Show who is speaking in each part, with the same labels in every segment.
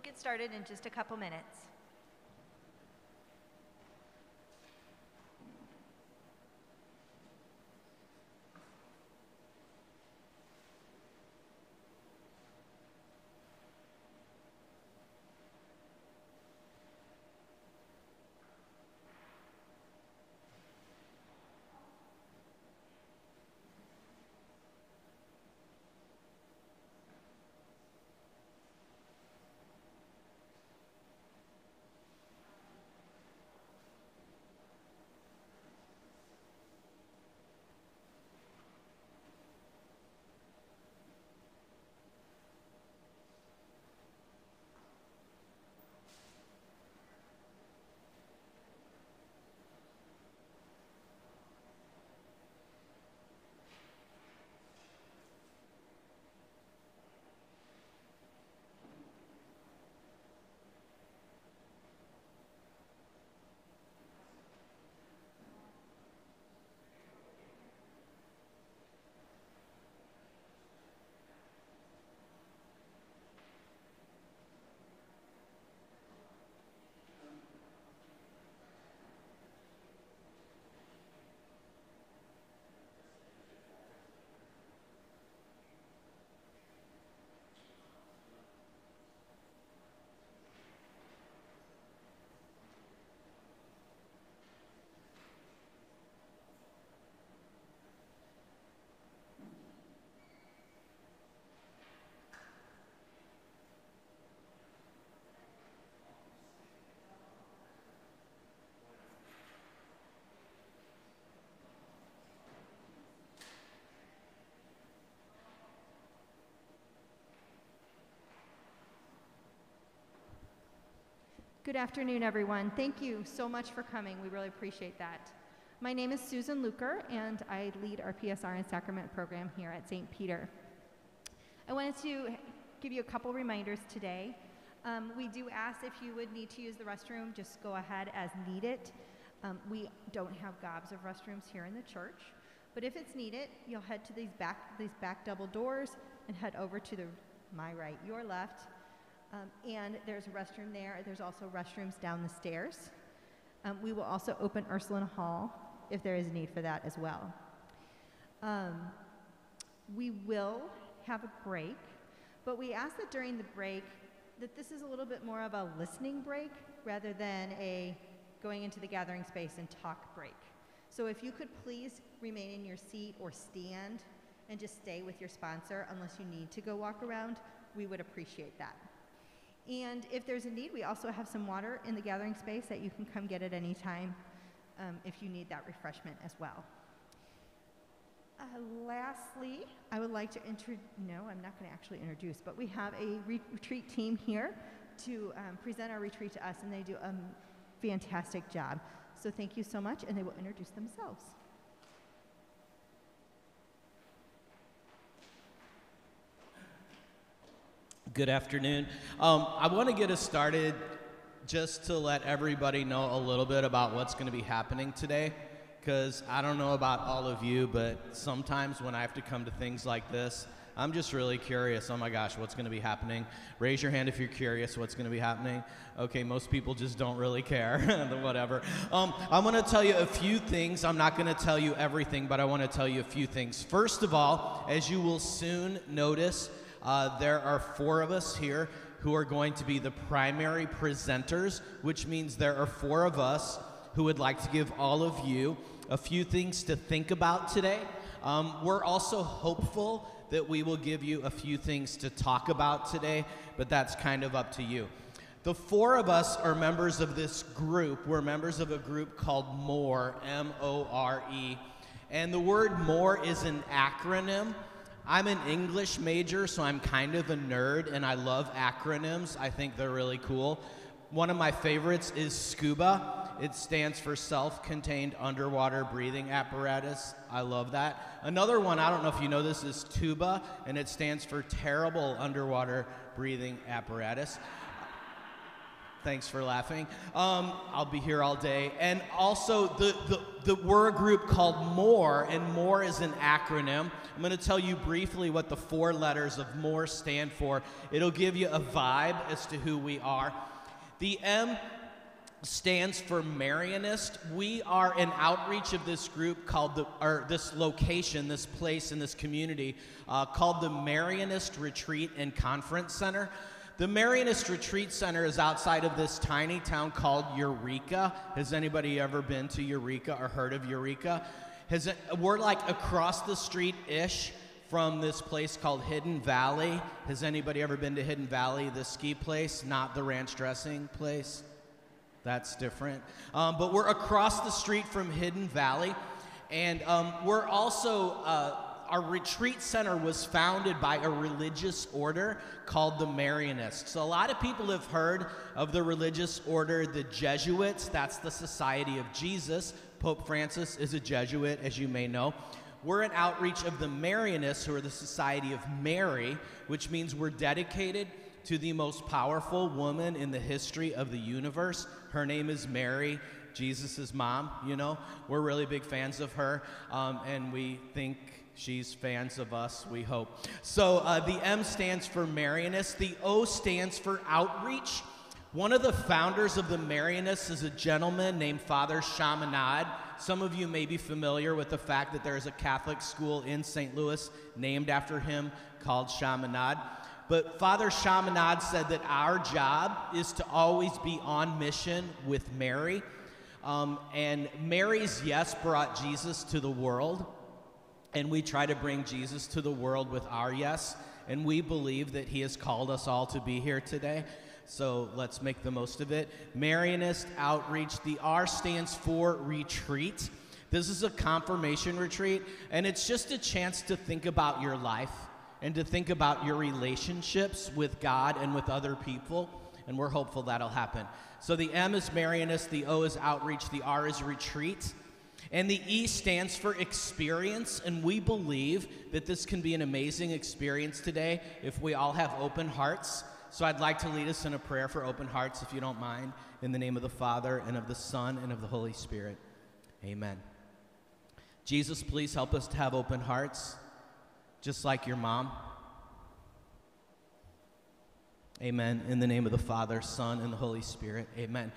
Speaker 1: We'll get started in just a couple minutes. Good afternoon, everyone. Thank you so much for coming. We really appreciate that. My name is Susan Luker, and I lead our PSR and Sacrament program here at St. Peter. I wanted to give you a couple reminders today. Um, we do ask if you would need to use the restroom, just go ahead as needed. Um, we don't have gobs of restrooms here in the church, but if it's needed, you'll head to these back, these back double doors and head over to the my right, your left, um, and there's a restroom there. There's also restrooms down the stairs. Um, we will also open Ursuline Hall if there is a need for that as well. Um, we will have a break, but we ask that during the break that this is a little bit more of a listening break rather than a going into the gathering space and talk break. So if you could please remain in your seat or stand and just stay with your sponsor unless you need to go walk around, we would appreciate that. And if there's a need, we also have some water in the gathering space that you can come get at any time um, if you need that refreshment as well. Uh, lastly, I would like to introduce, no, I'm not going to actually introduce, but we have a re retreat team here to um, present our retreat to us, and they do a fantastic job. So thank you so much, and they will introduce themselves.
Speaker 2: Good afternoon. Um, I want to get us started just to let everybody know a little bit about what's going to be happening today. Because I don't know about all of you, but sometimes when I have to come to things like this, I'm just really curious. Oh my gosh, what's going to be happening? Raise your hand if you're curious what's going to be happening. Okay, most people just don't really care. Whatever. Um, I'm going to tell you a few things. I'm not going to tell you everything, but I want to tell you a few things. First of all, as you will soon notice, uh, there are four of us here who are going to be the primary presenters, which means there are four of us who would like to give all of you a few things to think about today. Um, we're also hopeful that we will give you a few things to talk about today, but that's kind of up to you. The four of us are members of this group. We're members of a group called MORE, M O R E. And the word MORE is an acronym I'm an English major, so I'm kind of a nerd and I love acronyms. I think they're really cool. One of my favorites is SCUBA. It stands for Self Contained Underwater Breathing Apparatus. I love that. Another one, I don't know if you know this, is TUBA, and it stands for Terrible Underwater Breathing Apparatus. Thanks for laughing. Um, I'll be here all day. And also, the, the, the, we're a group called MORE, and MORE is an acronym. I'm going to tell you briefly what the four letters of MORE stand for. It'll give you a vibe as to who we are. The M stands for Marianist. We are an outreach of this group called the, or this location, this place in this community uh, called the Marianist Retreat and Conference Center. The Marianist Retreat Center is outside of this tiny town called Eureka. Has anybody ever been to Eureka or heard of Eureka? Has it, we're like across the street ish from this place called Hidden Valley. Has anybody ever been to Hidden Valley, the ski place, not the ranch dressing place? That's different. Um, but we're across the street from Hidden Valley, and um, we're also. Uh, our retreat center was founded by a religious order called the Marianists. So, a lot of people have heard of the religious order, the Jesuits. That's the Society of Jesus. Pope Francis is a Jesuit, as you may know. We're an outreach of the Marianists, who are the Society of Mary, which means we're dedicated to the most powerful woman in the history of the universe. Her name is Mary. Jesus' mom, you know. We're really big fans of her, um, and we think She's fans of us, we hope. So uh, the M stands for Marianist, the O stands for outreach. One of the founders of the Marianists is a gentleman named Father Chaminade. Some of you may be familiar with the fact that there is a Catholic school in St. Louis named after him called Chaminade. But Father Chaminade said that our job is to always be on mission with Mary. Um, and Mary's yes brought Jesus to the world. And we try to bring Jesus to the world with our yes. And we believe that He has called us all to be here today. So let's make the most of it. Marianist Outreach. The R stands for retreat. This is a confirmation retreat, and it's just a chance to think about your life and to think about your relationships with God and with other people. And we're hopeful that'll happen. So the M is Marianist, the O is outreach, the R is retreat. And the E stands for experience, and we believe that this can be an amazing experience today if we all have open hearts. So I'd like to lead us in a prayer for open hearts, if you don't mind, in the name of the Father, and of the Son, and of the Holy Spirit. Amen. Jesus, please help us to have open hearts, just like your mom. Amen. In the name of the Father, Son, and the Holy Spirit. Amen.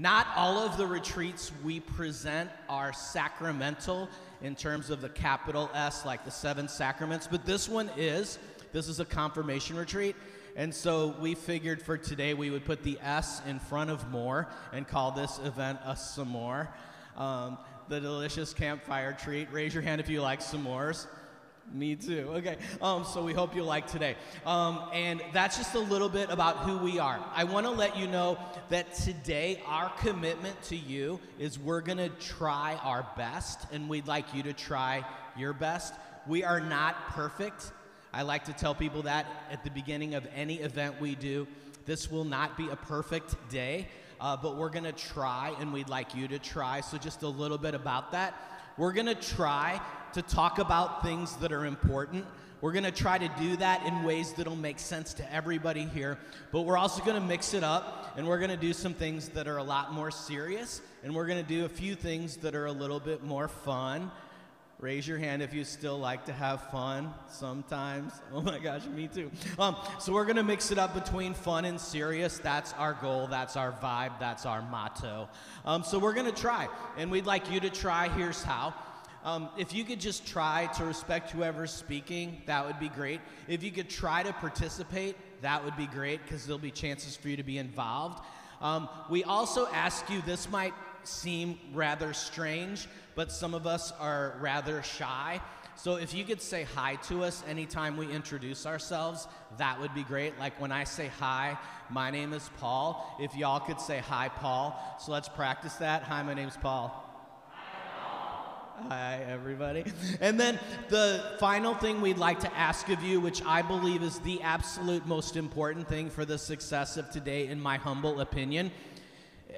Speaker 2: Not all of the retreats we present are sacramental in terms of the capital S, like the seven sacraments, but this one is. This is a confirmation retreat. And so we figured for today we would put the S in front of more and call this event a s'more. Um, the delicious campfire treat. Raise your hand if you like s'mores. Me too. Okay. Um, so we hope you like today. Um, and that's just a little bit about who we are. I want to let you know that today our commitment to you is we're going to try our best, and we'd like you to try your best. We are not perfect. I like to tell people that at the beginning of any event we do. This will not be a perfect day, uh, but we're going to try, and we'd like you to try. So, just a little bit about that. We're going to try to talk about things that are important. We're going to try to do that in ways that'll make sense to everybody here, but we're also going to mix it up and we're going to do some things that are a lot more serious and we're going to do a few things that are a little bit more fun. Raise your hand if you still like to have fun sometimes. Oh my gosh, me too. Um, so we're going to mix it up between fun and serious. That's our goal, that's our vibe, that's our motto. Um, so we're going to try, and we'd like you to try. Here's how. Um, if you could just try to respect whoever's speaking, that would be great. If you could try to participate, that would be great because there'll be chances for you to be involved. Um, we also ask you, this might seem rather strange, but some of us are rather shy. So if you could say hi to us anytime we introduce ourselves, that would be great. Like when I say hi, my name is Paul. If y'all could say hi, Paul. So let's practice that. Hi, my name's Paul. Hi, everybody. And then the final thing we'd like to ask of you, which I believe is the absolute most important thing for the success of today, in my humble opinion.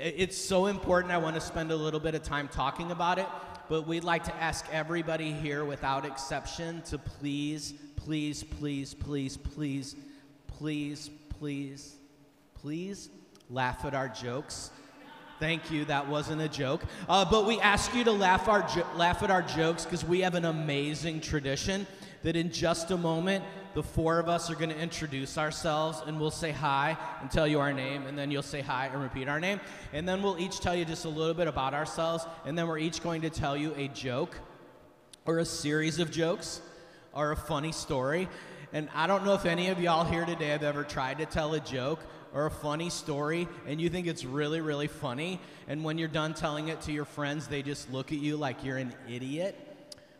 Speaker 2: It's so important, I want to spend a little bit of time talking about it, but we'd like to ask everybody here without exception to please, please, please, please, please, please, please, please laugh at our jokes. Thank you. That wasn't a joke. Uh, but we ask you to laugh, our jo- laugh at our jokes because we have an amazing tradition that in just a moment, the four of us are going to introduce ourselves and we'll say hi and tell you our name, and then you'll say hi and repeat our name. And then we'll each tell you just a little bit about ourselves, and then we're each going to tell you a joke or a series of jokes or a funny story. And I don't know if any of y'all here today have ever tried to tell a joke or a funny story and you think it's really, really funny. And when you're done telling it to your friends, they just look at you like you're an idiot.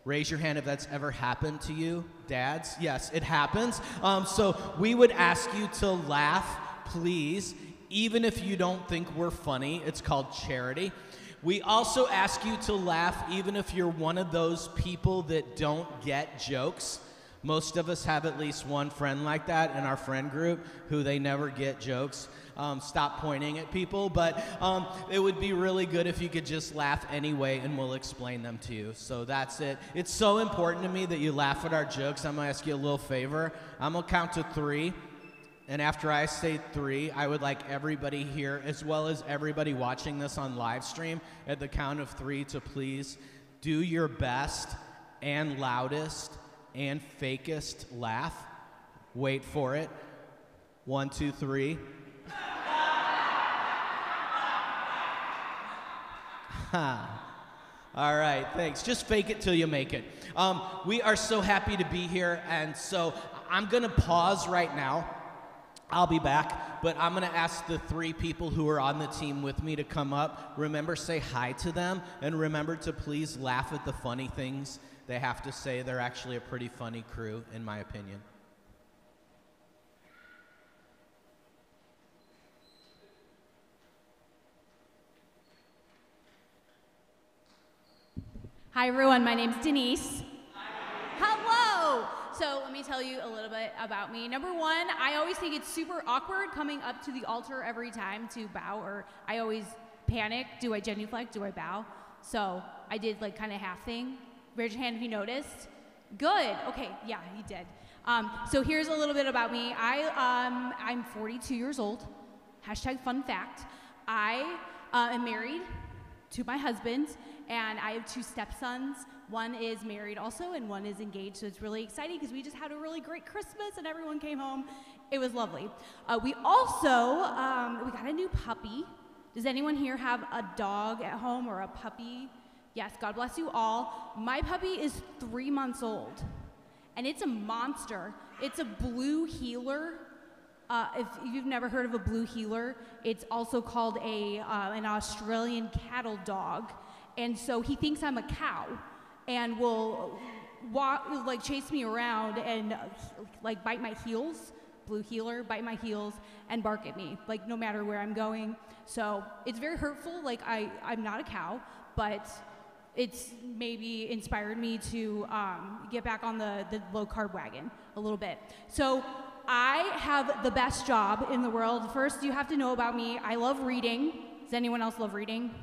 Speaker 2: Raise your hand if that's ever happened to you, dads. Yes, it happens. Um, so we would ask you to laugh, please, even if you don't think we're funny. It's called charity. We also ask you to laugh, even if you're one of those people that don't get jokes. Most of us have at least one friend like that in our friend group who they never get jokes. Um, stop pointing at people, but um, it would be really good if you could just laugh anyway and we'll explain them to you. So that's it. It's so important to me that you laugh at our jokes. I'm gonna ask you a little favor. I'm gonna count to three. And after I say three, I would like everybody here, as well as everybody watching this on live stream, at the count of three to please do your best and loudest and fakest laugh. Wait for it. One, two, three. All right, thanks. Just fake it till you make it. Um, we are so happy to be here, and so I'm going to pause right now. I'll be back, but I'm going to ask the three people who are on the team with me to come up. Remember, say hi to them, and remember to please laugh at the funny things they have to say. They're actually a pretty funny crew, in my opinion.
Speaker 3: Hi, everyone. My name's Denise. Hello. So, let me tell you a little bit about me. Number one, I always think it's super awkward coming up to the altar every time to bow, or I always panic. Do I genuflect? Do I bow? So, I did like kind of half thing. Raise your hand if you noticed. Good. Okay. Yeah, you did. Um, so, here's a little bit about me. I, um, I'm 42 years old. Hashtag fun fact. I uh, am married to my husband, and I have two stepsons. One is married also, and one is engaged. So it's really exciting because we just had a really great Christmas, and everyone came home. It was lovely. Uh, we also um, we got a new puppy. Does anyone here have a dog at home or a puppy? Yes, God bless you all. My puppy is three months old, and it's a monster. It's a blue heeler. Uh, if you've never heard of a blue heeler, it's also called a, uh, an Australian cattle dog. And so he thinks I'm a cow and will walk, like chase me around and like bite my heels, blue heeler, bite my heels and bark at me, like no matter where I'm going. So it's very hurtful. Like I, I'm not a cow, but it's maybe inspired me to um, get back on the, the low carb wagon a little bit. So I have the best job in the world. First, you have to know about me. I love reading. Does anyone else love reading?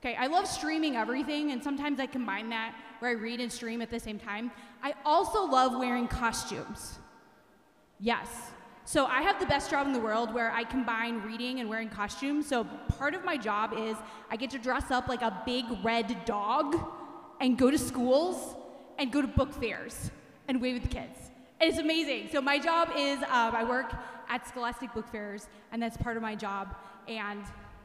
Speaker 3: Okay, I love streaming everything, and sometimes I combine that where I read and stream at the same time. I also love wearing costumes. Yes. So I have the best job in the world where I combine reading and wearing costumes. So part of my job is I get to dress up like a big red dog and go to schools and go to book fairs and wave at the kids. It's amazing. So my job is um, I work at Scholastic Book Fairs, and that's part of my job. And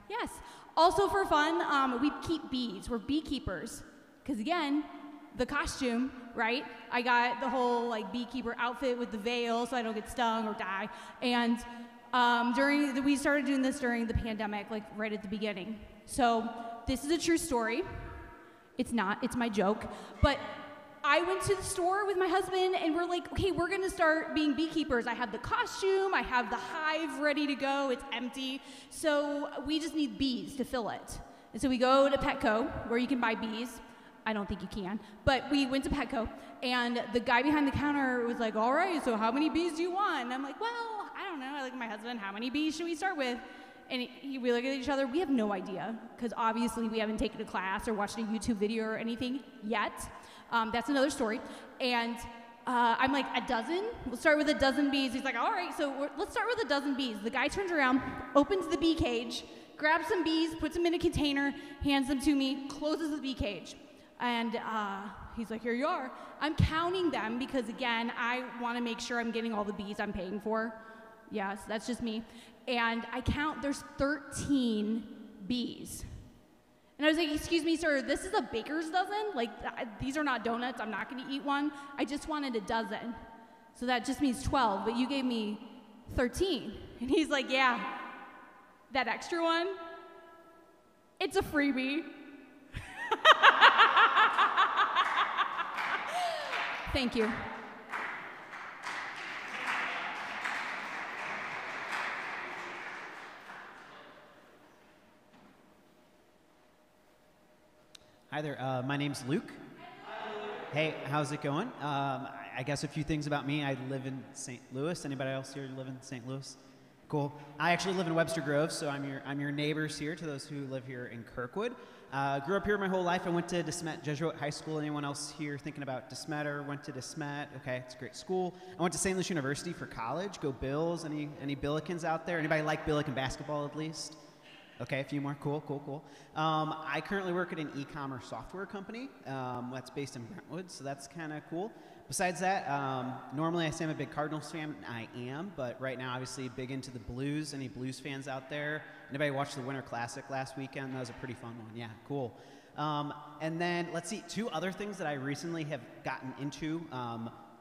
Speaker 3: yes, also for fun, um, we keep bees. We're beekeepers, because again, the costume, right? I got the whole like beekeeper outfit with the veil, so I don't get stung or die. And um, during the, we started doing this during the pandemic, like right at the beginning. So this is a true story. It's not. It's my joke, but I went to the store with my husband and we're like, okay, we're gonna start being beekeepers. I have the costume, I have the hive ready to go, it's empty. So we just need bees to fill it. And so we go to Petco where you can buy bees. I don't think you can, but we went to Petco and the guy behind the counter was like, all right, so how many bees do you want? And I'm like, well, I don't know. I look at my husband, how many bees should we start with? And he, we look at each other, we have no idea, because obviously we haven't taken a class or watched a YouTube video or anything yet. Um, that's another story. And uh, I'm like, a dozen? We'll start with a dozen bees. He's like, all right, so let's start with a dozen bees. The guy turns around, opens the bee cage, grabs some bees, puts them in a container, hands them to me, closes the bee cage. And uh, he's like, here you are. I'm counting them because, again, I want to make sure I'm getting all the bees I'm paying for. Yes, that's just me. And I count, there's 13 bees. And I was like, excuse me, sir, this is a baker's dozen? Like, th- these are not donuts. I'm not going to eat one. I just wanted a dozen. So that just means 12, but you gave me 13. And he's like, yeah, that extra one, it's a freebie. Thank you.
Speaker 4: Hi there. Uh, my name's Luke. Hey, how's it going? Um, I- guess a few things about me. I live in St. Louis. Anybody else here live in St. Louis? Cool. I actually live in Webster Grove, so I'm your I'm your neighbors here. To those who live here in Kirkwood, uh, grew up here my whole life. I went to DeSmet Jesuit High School. Anyone else here thinking about DeSmet or went to DeSmet? Okay, it's a great school. I went to St. Louis University for college. Go Bills. Any any Billikens out there? Anybody like Billiken basketball at least? Okay, a few more. Cool, cool, cool. Um, I currently work at an e-commerce software company um, that's based in Brentwood, so that's kind of cool. Besides that, um, normally I say I'm a big Cardinals fan. I am, but right now, obviously, big into the Blues. Any Blues fans out there? Anybody watch the Winter Classic last weekend? That was a pretty fun one. Yeah, cool. Um, and then let's see, two other things that I recently have gotten into.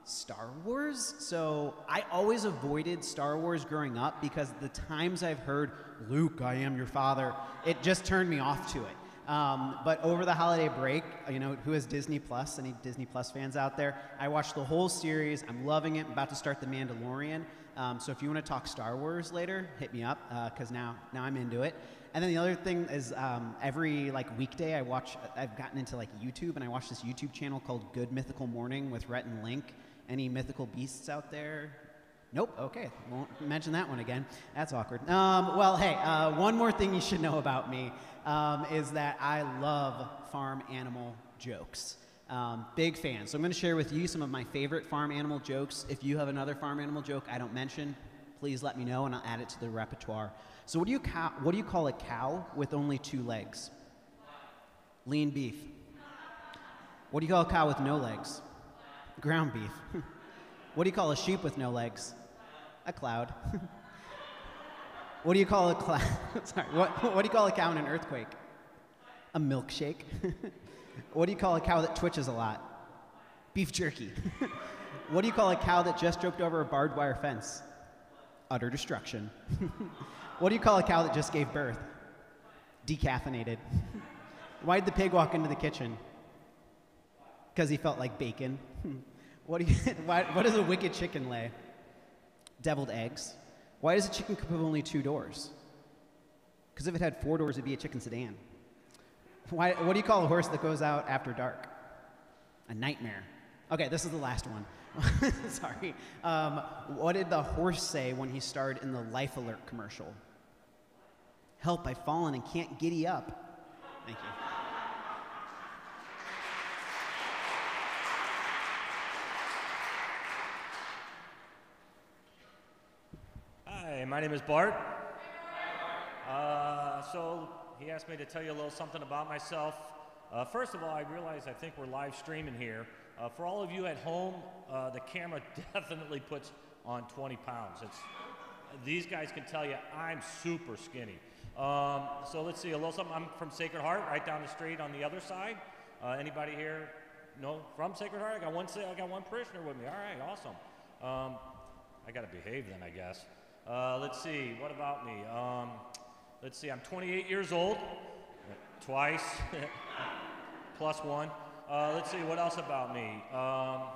Speaker 4: Star Wars. So I always avoided Star Wars growing up because the times I've heard Luke, I am your father, it just turned me off to it. Um, but over the holiday break, you know, who has Disney Plus? Any Disney Plus fans out there? I watched the whole series. I'm loving it. I'm about to start The Mandalorian. Um, so if you want to talk Star Wars later, hit me up because now now I'm into it. And then the other thing is um, every like weekday I watch. I've gotten into like YouTube and I watch this YouTube channel called Good Mythical Morning with Rhett and Link. Any mythical beasts out there? Nope. Okay. Won't mention that one again. That's awkward. Um, well, hey, uh, one more thing you should know about me um, is that I love farm animal jokes. Um, big fan. So I'm going to share with you some of my favorite farm animal jokes. If you have another farm animal joke I don't mention, please let me know and I'll add it to the repertoire. So what do you what do you call a cow with only two legs? Lean beef. What do you call a cow with no legs? Ground beef. what do you call a sheep with no legs? A cloud. what do you call a cloud? Sorry. What, what do you call a cow in an earthquake? A milkshake. what do you call a cow that twitches a lot? Beef jerky. what do you call a cow that just jumped over a barbed wire fence? Utter destruction. what do you call a cow that just gave birth? Decaffeinated. Why did the pig walk into the kitchen? Because he felt like bacon. what, do you, why, what does a wicked chicken lay? Deviled eggs. Why does a chicken coop have only two doors? Because if it had four doors, it'd be a chicken sedan. Why, what do you call a horse that goes out after dark? A nightmare. Okay, this is the last one. Sorry. Um, what did the horse say when he starred in the Life Alert commercial? Help, I've fallen and can't giddy up. Thank you.
Speaker 5: Hi, my name is Bart. Uh, so he asked me to tell you a little something about myself. Uh, first of all, I realize I think we're live streaming here. Uh, for all of you at home, uh, the camera definitely puts on 20 pounds. It's, these guys can tell you I'm super skinny. Um, so let's see a little something. I'm from Sacred Heart, right down the street on the other side. Uh, anybody here? No, from Sacred Heart. I got one. I got one parishioner with me. All right, awesome. Um, I got to behave then, I guess. Uh, let's see. What about me? Um, let's see. I'm 28 years old. Twice. Plus one. Uh, let's see. What else about me? Um,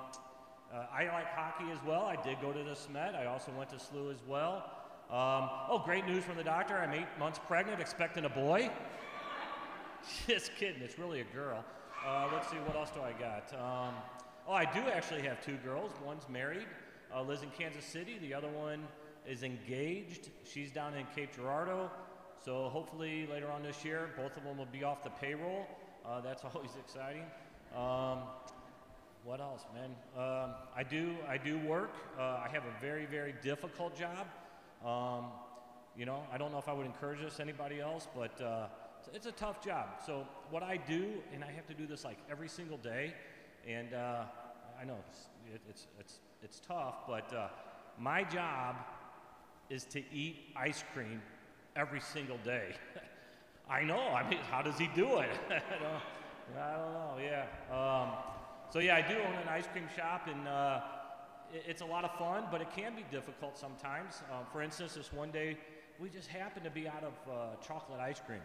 Speaker 5: uh, I like hockey as well. I did go to DeSmet. I also went to SLU as well. Um, oh, great news from the doctor. I'm eight months pregnant, expecting a boy. Just kidding. It's really a girl. Uh, let's see. What else do I got? Um, oh, I do actually have two girls. One's married, uh, lives in Kansas City. The other one is engaged. She's down in Cape Girardeau. So hopefully later on this year, both of them will be off the payroll. Uh, that's always exciting. Um, What else, man? Um, I do. I do work. Uh, I have a very, very difficult job. Um, you know, I don't know if I would encourage this to anybody else, but uh, it's, a tough job. So what I do, and I have to do this like every single day, and uh, I know it's, it, it's it's it's tough, but uh, my job is to eat ice cream every single day. I know. I mean, how does he do it? I, don't, I don't know. Yeah. Um, so yeah, I do own an ice cream shop, and uh, it, it's a lot of fun, but it can be difficult sometimes. Um, for instance, this one day we just happened to be out of uh, chocolate ice cream,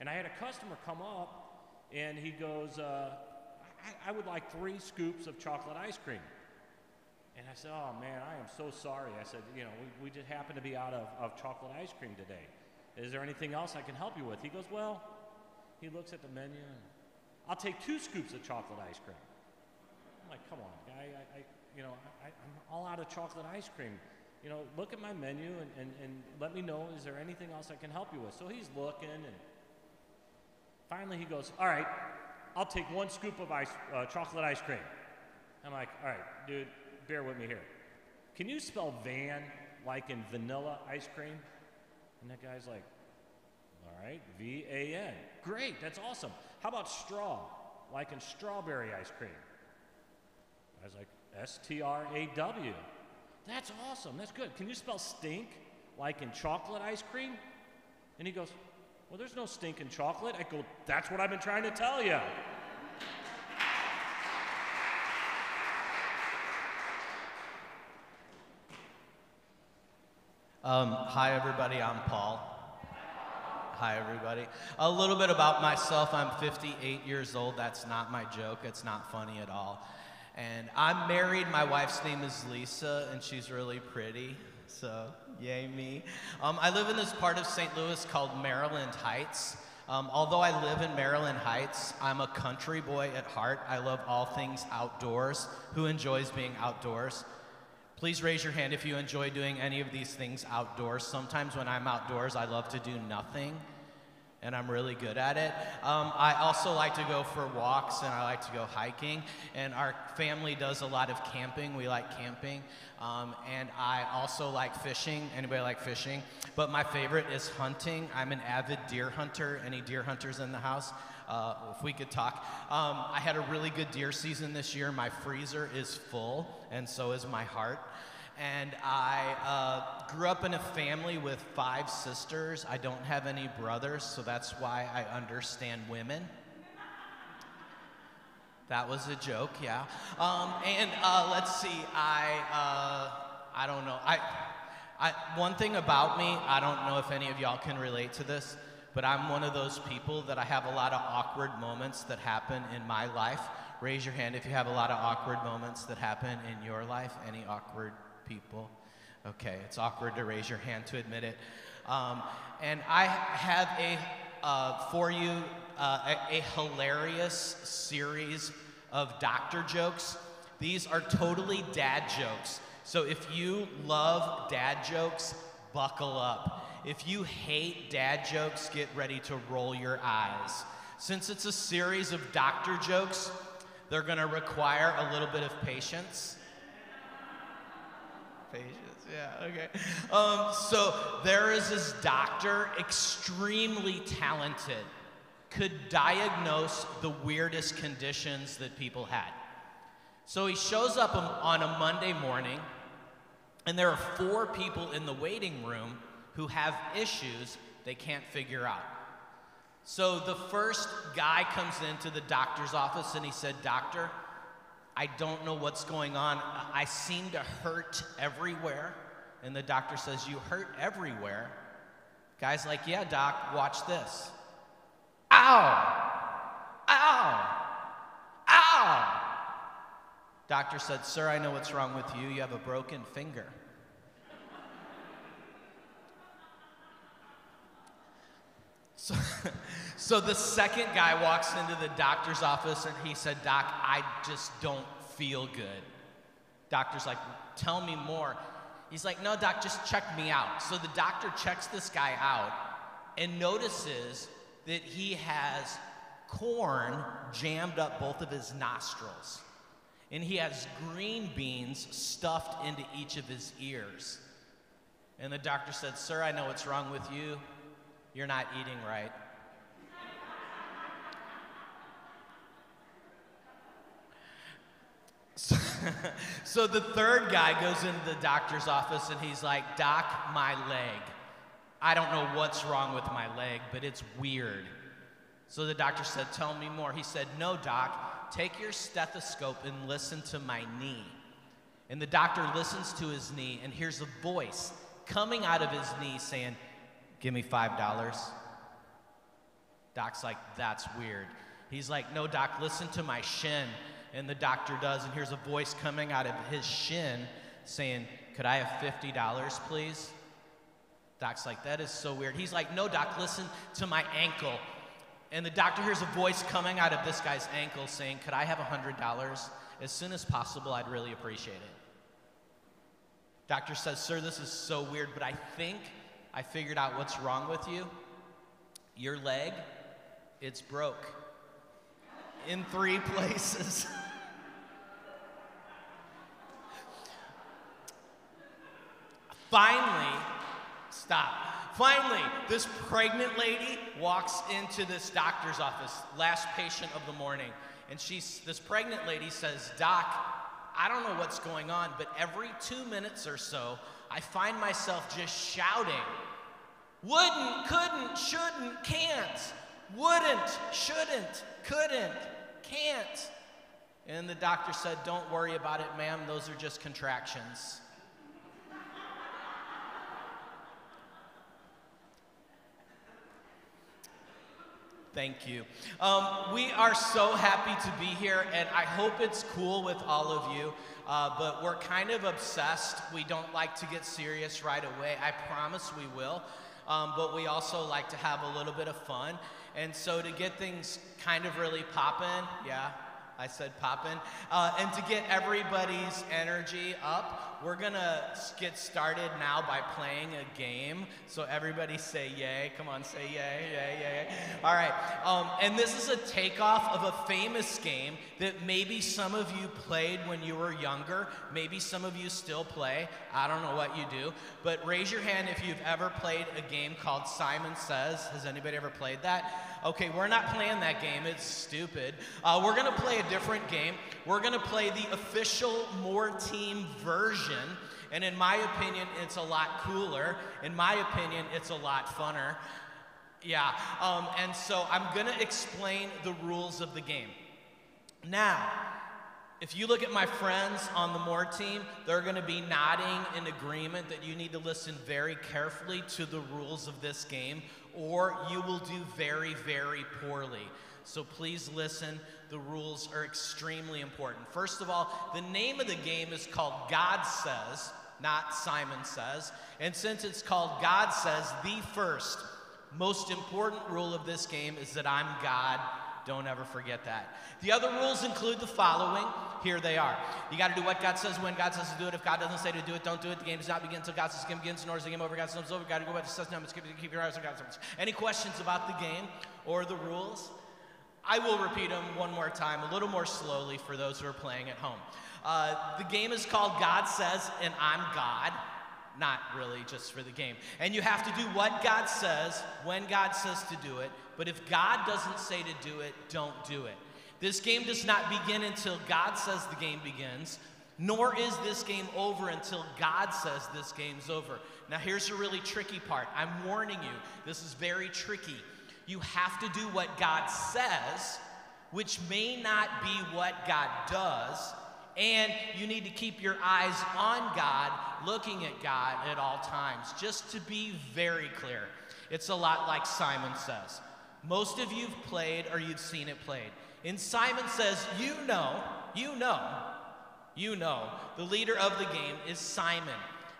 Speaker 5: and I had a customer come up, and he goes, uh, I, I would like three scoops of chocolate ice cream. And I said, Oh man, I am so sorry. I said, You know, we, we just happen to be out of, of chocolate ice cream today. Is there anything else I can help you with? He goes, Well, he looks at the menu I'll take two scoops of chocolate ice cream. I'm like, Come on, guy. I, I you know, I, I'm all out of chocolate ice cream. You know, look at my menu and, and, and let me know, is there anything else I can help you with? So he's looking and finally he goes, All right, I'll take one scoop of ice, uh, chocolate ice cream. I'm like, All right, dude bear with me here. Can you spell van like in vanilla ice cream? And that guy's like, all right, V A N. Great, that's awesome. How about straw, like in strawberry ice cream? I was like, S T R A W. That's awesome, that's good. Can you spell stink like in chocolate ice cream? And he goes, well, there's no stink in chocolate. I go, that's what I've been trying to tell you.
Speaker 2: Um, hi, everybody. I'm Paul. Hi, everybody. A little bit about myself. I'm 58 years old. That's not my joke. It's not funny at all. And I'm married. My wife's name is Lisa, and she's really pretty. So, yay me. Um, I live in this part of St. Louis called Maryland Heights. Um, although I live in Maryland Heights, I'm a country boy at heart. I love all things outdoors. Who enjoys being outdoors? Please raise your hand if you enjoy doing any of these things outdoors. Sometimes when I'm outdoors, I love to do nothing, and I'm really good at it. Um, I also like to go for walks and I like to go hiking, and our family does a lot of camping. We like camping, um, and I also like fishing. Anybody like fishing? But my favorite is hunting. I'm an avid deer hunter. Any deer hunters in the house? Uh, if we could talk. Um, I had a really good deer season this year. My freezer is full, and so is my heart. And I uh, grew up in a family with five sisters. I don't have any brothers, so that's why I understand women. That was a joke, yeah. Um, and uh, let's see, I, uh, I don't know. I, I, one thing about me, I don't know if any of y'all can relate to this but I'm one of those people that I have a lot of awkward moments that happen in my life. Raise your hand if you have a lot of awkward moments that happen in your life. Any awkward people? Okay, it's awkward to raise your hand to admit it. Um, and I have a uh, for you uh, a, a hilarious series of doctor jokes. These are totally dad jokes. So if you love dad jokes, buckle up. If you hate dad jokes, get ready to roll your eyes. Since it's a series of doctor jokes, they're going to require a little bit of patience. Patience, yeah, okay. Um, so there is this doctor, extremely talented, could diagnose the weirdest conditions that people had. So he shows up on a Monday morning, and there are four people in the waiting room who have issues they can't figure out. So the first guy comes into the doctor's office and he said, Doctor, I don't know what's going on. I seem to hurt everywhere. And the doctor says, You hurt everywhere. Guy's like, Yeah, doc, watch this. Ow! Ow! Ow! Doctor said, Sir, I know what's wrong with you. You have a broken finger. So, so the second guy walks into the doctor's office and he said, Doc, I just don't feel good. Doctor's like, Tell me more. He's like, No, doc, just check me out. So the doctor checks this guy out and notices that he has corn jammed up both of his nostrils. and he has green beans stuffed into each of his ears. And the doctor said, Sir, I know what's wrong with you. You're not eating right. So, so the third guy goes into the doctor's office and he's like, Doc, my leg. I don't know what's wrong with my leg, but it's weird. So the doctor said, Tell me more. He said, No, doc, take your stethoscope and listen to my knee. And the doctor listens to his knee and hears a voice coming out of his knee saying, Give me $5. Doc's like, That's weird. He's like, No, doc, listen to my shin. And the doctor does, and here's a voice coming out of his shin saying, Could I have $50, please? Doc's like, That is so weird. He's like, No, doc, listen to my ankle. And the doctor hears a voice coming out of this guy's ankle saying, Could I have $100? As soon as possible, I'd really appreciate it. Doctor says, Sir, this is so weird, but I think I figured out what's wrong with you. Your leg, it's broke in three places. Finally, stop. Finally, this pregnant lady walks into this doctor's office, last patient of the morning, and she's this pregnant lady says, "Doc, I don't know what's going on, but every 2 minutes or so, I find myself just shouting, wouldn't, couldn't, shouldn't, can't. Wouldn't, shouldn't, couldn't, can't." And the doctor said, "Don't worry about it, ma'am. Those are just contractions." Thank you. Um, we are so happy to be here, and I hope it's cool with all of you. Uh, but we're kind of obsessed. We don't like to get serious right away. I promise we will. Um, but we also like to have a little bit of fun. And so to get things kind of really popping, yeah, I said poppin'. Uh, and to get everybody's energy up, we're gonna get started now by playing a game. So everybody say yay. Come on, say yay, yay, yay. All right. Um, and this is a takeoff of a famous game that maybe some of you played when you were younger. Maybe some of you still play. I don't know what you do. But raise your hand if you've ever played a game called Simon Says. Has anybody ever played that? Okay, we're not playing that game. It's stupid. Uh, we're going to play a different game. We're going to play the official More Team version. And in my opinion, it's a lot cooler. In my opinion, it's a lot funner. Yeah. Um, and so I'm going to explain the rules of the game. Now, if you look at my friends on the More team, they're going to be nodding in agreement that you need to listen very carefully to the rules of this game or you will do very, very poorly. So please listen. The rules are extremely important. First of all, the name of the game is called God Says, not Simon Says. And since it's called God Says, the first, most important rule of this game is that I'm God. Don't ever forget that. The other rules include the following here they are. You got to do what God says when God says to do it. If God doesn't say to do it, don't do it. The game does not begin until God says the game begins, nor is the game over. God says over. Got to go back to says now. Keep, keep your eyes on God. Any questions about the game or the rules? I will repeat them one more time, a little more slowly for those who are playing at home. Uh, the game is called God Says, and I'm God. Not really, just for the game. And you have to do what God says when God says to do it. But if God doesn't say to do it, don't do it. This game does not begin until God says the game begins, nor is this game over until God says this game's over. Now, here's a really tricky part. I'm warning you, this is very tricky. You have to do what God says, which may not be what God does, and you need to keep your eyes on God, looking at God at all times. Just to be very clear, it's a lot like Simon says. Most of you've played or you've seen it played. And Simon says, You know, you know, you know, the leader of the game is Simon.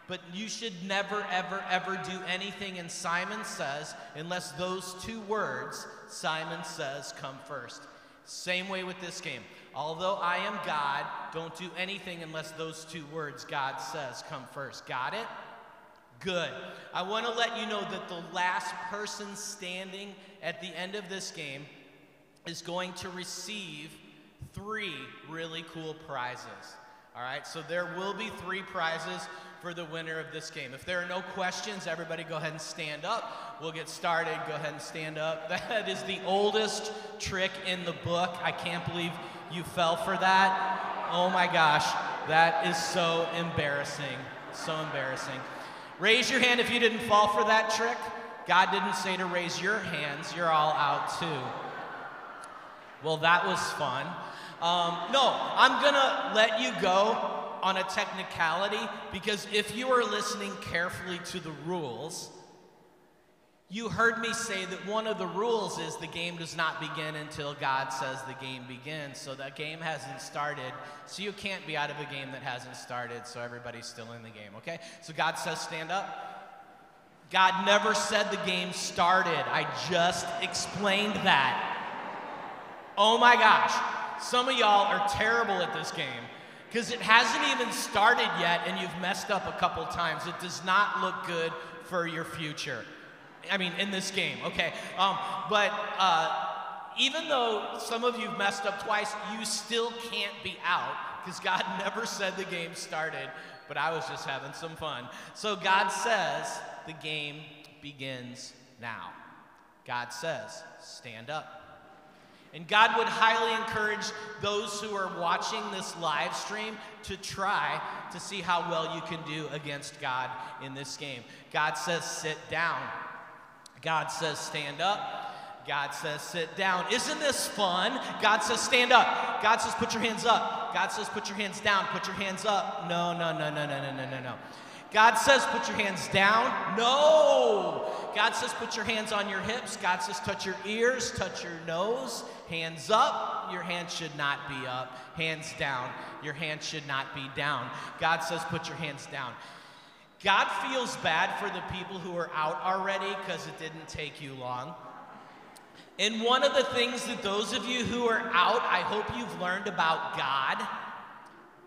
Speaker 2: But you should never, ever, ever do anything in Simon says unless those two words, Simon says, come first. Same way with this game. Although I am God, don't do anything unless those two words, God says, come first. Got it? Good. I want to let you know that the last person standing at the end of this game is going to receive three really cool prizes. All right, so there will be three prizes for the winner of this game. If there are no questions, everybody go ahead and stand up. We'll get started. Go ahead and stand up. That is the oldest trick in the book. I can't believe you fell for that. Oh my gosh, that is so embarrassing. So embarrassing. Raise your hand if you didn't fall for that trick. God didn't say to raise your hands, you're all out too. Well, that was fun. Um, no, I'm gonna let you go on a technicality because if you are listening carefully to the rules, you heard me say that one of the rules is the game does not begin until God says the game begins. So that game hasn't started. So you can't be out of a game that hasn't started. So everybody's still in the game, okay? So God says stand up. God never said the game started. I just explained that. Oh my gosh. Some of y'all are terrible at this game because it hasn't even started yet and you've messed up a couple times. It does not look good for your future. I mean, in this game, okay? Um, but uh, even though some of you've messed up twice, you still can't be out because God never said the game started, but I was just having some fun. So God says the game begins now. God says, stand up. And God would highly encourage those who are watching this live stream to try to see how well you can do against God in this game. God says, sit down. God says, stand up. God says, sit down. Isn't this fun? God says, stand up. God says, put your hands up. God says, put your hands down. Put your hands up. No, no, no, no, no, no, no, no, no. God says, put your hands down. No. God says, put your hands on your hips. God says, touch your ears, touch your nose. Hands up. Your hands should not be up. Hands down. Your hands should not be down. God says, put your hands down. God feels bad for the people who are out already because it didn't take you long. And one of the things that those of you who are out, I hope you've learned about God,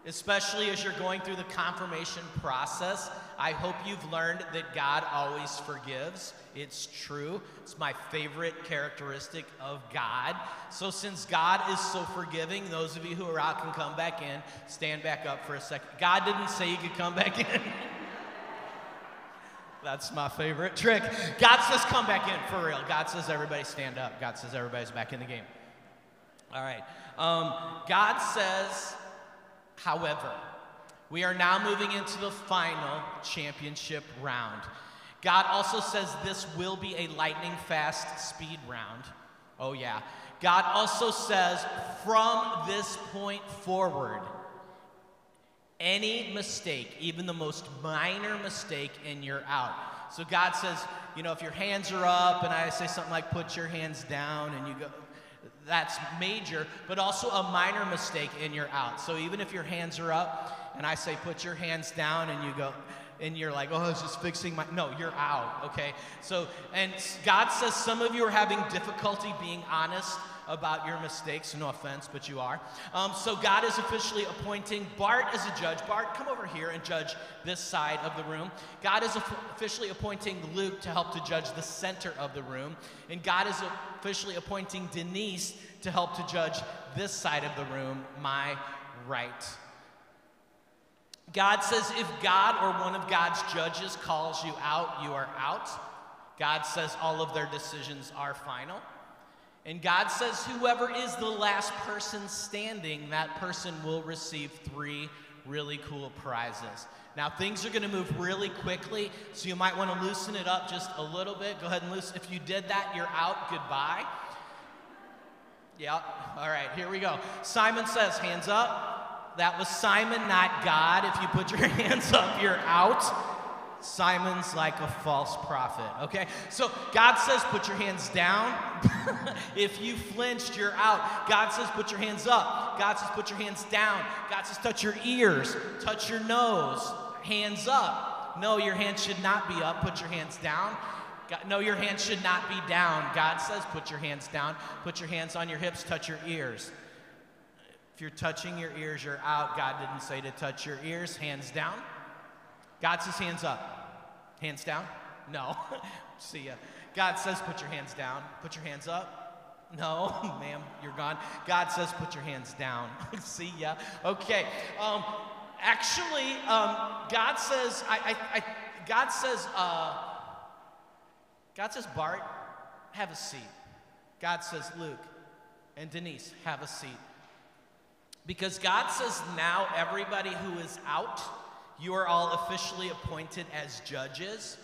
Speaker 2: especially as you're going through the confirmation process, I hope you've learned that God always forgives. It's true. It's my favorite characteristic of God. So, since God is so forgiving, those of you who are out can come back in, stand back up for a second. God didn't say you could come back in. That's my favorite trick. God says, come back in for real. God says, everybody stand up. God says, everybody's back in the game. All right. Um, God says, however, we are now moving into the final championship round. God also says this will be a lightning fast speed round. Oh, yeah. God also says from this point forward, any mistake, even the most minor mistake, and you're out. So God says, you know, if your hands are up and I say something like put your hands down and you go, that's major, but also a minor mistake and you're out. So even if your hands are up and I say put your hands down and you go, and you're like, oh, I was just fixing my. No, you're out, okay? So, and God says some of you are having difficulty being honest about your mistakes. No offense, but you are. Um, so God is officially appointing Bart as a judge. Bart, come over here and judge this side of the room. God is officially appointing Luke to help to judge the center of the room. And God is officially appointing Denise to help to judge this side of the room, my right. God says if God or one of God's judges calls you out, you are out. God says all of their decisions are final. And God says whoever is the last person standing, that person will receive three really cool prizes. Now, things are going to move really quickly, so you might want to loosen it up just a little bit. Go ahead and loosen. If you did that, you're out. Goodbye. Yeah. All right, here we go. Simon says, hands up. That was Simon, not God. If you put your hands up, you're out. Simon's like a false prophet, okay? So God says, put your hands down. if you flinched, you're out. God says, put your hands up. God says, put your hands down. God says, touch your ears, touch your nose, hands up. No, your hands should not be up. Put your hands down. God, no, your hands should not be down. God says, put your hands down. Put your hands on your hips, touch your ears. If you're touching your ears, you're out. God didn't say to touch your ears. Hands down. God says hands up. Hands down? No. See ya. God says put your hands down. Put your hands up. No, ma'am, you're gone. God says put your hands down. See ya. Okay. Um, actually, um, God says, I, I, I God says, uh, God says, Bart, have a seat. God says, Luke and Denise, have a seat. Because God says now everybody who is out, you are all officially appointed as judges.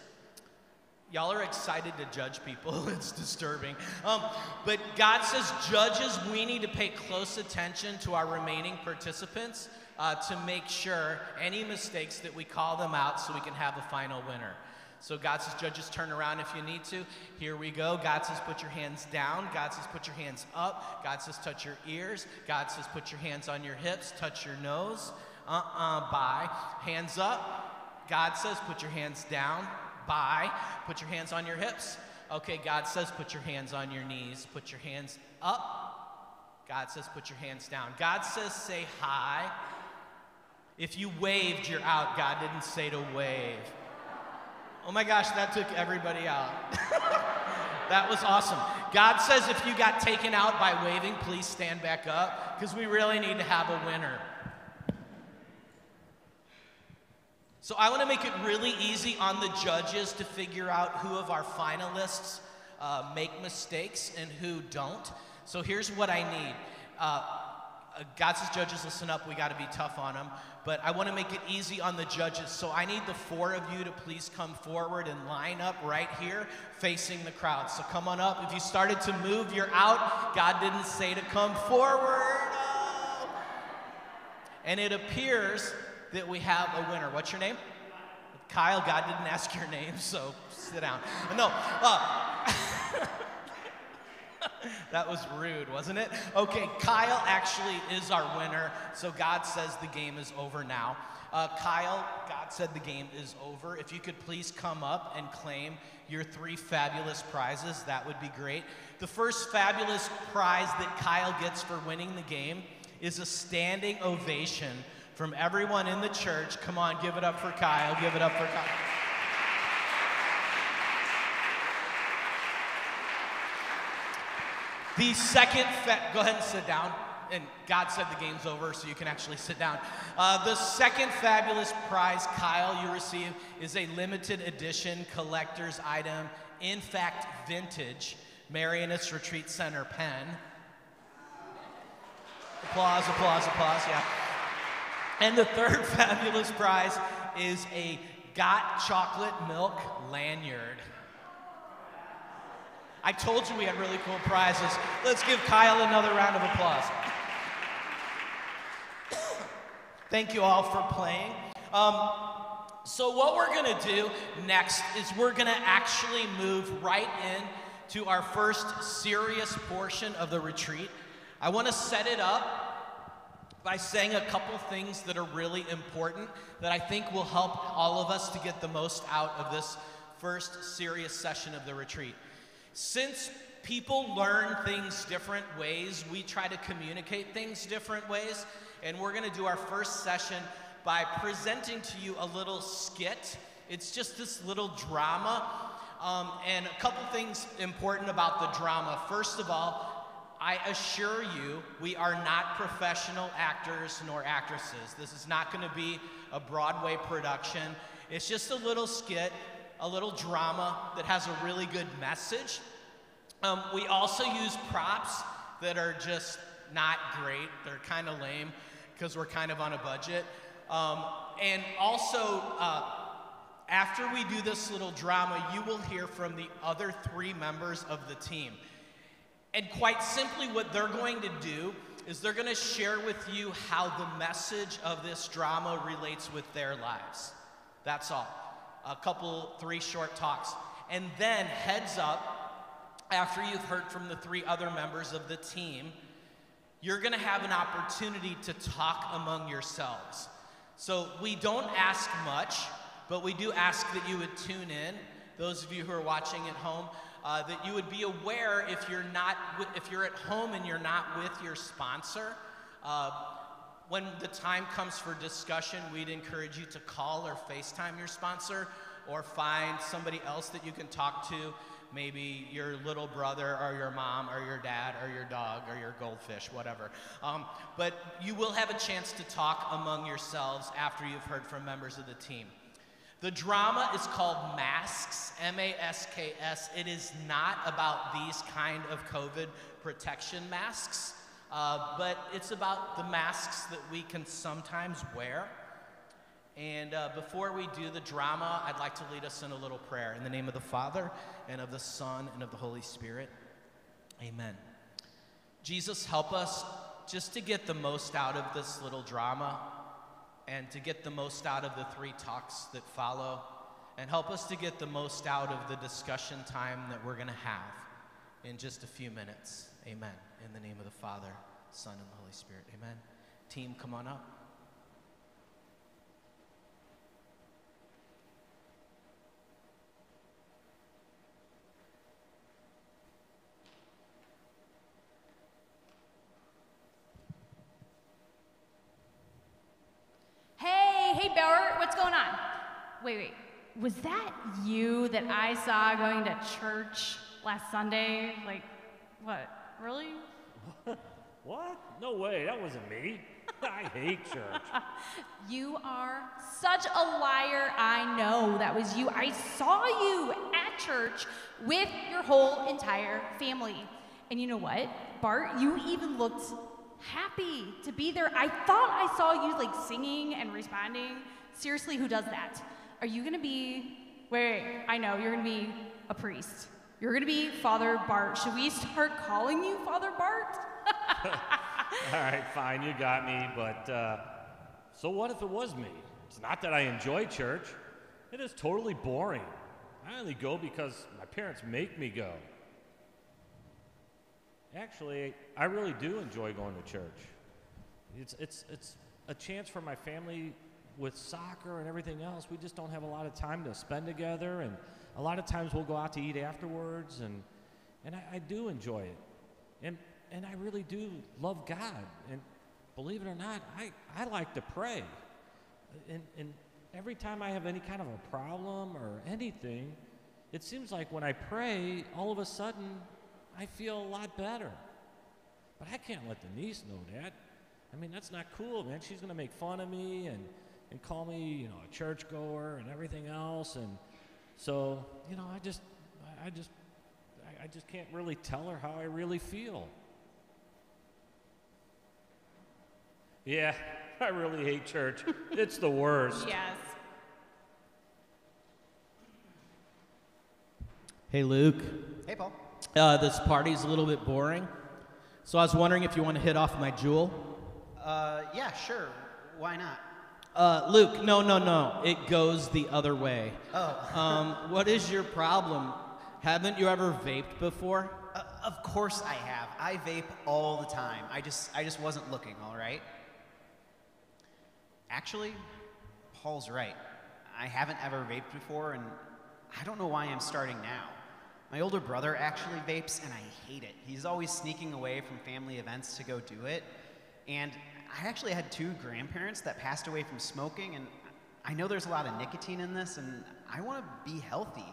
Speaker 2: Y'all are excited to judge people. it's disturbing. Um, but God says, judges, we need to pay close attention to our remaining participants uh, to make sure any mistakes that we call them out so we can have a final winner. So God says, judges, turn around if you need to. Here we go. God says, put your hands down. God says, put your hands up. God says, touch your ears. God says, put your hands on your hips, touch your nose. Uh uh bye. Hands up. God says, put your hands down. Bye. Put your hands on your hips. Okay, God says, put your hands on your knees. Put your hands up. God says, put your hands down. God says, say hi. If you waved, you're out. God didn't say to wave. Oh my gosh, that took everybody out. that was awesome. God says if you got taken out by waving, please stand back up because we really need to have a winner. So I want to make it really easy on the judges to figure out who of our finalists uh, make mistakes and who don't. So here's what I need. Uh, God says, judges, listen up. We got to be tough on them. But I want to make it easy on the judges. So I need the four of you to please come forward and line up right here facing the crowd. So come on up. If you started to move, you're out. God didn't say to come forward. Oh. And it appears that we have a winner. What's your name? Kyle. God didn't ask your name, so sit down. No. Uh, that was rude, wasn't it? Okay, Kyle actually is our winner, so God says the game is over now. Uh, Kyle, God said the game is over. If you could please come up and claim your three fabulous prizes, that would be great. The first fabulous prize that Kyle gets for winning the game is a standing ovation from everyone in the church. Come on, give it up for Kyle. Give it up for Kyle. The second, fa- go ahead and sit down. And God said the game's over, so you can actually sit down. Uh, the second fabulous prize, Kyle, you receive is a limited edition collector's item, in fact, vintage, Marianist Retreat Center pen. Applause, applause, applause, yeah. And the third fabulous prize is a Got Chocolate Milk lanyard. I told you we had really cool prizes. Let's give Kyle another round of applause. Thank you all for playing. Um, so, what we're going to do next is we're going to actually move right in to our first serious portion of the retreat. I want to set it up by saying a couple things that are really important that I think will help all of us to get the most out of this first serious session of the retreat. Since people learn things different ways, we try to communicate things different ways. And we're going to do our first session by presenting to you a little skit. It's just this little drama. Um, and a couple things important about the drama. First of all, I assure you, we are not professional actors nor actresses. This is not going to be a Broadway production. It's just a little skit a little drama that has a really good message. Um, we also use props that are just not great. They're kind of lame because we're kind of on a budget. Um, and also, uh, after we do this little drama, you will hear from the other three members of the team. And quite simply, what they're going to do is they're going to share with you how the message of this drama relates with their lives. That's all a couple, three short talks. And then, heads up, after you've heard from the three other members of the team, you're going to have an opportunity to talk among yourselves. So, we don't ask much, but we do ask that you would tune in. Those of you who are watching at home, uh, that you would be aware if you're not, if you're at home and you're not with your sponsor. Uh, when the time comes for discussion, we'd encourage you to call or FaceTime your sponsor or find somebody else that you can talk to. Maybe your little brother or your mom or your dad or your dog or your goldfish, whatever. Um, but you will have a chance to talk among yourselves after you've heard from members of the team. The drama is called Masks, M A S K S. It is not about these kind of COVID protection masks, uh, but it's about the masks that we can sometimes wear. And uh, before we do the drama, I'd like to lead us in a little prayer. In the name of the Father, and of the Son, and of the Holy Spirit. Amen. Jesus, help us just to get the most out of this little drama and to get the most out of the three talks that follow. And help us to get the most out of the discussion time that we're going to have in just a few minutes. Amen. In the name of the Father, Son, and Holy Spirit. Amen. Team, come on up.
Speaker 3: Hey, hey, Bauer, what's going on? Wait, wait. Was that you that I saw going to church last Sunday? Like, what? Really?
Speaker 5: What? No way, that wasn't me. I hate church.
Speaker 3: You are such a liar. I know that was you. I saw you at church with your whole entire family. And you know what, Bart? You even looked happy to be there. I thought I saw you like singing and responding. Seriously, who does that? Are you gonna be. Wait, I know, you're gonna be a priest. You're gonna be Father Bart. Should we start calling you Father Bart?
Speaker 5: All right, fine, you got me, but uh, so what if it was me? It's not that I enjoy church, it is totally boring. I only go because my parents make me go. Actually, I really do enjoy going to church. It's, it's, it's a chance for my family with soccer and everything else. We just don't have a lot of time to spend together, and a lot of times we'll go out to eat afterwards, and, and I, I do enjoy it. And, and I really do love God. And believe it or not, I, I like to pray. And, and every time I have any kind of a problem or anything, it seems like when I pray, all of a sudden, I feel a lot better. But I can't let Denise know that. I mean, that's not cool, man. She's going to make fun of me and, and call me, you know, a churchgoer and everything else. And so, you know, I just, I- I just, I, I just can't really tell her how I really feel. Yeah, I really hate church. It's the worst.
Speaker 3: Yes.
Speaker 2: Hey, Luke.
Speaker 4: Hey, Paul.
Speaker 2: Uh, this party's a little bit boring. So I was wondering if you want to hit off my Juul.
Speaker 4: Uh, yeah, sure. Why not?
Speaker 2: Uh, Luke, no, no, no. It goes the other way.
Speaker 4: Oh,
Speaker 2: Um, what is your problem? Haven't you ever vaped before?
Speaker 4: uh, of course I have. I vape all the time. I just, I just wasn't looking. All right. Actually, Paul's right. I haven't ever vaped before, and I don't know why I'm starting now. My older brother actually vapes, and I hate it. He's always sneaking away from family events to go do it. And I actually had two grandparents that passed away from smoking, and I know there's a lot of nicotine in this, and I want to be healthy.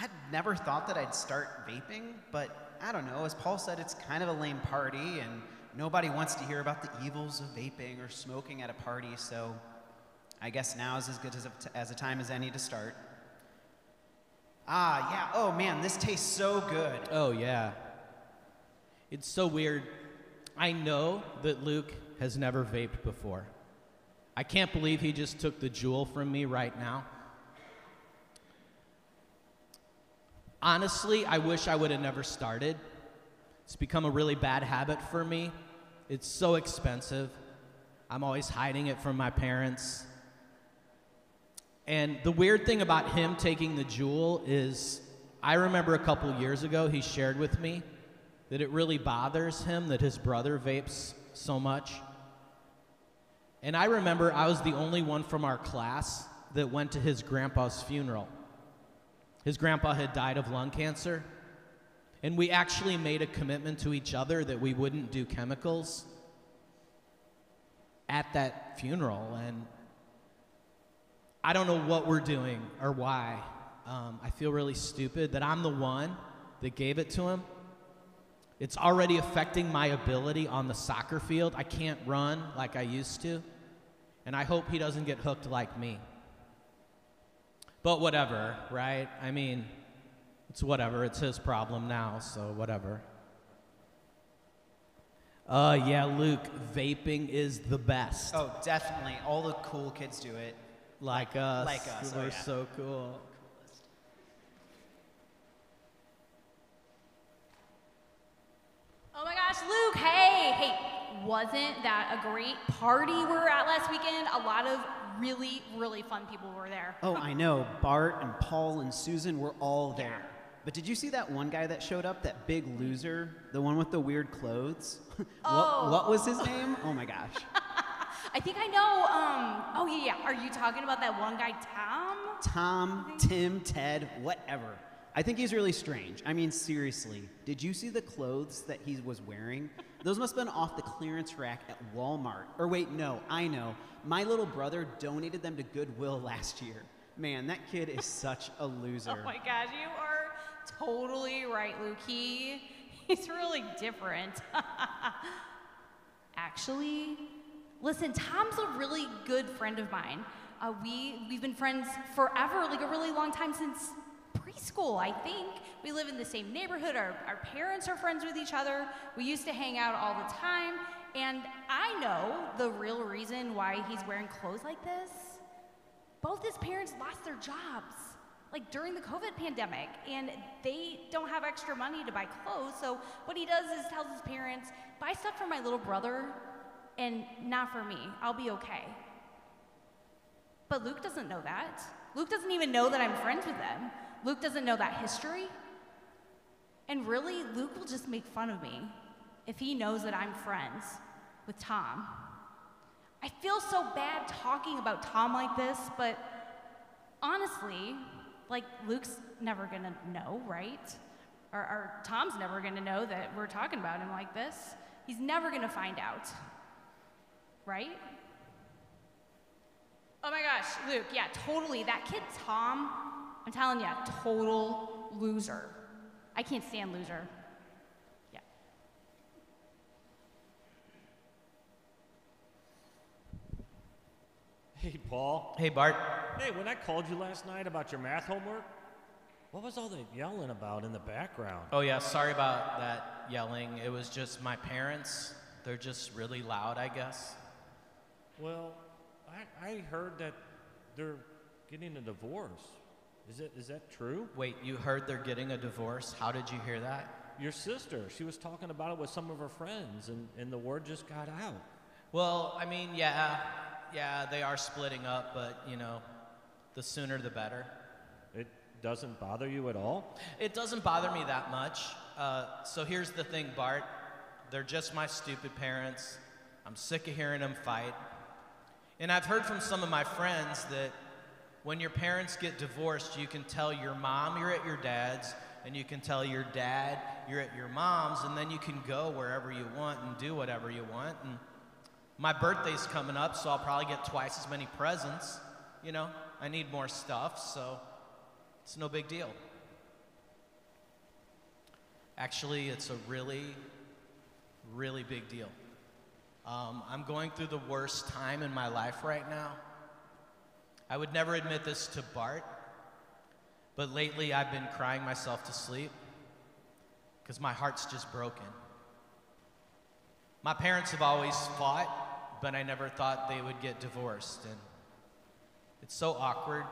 Speaker 4: I'd never thought that I'd start vaping, but I don't know. As Paul said, it's kind of a lame party, and nobody wants to hear about the evils of vaping or smoking at a party, so I guess now is as good as a, as a time as any to start. Ah, yeah. Oh man, this tastes so good.
Speaker 2: Oh, yeah. It's so weird. I know that Luke has never vaped before. I can't believe he just took the Juul from me right now. Honestly, I wish I would have never started. It's become a really bad habit for me. It's so expensive. I'm always hiding it from my parents. And the weird thing about him taking the Juul is I remember a couple years ago he shared with me that it really bothers him that his brother vapes so much. And I remember I was the only one from our class that went to his grandpa's funeral. His grandpa had died of lung cancer. And we actually made a commitment to each other that we wouldn't do chemicals at that funeral. And I don't know what we're doing or why. Um, I feel really stupid that I'm the one that gave it to him. It's already affecting my ability on the soccer field. I can't run like I used to. And I hope he doesn't get hooked like me. But whatever, right? I mean, it's whatever. It's his problem now, so whatever. Uh, yeah, Luke, vaping is the best.
Speaker 4: Oh, definitely. All the cool kids do it.
Speaker 2: Like us.
Speaker 4: Like us, oh,
Speaker 2: We're
Speaker 4: yeah.
Speaker 2: so cool.
Speaker 3: Oh my gosh, Luke, hey, hey, wasn't that a great party we were at last weekend? A lot of really, really fun people were there.
Speaker 4: Oh, I know. Bart and Paul and Susan were all there. But did you see that one guy that showed up, that big loser, the one with the weird clothes?
Speaker 3: Oh.
Speaker 4: what, what was his name? Oh my gosh.
Speaker 3: I think I know, um, oh yeah, yeah. Are you talking about that one guy, Tom?
Speaker 4: Tom, Tim, Ted, whatever. I think he's really strange. I mean, seriously, did you see the clothes that he was wearing? Those must have been off the clearance rack at Walmart. Or wait, no, I know. My little brother donated them to Goodwill last year. Man, that kid is such a loser.
Speaker 3: Oh my gosh, you are totally right, Luke. He, he's really different. Actually, listen, Tom's a really good friend of mine. Uh, we, we've been friends forever, like a really long time since preschool, I think. We live in the same neighborhood. Our, our parents are friends with each other. We used to hang out all the time. And I know the real reason why he's wearing clothes like this. Both his parents lost their jobs, like during the COVID pandemic, and they don't have extra money to buy clothes. So what he does is tells his parents, buy stuff for my little brother and not for me. I'll be okay. But Luke doesn't know that. Luke doesn't even know that I'm friends with them. Luke doesn't know that history. And really, Luke will just make fun of me if he knows that I'm friends with Tom. I feel so bad talking about Tom like this, but honestly, like Luke's never gonna know, right? Or, or Tom's never gonna know that we're talking about him like this. He's never gonna find out, right? Oh my gosh, Luke, yeah, totally. That kid Tom, I'm telling you, total loser. I can't stand loser. Yeah.
Speaker 5: Hey, Paul.
Speaker 2: Hey, Bart.
Speaker 5: Hey, when I called you last night about your math homework, what was all the yelling about in the background?
Speaker 2: Oh, yeah, sorry about that yelling. It was just my parents. They're just really loud, I guess.
Speaker 5: Well, I, I heard that they're getting a divorce. Is it is that true?
Speaker 2: Wait, you heard they're getting a divorce? How did you hear that?
Speaker 5: Your sister, she was talking about it with some of her friends, and, and the word just got out.
Speaker 2: Well, I mean, yeah, yeah, they are splitting up, but, you know, the sooner the better.
Speaker 5: It doesn't bother you at all?
Speaker 2: It doesn't bother me that much. Uh, so here's the thing, Bart. They're just my stupid parents. I'm sick of hearing them fight. And I've heard from some of my friends that when your parents get divorced, you can tell your mom you're at your dad's, and you can tell your dad you're at your mom's, and then you can go wherever you want and do whatever you want. And my birthday's coming up, so I'll probably get twice as many presents. You know, I need more stuff, so it's no big deal. Actually, it's a really, really big deal. Um, I'm going through the worst time in my life right now. I would never admit this to Bart, but lately I've been crying myself to sleep because my heart's just broken. My parents have always fought, but I never thought they would get divorced, and it's so awkward.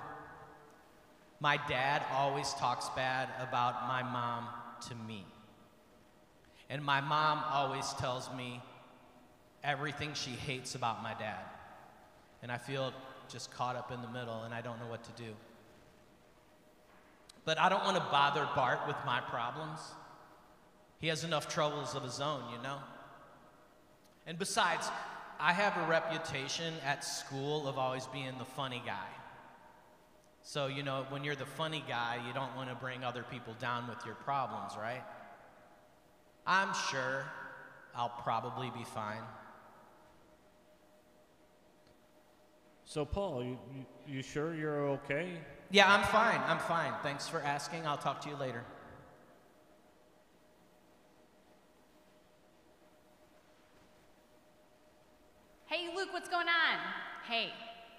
Speaker 2: My dad always talks bad about my mom to me. And my mom always tells me everything she hates about my dad. And I feel just caught up in the middle and I don't know what to do. But I don't want to bother Bart with my problems. He has enough troubles of his own, you know? And besides, I have a reputation at school of always being the funny guy. So, you know, when you're the funny guy, you don't want to bring other people down with your problems, right? I'm sure I'll probably be fine.
Speaker 5: So, Paul, you, you, you sure you're okay?
Speaker 2: Yeah, I'm fine. I'm fine. Thanks for asking. I'll talk to you later.
Speaker 3: Hey, Luke, what's going on? Hey,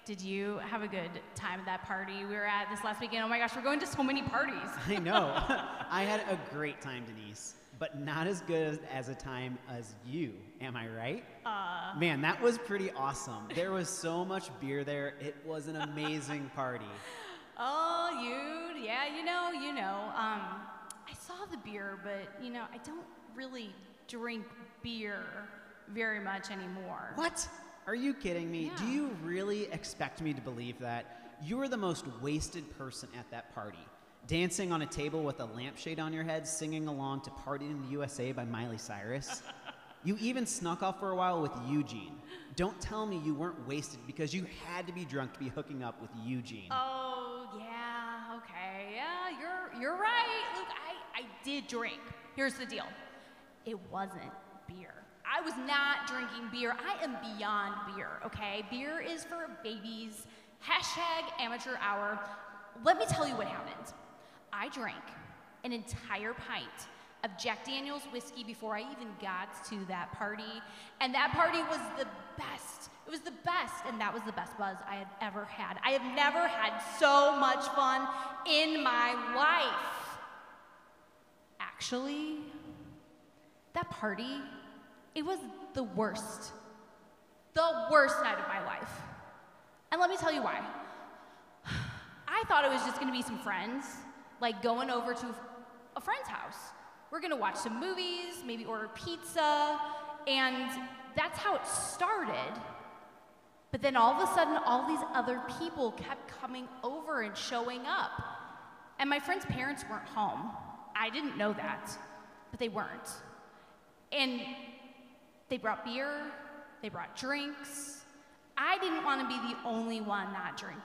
Speaker 3: did you have a good time at that party we were at this last weekend? Oh my gosh, we're going to so many parties.
Speaker 4: I know. I had a great time, Denise, but not as good as a time as you. Am I right? Uh, Man, that was pretty awesome. There was so much beer there. It was an amazing party.
Speaker 3: Oh, you, yeah, you know, you know. Um, I saw the beer, but you know, I don't really drink beer very much anymore.
Speaker 4: What? Are you kidding me? Do you really expect me to believe that? You were the most wasted person at that party. Dancing on a table with a lampshade on your head, singing along to Party in the USA by Miley Cyrus. you even snuck off for a while with Eugene. Don't tell me you weren't wasted because you had to be drunk to be hooking up with Eugene.
Speaker 3: Oh, yeah, okay. Yeah, you're you're right. Look, I, I did drink. Here's the deal. It wasn't beer. I was not drinking beer. I am beyond beer, okay? Beer is for babies. Hashtag amateur hour. Let me tell you what happened. I drank an entire pint of Jack Daniels whiskey before I even got to that party. And that party was the best. It was the best, and that was the best buzz I had ever had. I have never had so much fun in my life. Actually, that party, it was the worst. The worst night of my life. And let me tell you why. I thought it was just gonna be some friends, like going over to a friend's house. We're gonna watch some movies, maybe order pizza, and that's how it started. But then all of a sudden, all these other people kept coming over and showing up. And my friend's parents weren't home. I didn't know that, but they weren't. And they brought beer, they brought drinks. I didn't want to be the only one not drinking.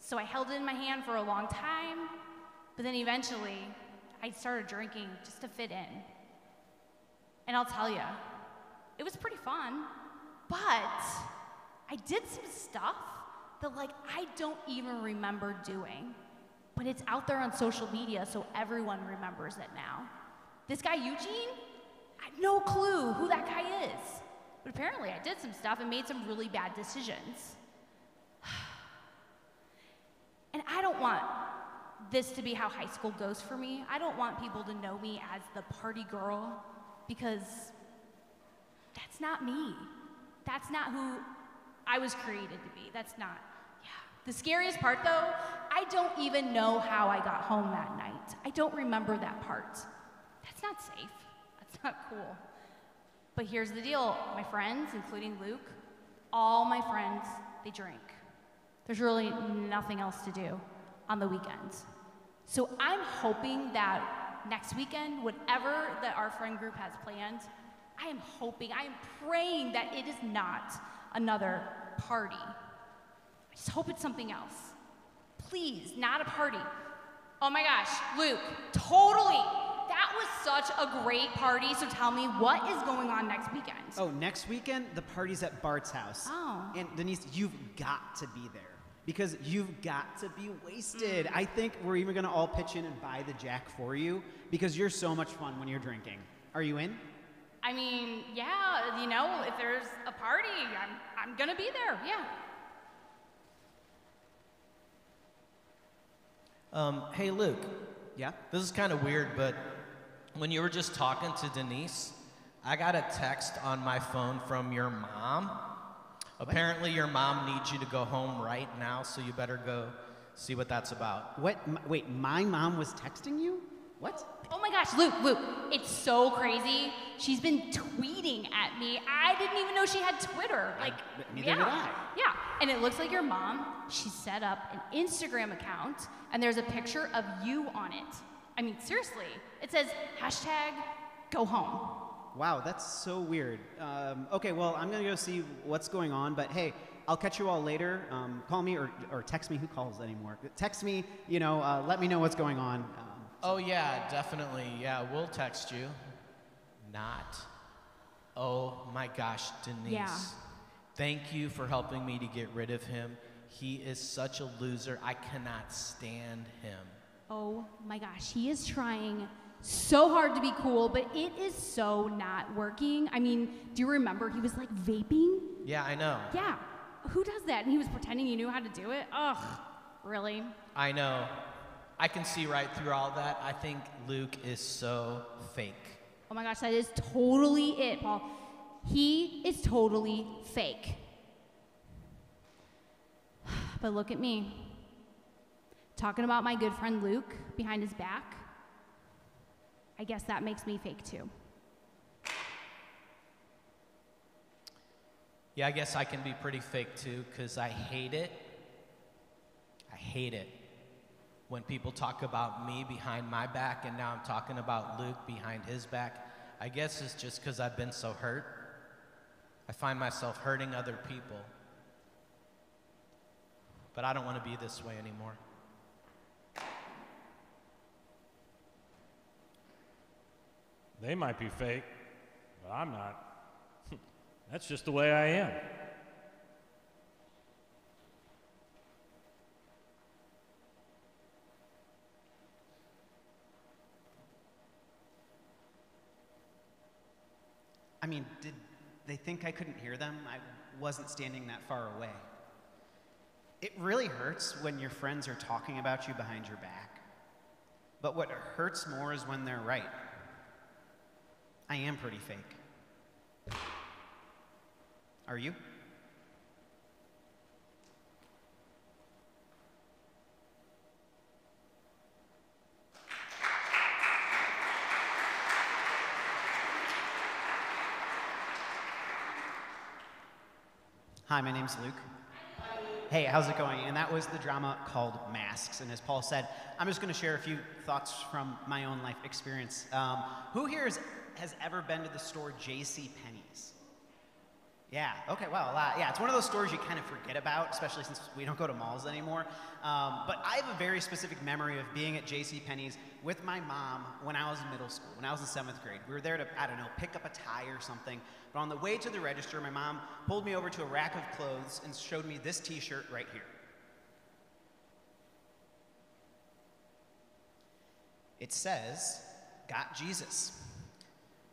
Speaker 3: So I held it in my hand for a long time, but then eventually I started drinking just to fit in. And I'll tell you, it was pretty fun, but I did some stuff that like I don't even remember doing. But it's out there on social media, so everyone remembers it now. This guy Eugene, I had no clue who that guy is. But apparently I did some stuff and made some really bad decisions. And I don't want this to be how high school goes for me. I don't want people to know me as the party girl because that's not me. That's not who I was created to be. That's not, yeah. The scariest part though, I don't even know how I got home that night. I don't remember that part. That's not safe. That's not cool. But here's the deal my friends, including Luke, all my friends, they drink. There's really nothing else to do on the weekends. So I'm hoping that next weekend, whatever that our friend group has planned, I am hoping, I am praying that it is not another party. I just hope it's something else. Please, not a party. Oh my gosh, Luke, totally. That was such a great party. So tell me, what is going on next weekend?
Speaker 4: Oh, next weekend, the party's at Bart's house.
Speaker 3: Oh.
Speaker 4: And Denise, you've got to be there because you've got to be wasted. I think we're even going to all pitch in and buy the Jack for you because you're so much fun when you're drinking. Are you in?
Speaker 3: I mean, yeah, you know, if there's a party, I'm, I'm gonna be there, yeah.
Speaker 2: Um, hey, Luke.
Speaker 4: Yeah?
Speaker 2: This is kind of weird, but when you were just talking to Denise, I got a text on my phone from your mom. Apparently, your mom needs you to go home right now, so you better go see what that's about.
Speaker 4: What? M- wait, my mom was texting you? What?
Speaker 3: Oh my gosh, Luke, Luke, it's so crazy. She's been tweeting at me. I didn't even know she had Twitter. Like,
Speaker 4: neither
Speaker 3: yeah,
Speaker 4: did I.
Speaker 3: Yeah, and it looks like your mom, she set up an Instagram account, and there's a picture of you on it. I mean, seriously, it says hashtag go home.
Speaker 4: Wow, that's so weird. Um, okay, well, I'm going to go see what's going on, but hey, I'll catch you all later. Um, call me or, or text me. Who calls anymore? Text me, you know, uh, let me know what's going on. Um,
Speaker 2: Oh, yeah, definitely. Yeah, we'll text you. Not. Oh my gosh, Denise.
Speaker 3: Yeah.
Speaker 2: Thank you for helping me to get rid of him. He is such a loser. I cannot stand him.
Speaker 3: Oh my gosh, he is trying so hard to be cool, but it is so not working. I mean, do you remember he was like vaping?
Speaker 2: Yeah, I know.
Speaker 3: Yeah. Who does that? And he was pretending he knew how to do it? Ugh, really?
Speaker 2: I know. I can see right through all that. I think Luke is so fake.
Speaker 3: Oh my gosh, that is totally it, Paul. He is totally fake. But look at me. Talking about my good friend Luke behind his back. I guess that makes me fake too.
Speaker 2: Yeah, I guess I can be pretty fake too, because I hate it. I hate it when people talk about me behind my back, and now I'm talking about Luke behind his back. I guess it's just because I've been so hurt. I find myself hurting other people. But I don't want to be this way anymore.
Speaker 5: They might be fake, but I'm not. That's just the way I am.
Speaker 4: I mean, did they think I couldn't hear them? I wasn't standing that far away. It really hurts when your friends are talking about you behind your back. But what hurts more is when they're right. I am pretty fake. Are you? Hi, my name's Luke. Hey, how's it going? And that was the drama called Masks. And as Paul said, I'm just going to share a few thoughts from my own life experience. Um, who here has, has ever been to the store J.C. Penney's? Yeah, okay, well, a lot. Yeah, it's one of those stores you kind of forget about, especially since we don't go to malls anymore. Um, but I have a very specific memory of being at J.C. Penney's with my mom when I was in middle school, when I was in seventh grade. We were there to, I don't know, pick up a tie or something. But on the way to the register, my mom pulled me over to a rack of clothes and showed me this t shirt right here. It says, Got Jesus.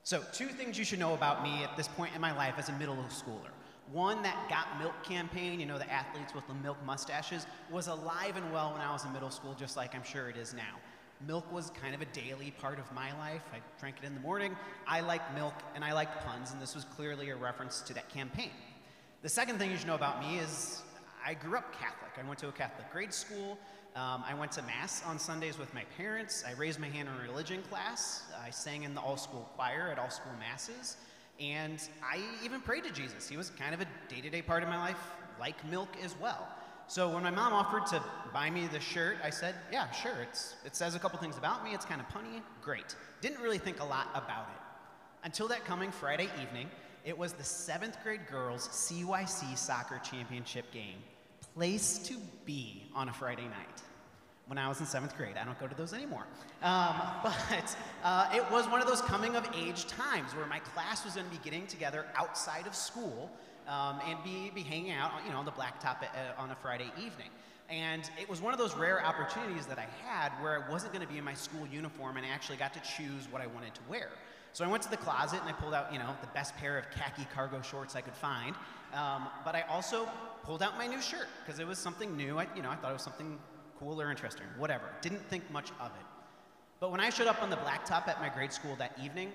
Speaker 4: So, two things you should know about me at this point in my life as a middle schooler. One, that Got Milk campaign, you know, the athletes with the milk mustaches, was alive and well when I was in middle school, just like I'm sure it is now. Milk was kind of a daily part of my life. I drank it in the morning. I like milk and I like puns, and this was clearly a reference to that campaign. The second thing you should know about me is I grew up Catholic. I went to a Catholic grade school. Um, I went to Mass on Sundays with my parents. I raised my hand in religion class. I sang in the all school choir at all school Masses. And I even prayed to Jesus. He was kind of a day to day part of my life, like milk as well. So when my mom offered to buy me the shirt, I said, yeah, sure. It's, it says a couple things about me. It's kind of punny. Great. Didn't really think a lot about it. Until that coming Friday evening, it was the seventh grade girls CYC soccer championship game. Place to be on a Friday night. When I was in seventh grade, I don't go to those anymore. Um, but uh, it was one of those coming of age times where my class was going to be getting together outside of school um, and be, be hanging out, you know, on the blacktop at, uh, on a Friday evening. And it was one of those rare opportunities that I had where I wasn't going to be in my school uniform and I actually got to choose what I wanted to wear. So I went to the closet and I pulled out, you know, the best pair of khaki cargo shorts I could find. Um, but I also pulled out my new shirt because it was something new. I, you know, I thought it was something cool or interesting, whatever. Didn't think much of it. But when I showed up on the blacktop at my grade school that evening,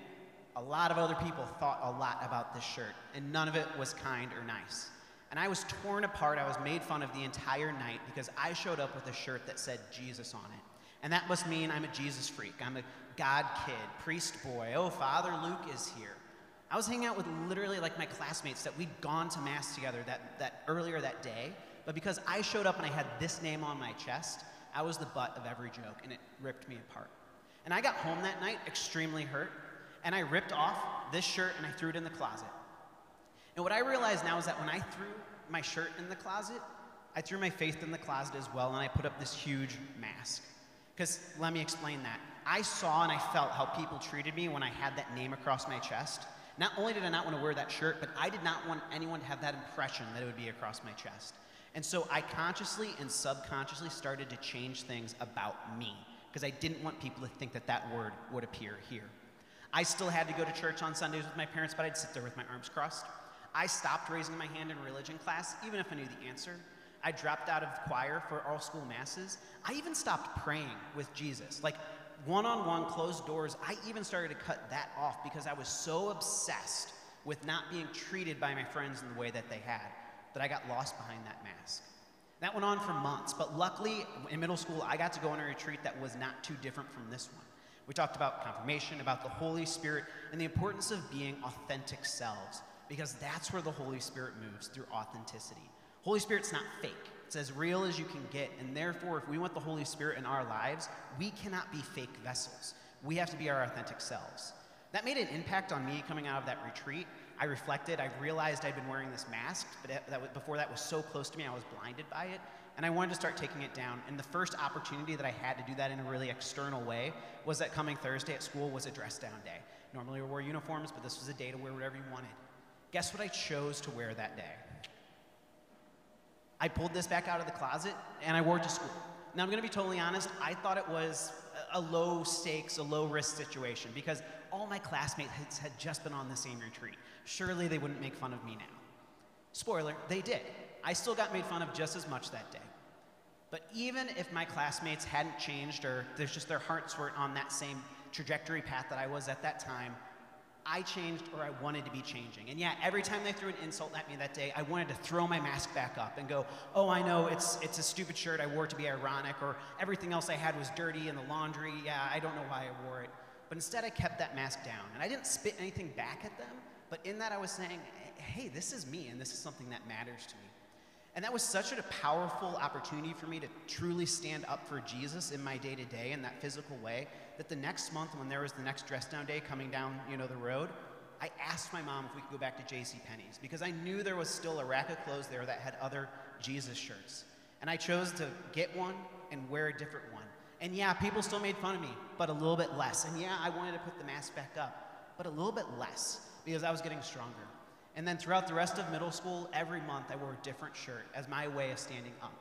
Speaker 4: a lot of other people thought a lot about this shirt, and none of it was kind or nice. And I was torn apart. I was made fun of the entire night because I showed up with a shirt that said Jesus on it. And that must mean I'm a Jesus freak. I'm a God kid, priest boy. Oh, Father Luke is here. I was hanging out with literally like my classmates that we'd gone to Mass together that, that earlier that day. But because I showed up and I had this name on my chest, I was the butt of every joke, and it ripped me apart. And I got home that night extremely hurt, and I ripped off this shirt and I threw it in the closet. And what I realize now is that when I threw my shirt in the closet, I threw my faith in the closet as well, and I put up this huge mask. Because let me explain that. I saw and I felt how people treated me when I had that name across my chest. Not only did I not want to wear that shirt, but I did not want anyone to have that impression that it would be across my chest. And so I consciously and subconsciously started to change things about me because I didn't want people to think that that word would appear here. I still had to go to church on Sundays with my parents, but I'd sit there with my arms crossed. I stopped raising my hand in religion class, even if I knew the answer. I dropped out of choir for all school masses. I even stopped praying with Jesus. Like one on one, closed doors, I even started to cut that off because I was so obsessed with not being treated by my friends in the way that they had that I got lost behind that mask. That went on for months, but luckily in middle school, I got to go on a retreat that was not too different from this one. We talked about confirmation, about the Holy Spirit, and the importance of being authentic selves, because that's where the Holy Spirit moves through authenticity. Holy Spirit's not fake. It's as real as you can get. And therefore, if we want the Holy Spirit in our lives, we cannot be fake vessels. We have to be our authentic selves. That made an impact on me coming out of that retreat. I reflected, I realized I'd been wearing this mask, but that, before that was so close to me, I was blinded by it. And I wanted to start taking it down. And the first opportunity that I had to do that in a really external way was that coming Thursday at school was a dress down day. Normally we wear uniforms, but this was a day to wear whatever you wanted. Guess what I chose to wear that day? I pulled this back out of the closet and I wore it to school. Now, I'm going to be totally honest, I thought it was a low stakes, a low risk situation because all my classmates had just been on the same retreat. Surely they wouldn't make fun of me now. Spoiler, they did. I still got made fun of just as much that day. But even if my classmates hadn't changed or there's just their hearts weren't on that same trajectory path that I was at that time, I changed or I wanted to be changing. And yeah, every time they threw an insult at me that day, I wanted to throw my mask back up and go, oh, I know, it's, it's a stupid shirt. I wore to be ironic, or everything else I had was dirty in the laundry. Yeah, I don't know why I wore it. But instead, I kept that mask down. And I didn't spit anything back at them, but in that, I was saying, hey, this is me, and this is something that matters to me. And that was such a powerful opportunity for me to truly stand up for Jesus in my day to day in that physical way that the next month, when there was the next dress down day coming down, you know, the road, I asked my mom if we could go back to J.C. Penney's because I knew there was still a rack of clothes there that had other Jesus shirts. And I chose to get one and wear a different one. And yeah, people still made fun of me, but a little bit less. And yeah, I wanted to put the mask back up, but a little bit less because I was getting stronger. And then throughout the rest of middle school, every month I wore a different shirt as my way of standing up.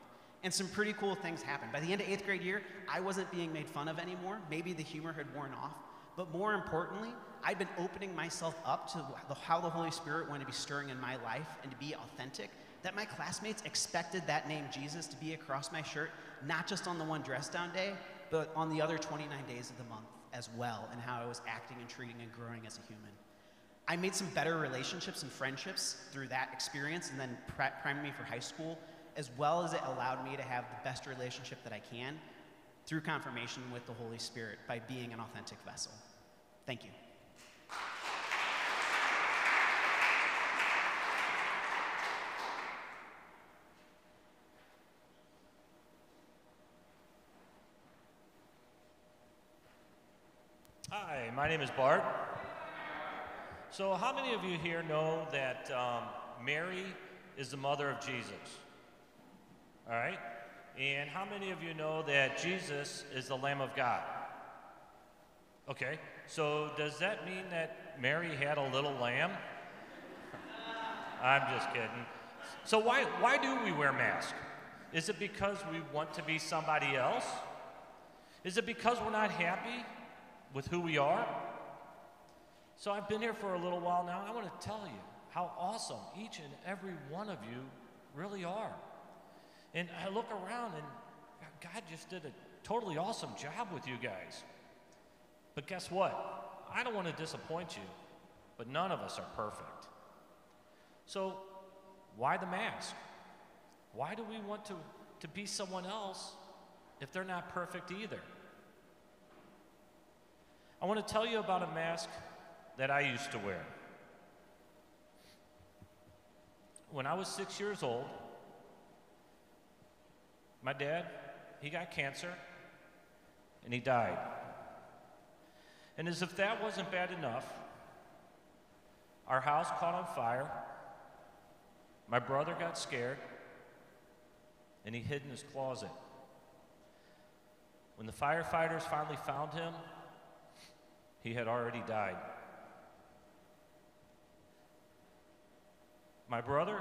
Speaker 4: And some pretty cool things happened. By the end of eighth grade year, I wasn't being made fun of anymore. Maybe the humor had worn off. But more importantly, I'd been opening myself up to how the Holy Spirit wanted to be stirring in my life and to be authentic. That my classmates expected that name Jesus to be across my shirt, not just on the one dress down day, but on the other 29 days of the month as well, and how I was acting and treating and growing as a human. I made some better relationships and friendships through that experience and then primed me for high school, as well as it allowed me to have the best relationship that I can through confirmation with the Holy Spirit by being an authentic vessel. Thank you.
Speaker 5: Hi, my name is Bart. So, how many of you here know that um, Mary is the mother of Jesus? All right? And how many of you know that Jesus is the Lamb of God? Okay, so does that mean that Mary had a little lamb? I'm just kidding. So, why, why do we wear masks? Is it because we want to be somebody else? Is it because we're not happy with who we are? So I've been here for a little while now. I want to tell you how awesome each and every one of you really are. And I look around and God just did a totally awesome job with you guys. But guess what? I don't want to disappoint you, but none of us are perfect. So why the mask? Why do we want to, to be someone else if they're not perfect either? I want to tell you about a mask that I used to wear. When I was six years old, my dad, he got cancer and he died. And as if that wasn't bad enough, our house caught on fire. My brother got scared and he hid in his closet. When the firefighters finally found him, he had already died. My brother,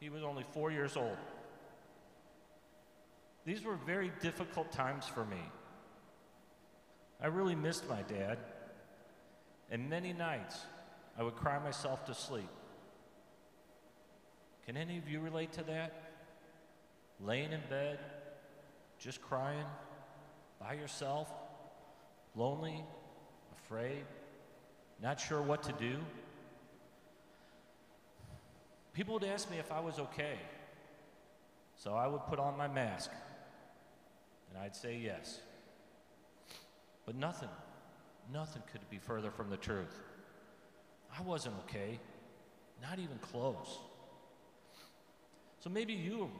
Speaker 5: he was only four years old. These were very difficult times for me. I really missed my dad, and many nights I would cry myself to sleep. Can any of you relate to that? Laying in bed, just crying, by yourself, lonely, afraid, not sure what to do? People would ask me if I was okay. So I would put on my mask and I'd say yes. But nothing, nothing could be further from the truth. I wasn't okay, not even close. So maybe you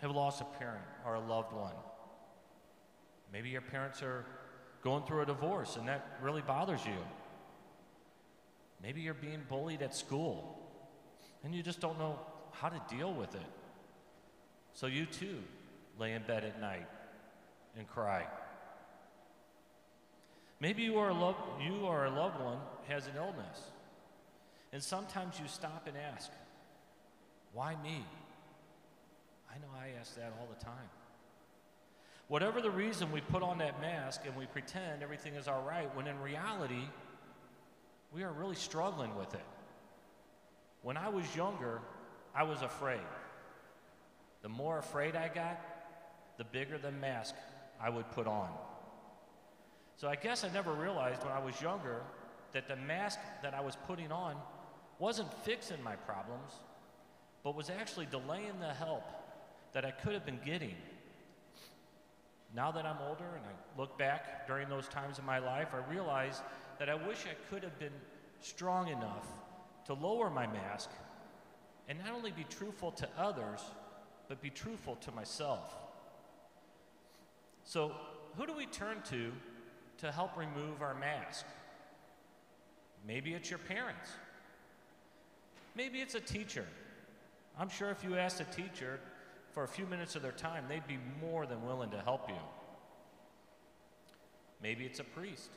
Speaker 5: have lost a parent or a loved one. Maybe your parents are going through a divorce and that really bothers you. Maybe you're being bullied at school and you just don't know how to deal with it. So you too lay in bed at night and cry. Maybe you, are a lo- you or a loved one has an illness. And sometimes you stop and ask, why me? I know I ask that all the time. Whatever the reason, we put on that mask and we pretend everything is all right, when in reality, we are really struggling with it. When I was younger, I was afraid. The more afraid I got, the bigger the mask I would put on. So I guess I never realized when I was younger that the mask that I was putting on wasn't fixing my problems, but was actually delaying the help that I could have been getting. Now that I'm older and I look back during those times in my life, I realize that I wish I could have been strong enough to lower my mask and not only be truthful to others, but be truthful to myself. So, who do we turn to to help remove our mask? Maybe it's your parents. Maybe it's a teacher. I'm sure if you asked a teacher for a few minutes of their time, they'd be more than willing to help you. Maybe it's a priest.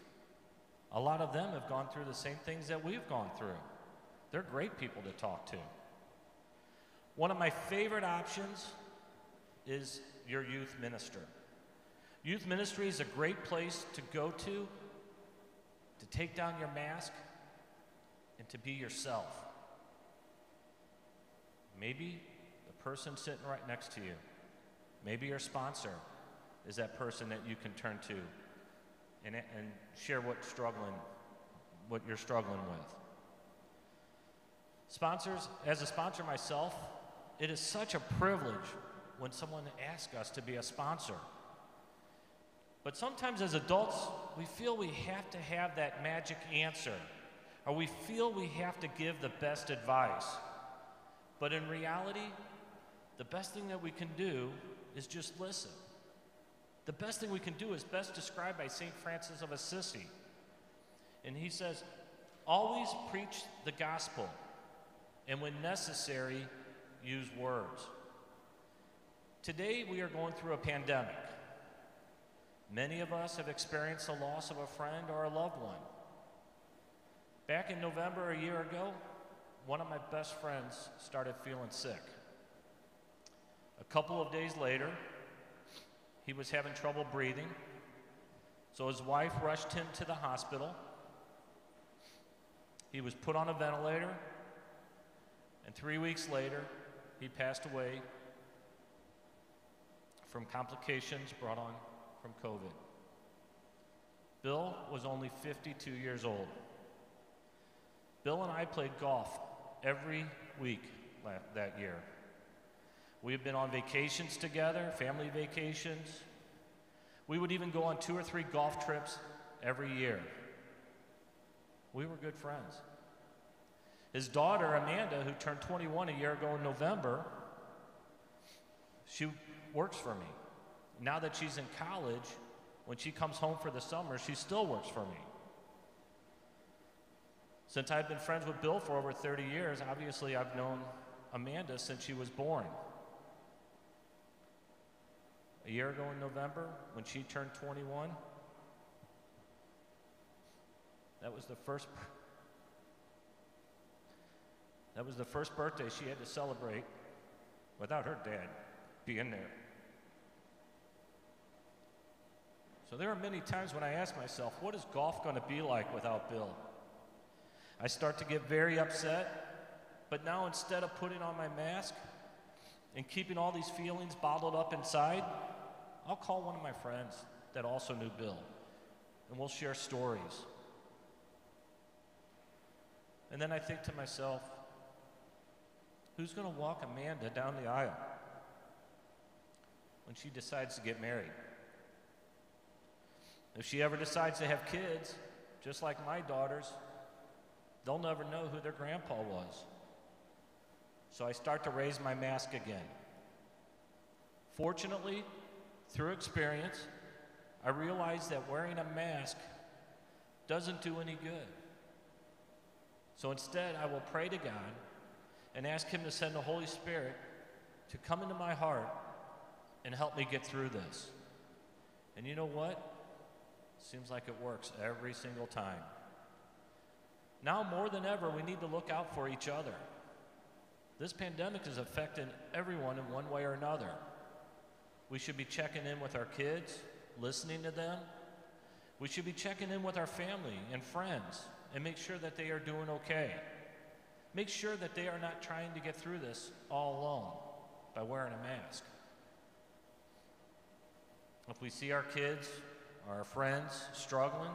Speaker 5: A lot of them have gone through the same things that we've gone through. They're great people to talk to. One of my favorite options is your youth minister. Youth ministry is a great place to go to, to take down your mask, and to be yourself. Maybe the person sitting right next to you, maybe your sponsor is that person that you can turn to and, and share what struggling, what you're struggling with. Sponsors, as a sponsor myself, it is such a privilege when someone asks us to be a sponsor. But sometimes as adults, we feel we have to have that magic answer, or we feel we have to give the best advice. But in reality, the best thing that we can do is just listen. The best thing we can do is best described by St. Francis of Assisi. And he says, always preach the gospel, and when necessary, use words. Today, we are going through a pandemic. Many of us have experienced the loss of a friend or a loved one. Back in November a year ago, one of my best friends started feeling sick. A couple of days later, he was having trouble breathing, so his wife rushed him to the hospital. He was put on a ventilator, and three weeks later, he passed away from complications brought on from COVID. Bill was only 52 years old. Bill and I played golf every week that year. We have been on vacations together, family vacations. We would even go on two or three golf trips every year. We were good friends. His daughter, Amanda, who turned 21 a year ago in November, she works for me. Now that she's in college, when she comes home for the summer, she still works for me. Since I've been friends with Bill for over 30 years, obviously I've known Amanda since she was born a year ago in November when she turned 21. That was the first. That was the first birthday she had to celebrate without her dad being there. So there are many times when I ask myself, what is golf going to be like without Bill? I start to get very upset, but now instead of putting on my mask and keeping all these feelings bottled up inside, I'll call one of my friends that also knew Bill, and we'll share stories. And then I think to myself, who's going to walk Amanda down the aisle when she decides to get married? If she ever decides to have kids, just like my daughters, they'll never know who their grandpa was. So I start to raise my mask again. Fortunately, through experience, I realize that wearing a mask doesn't do any good. So instead, I will pray to God and ask Him to send the Holy Spirit to come into my heart and help me get through this. And you know what? Seems like it works every single time. Now, more than ever, we need to look out for each other. This pandemic is affecting everyone in one way or another. We should be checking in with our kids, listening to them. We should be checking in with our family and friends and make sure that they are doing okay. Make sure that they are not trying to get through this all alone by wearing a mask. If we see our kids our friends struggling,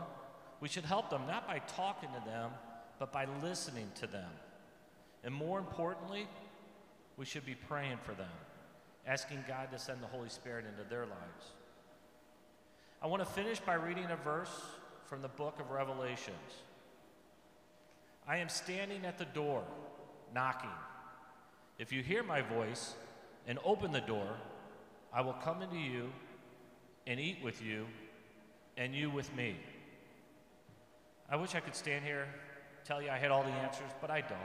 Speaker 5: we should help them not by talking to them, but by listening to them. And more importantly, we should be praying for them, asking God to send the Holy Spirit into their lives. I want to finish by reading a verse from the book of Revelations. I am standing at the door, knocking. If you hear my voice and open the door, I will come into you and eat with you, and you with me. I wish I could stand here, tell you I had all the answers, but I don't.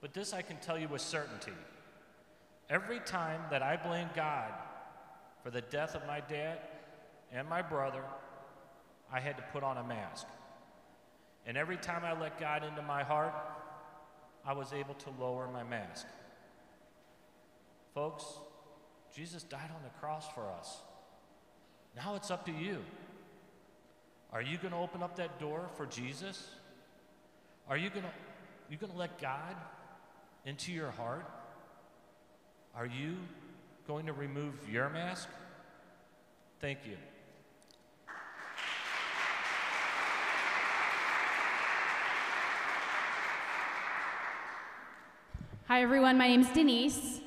Speaker 5: But this I can tell you with certainty. Every time that I blame God for the death of my dad and my brother, I had to put on a mask. And every time I let God into my heart, I was able to lower my mask. Folks, Jesus died on the cross for us. Now it's up to you. Are you going to open up that door for Jesus? Are you going to you going to let God into your heart? Are you going to remove your mask? Thank you.
Speaker 3: Hi, everyone. My name is Denise.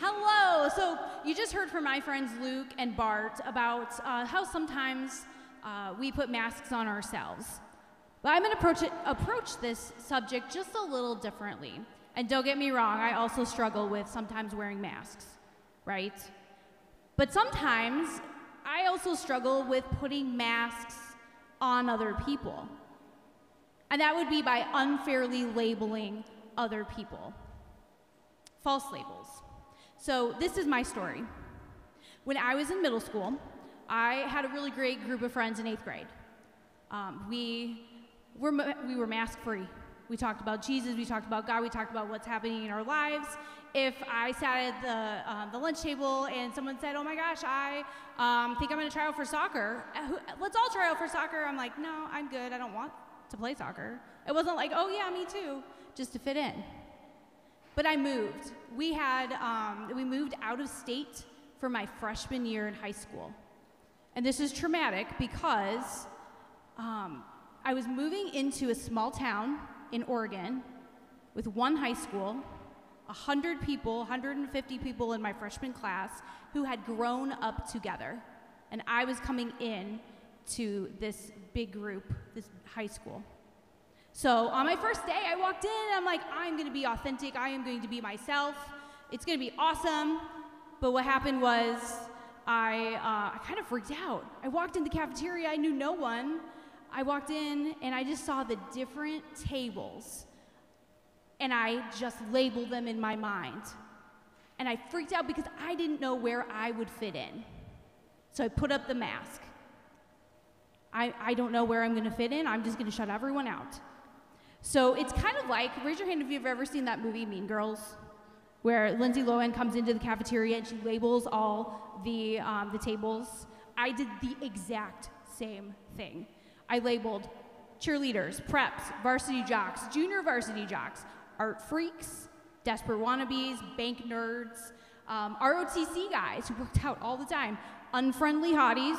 Speaker 3: Hello. So, you just heard from my friends Luke and Bart about uh, how sometimes uh, we put masks on ourselves. But I'm going to approach, approach this subject just a little differently. And don't get me wrong, I also struggle with sometimes wearing masks, right? But sometimes I also struggle with putting masks on other people. And that would be by unfairly labeling other people. False labels. So, this is my story. When I was in middle school, I had a really great group of friends in eighth grade. Um, we, were, we were mask free. We talked about Jesus, we talked about God, we talked about what's happening in our lives. If I sat at the, um, the lunch table and someone said, Oh my gosh, I um, think I'm gonna try out for soccer, uh, let's all try out for soccer, I'm like, No, I'm good, I don't want to play soccer. It wasn't like, Oh yeah, me too just to fit in. But I moved. We had, um, we moved out of state for my freshman year in high school. And this is traumatic because um, I was moving into a small town in Oregon with one high school, 100 people, 150 people in my freshman class who had grown up together. And I was coming in to this big group, this high school. So on my first day, I walked in and I'm like, I'm gonna be authentic, I am going to be myself. It's gonna be awesome. But what happened was I, uh, I kind of freaked out. I walked in the cafeteria, I knew no one. I walked in and I just saw the different tables and I just labeled them in my mind. And I freaked out because I didn't know where I would fit in. So I put up the mask. I, I don't know where I'm gonna fit in, I'm just gonna shut everyone out. So it's kind of like, raise your hand if you've ever seen that movie Mean Girls, where Lindsay Lohan comes into the cafeteria and she labels all the, um, the tables. I did the exact same thing. I labeled cheerleaders, preps, varsity jocks, junior varsity jocks, art freaks, desperate wannabes, bank nerds, um, ROTC guys who worked out all the time, unfriendly hotties,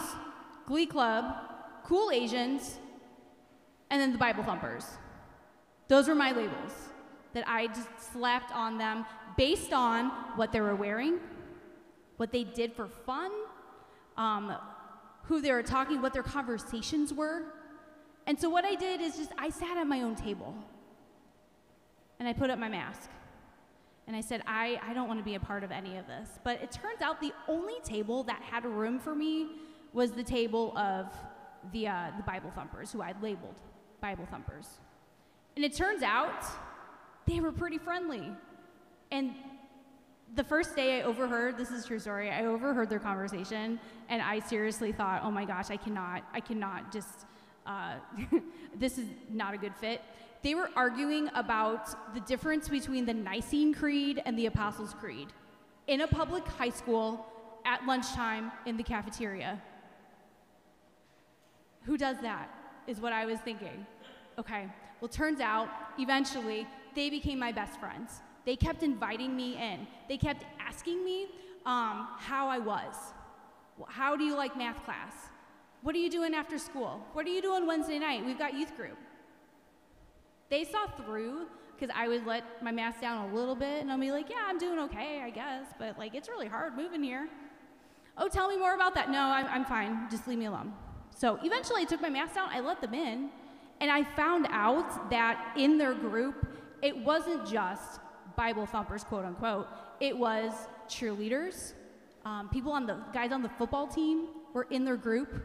Speaker 3: glee club, cool Asians, and then the Bible thumpers. Those were my labels that I just slapped on them based on what they were wearing, what they did for fun, um, who they were talking, what their conversations were. And so what I did is just I sat at my own table and I put up my mask. And I said, I, I don't want to be a part of any of this. But it turns out the only table that had room for me was the table of the, uh, the Bible thumpers, who I'd labeled Bible thumpers. And it turns out they were pretty friendly. And the first day I overheard, this is true story, I overheard their conversation and I seriously thought, oh my gosh, I cannot, I cannot just, uh, this is not a good fit. They were arguing about the difference between the Nicene Creed and the Apostles' Creed in a public high school at lunchtime in the cafeteria. Who does that? Is what I was thinking. Okay, well, turns out eventually they became my best friends. They kept inviting me in, they kept asking me um, how I was. How do you like math class? What are you doing after school? What are you doing Wednesday night? We've got youth group. They saw through because I would let my mask down a little bit and I'll be like, yeah, I'm doing okay, I guess, but like it's really hard moving here. Oh, tell me more about that. No, I'm, I'm fine. Just leave me alone. So eventually I took my mask down, I let them in, and I found out that in their group, it wasn't just Bible thumpers, quote unquote, it was cheerleaders, um, people on the guys on the football team were in their group.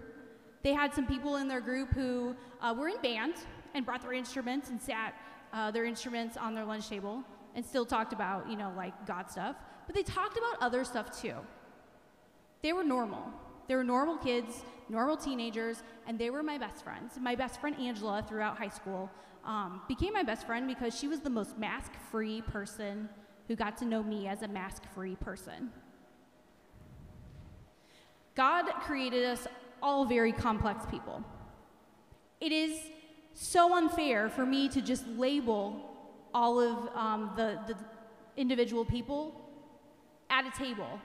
Speaker 3: They had some people in their group who uh, were in band, and brought their instruments and sat uh, their instruments on their lunch table and still talked about, you know, like God stuff. But they talked about other stuff too. They were normal. They were normal kids, normal teenagers, and they were my best friends. My best friend Angela throughout high school um, became my best friend because she was the most mask free person who got to know me as a mask free person. God created us all very complex people. It is so unfair for me to just label all of um, the, the individual people at a table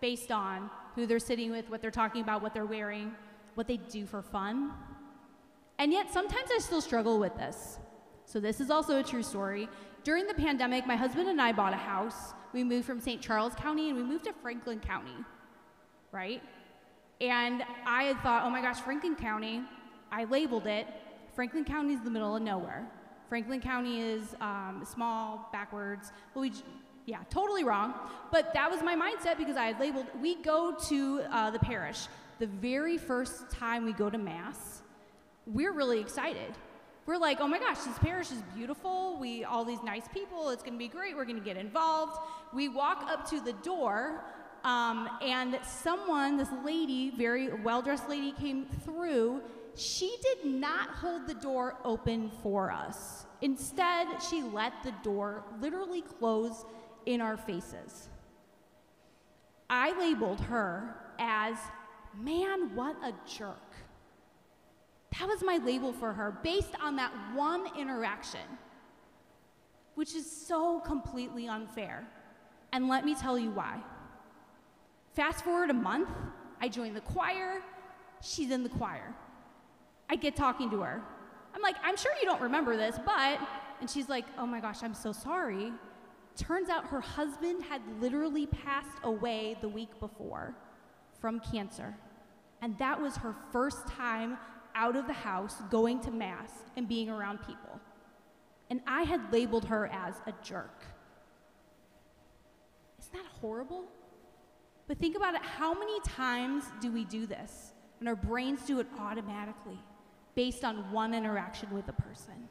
Speaker 3: based on who they're sitting with, what they're talking about, what they're wearing, what they do for fun. And yet, sometimes I still struggle with this. So, this is also a true story. During the pandemic, my husband and I bought a house. We moved from St. Charles County and we moved to Franklin County, right? And I had thought, oh my gosh, Franklin County, I labeled it Franklin County is the middle of nowhere. Franklin County is um, small, backwards. Well, we, yeah, totally wrong. But that was my mindset because I had labeled. We go to uh, the parish the very first time we go to mass. We're really excited. We're like, oh my gosh, this parish is beautiful. We all these nice people. It's going to be great. We're going to get involved. We walk up to the door, um, and someone, this lady, very well dressed lady, came through she did not hold the door open for us. Instead, she let the door literally close in our faces. I labeled her as, man, what a jerk. That was my label for her based on that one interaction, which is so completely unfair. And let me tell you why. Fast forward a month, I join the choir, she's in the choir. I get talking to her. I'm like, I'm sure you don't remember this, but, and she's like, oh my gosh, I'm so sorry. Turns out her husband had literally passed away the week before from cancer. And that was her first time out of the house, going to Mass, and being around people. And I had labeled her as a jerk. Isn't that horrible? But think about it how many times do we do this? And our brains do it automatically based on one interaction with a person.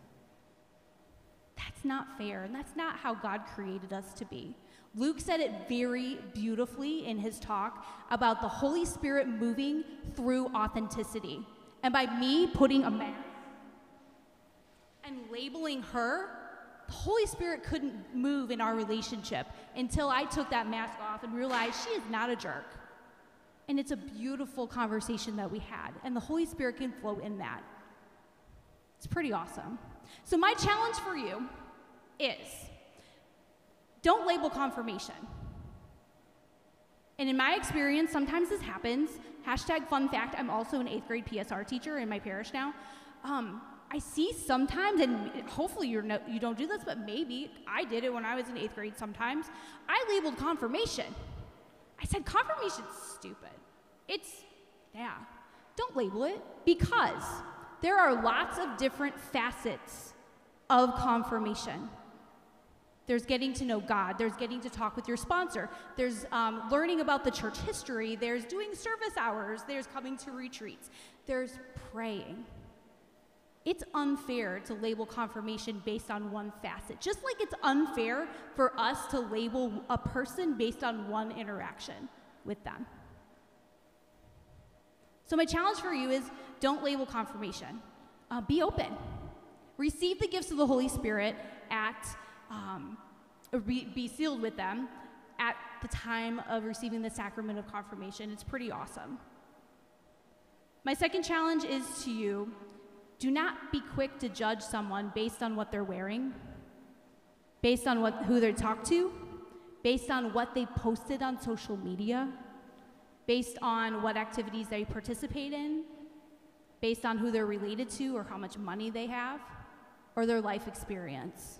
Speaker 3: That's not fair, and that's not how God created us to be. Luke said it very beautifully in his talk about the Holy Spirit moving through authenticity. And by me putting a mask, and labeling her, the Holy Spirit couldn't move in our relationship until I took that mask off and realized she is not a jerk. And it's a beautiful conversation that we had, and the Holy Spirit can flow in that. It's pretty awesome. So, my challenge for you is don't label confirmation. And in my experience, sometimes this happens. Hashtag fun fact I'm also an eighth grade PSR teacher in my parish now. Um, I see sometimes, and hopefully you're no, you don't do this, but maybe I did it when I was in eighth grade sometimes. I labeled confirmation. I said, confirmation's stupid. It's, yeah. Don't label it because there are lots of different facets of confirmation. There's getting to know God. There's getting to talk with your sponsor. There's um, learning about the church history. There's doing service hours. There's coming to retreats. There's praying. It's unfair to label confirmation based on one facet, just like it's unfair for us to label a person based on one interaction with them. So, my challenge for you is don't label confirmation, uh, be open. Receive the gifts of the Holy Spirit at, um, be, be sealed with them at the time of receiving the sacrament of confirmation. It's pretty awesome. My second challenge is to you do not be quick to judge someone based on what they're wearing, based on what, who they talk to, based on what they posted on social media, based on what activities they participate in, based on who they're related to or how much money they have, or their life experience.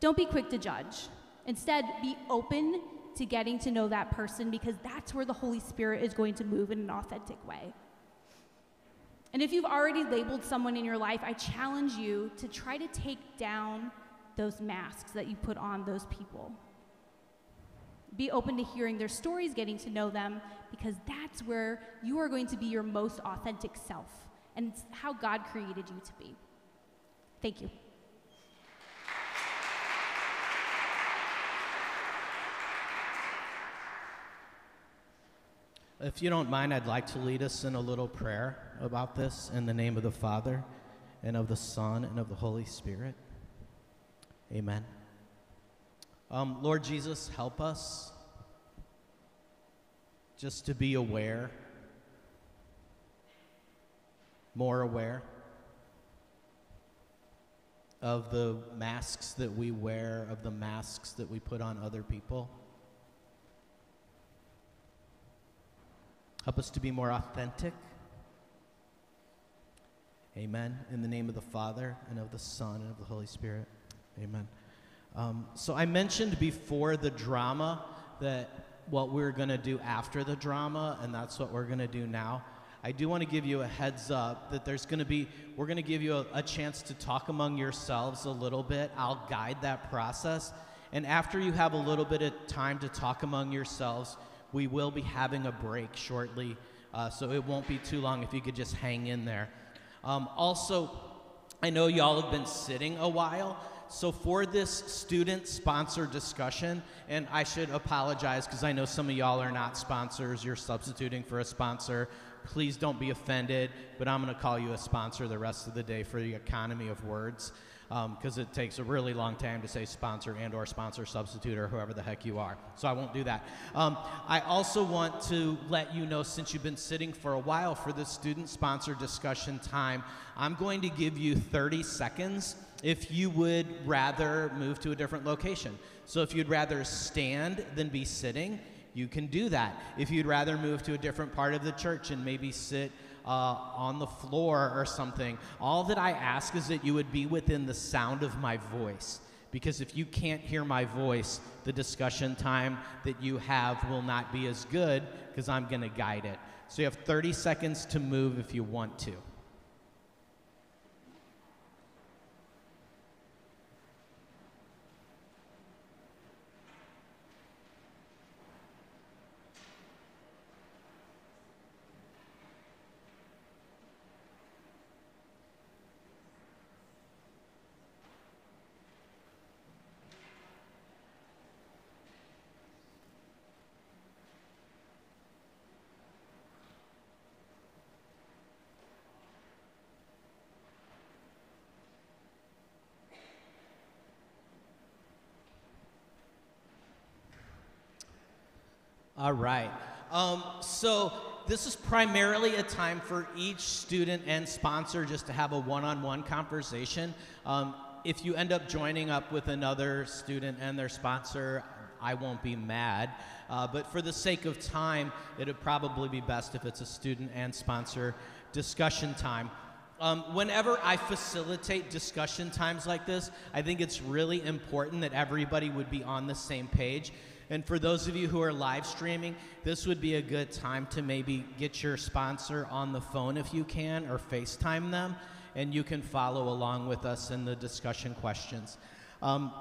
Speaker 3: Don't be quick to judge. Instead, be open to getting to know that person because that's where the Holy Spirit is going to move in an authentic way. And if you've already labeled someone in your life, I challenge you to try to take down those masks that you put on those people. Be open to hearing their stories, getting to know them, because that's where you are going to be your most authentic self. And it's how God created you to be. Thank you.
Speaker 2: If you don't mind, I'd like to lead us in a little prayer about this in the name of the Father, and of the Son, and of the Holy Spirit. Amen. Um, Lord Jesus, help us just to be aware, more aware of the masks that we wear, of the masks that we put on other people. Help us to be more authentic. Amen. In the name of the Father, and of the Son, and of the Holy Spirit. Amen. Um, so I mentioned before the drama that what we're going to do after the drama, and that's what we're going to do now. I do want to give you a heads up that there's going to be, we're going to give you a, a chance to talk among yourselves a little bit. I'll guide that process. And after you have a little bit of time to talk among yourselves, we will be having a break shortly, uh, so it won't be too long if you could just hang in there. Um, also, I know y'all have been sitting a while, so for this student sponsored discussion, and I should apologize because I know some of y'all are not sponsors, you're substituting for a sponsor. Please don't be offended, but I'm going to call you a sponsor the rest of the day for the economy of words because um, it takes a really long time to say sponsor and or sponsor substitute or whoever the heck you are so i won't do that um, i also want to let you know since you've been sitting for a while for the student sponsor discussion time i'm going to give you 30 seconds if you would rather move to a different location so if you'd rather stand than be sitting you can do that if you'd rather move to a different part of the church and maybe sit uh, on the floor or something. All that I ask is that you would be within the sound of my voice. Because if you can't hear my voice, the discussion time that you have will not be as good because I'm going to guide it. So you have 30 seconds to move if you want to. All right. Um, so this is primarily a time for each student and sponsor just to have a one-on-one conversation. Um, if you end up joining up with another student and their sponsor, I won't be mad. Uh, but for the sake of time, it would probably be best if it's a student and sponsor discussion time. Um, whenever I facilitate discussion times like this, I think it's really important that everybody would be on the same page. And for those of you who are live streaming, this would be a good time to maybe get your sponsor on the phone if you can, or FaceTime them, and you can follow along with us in the discussion questions. Um,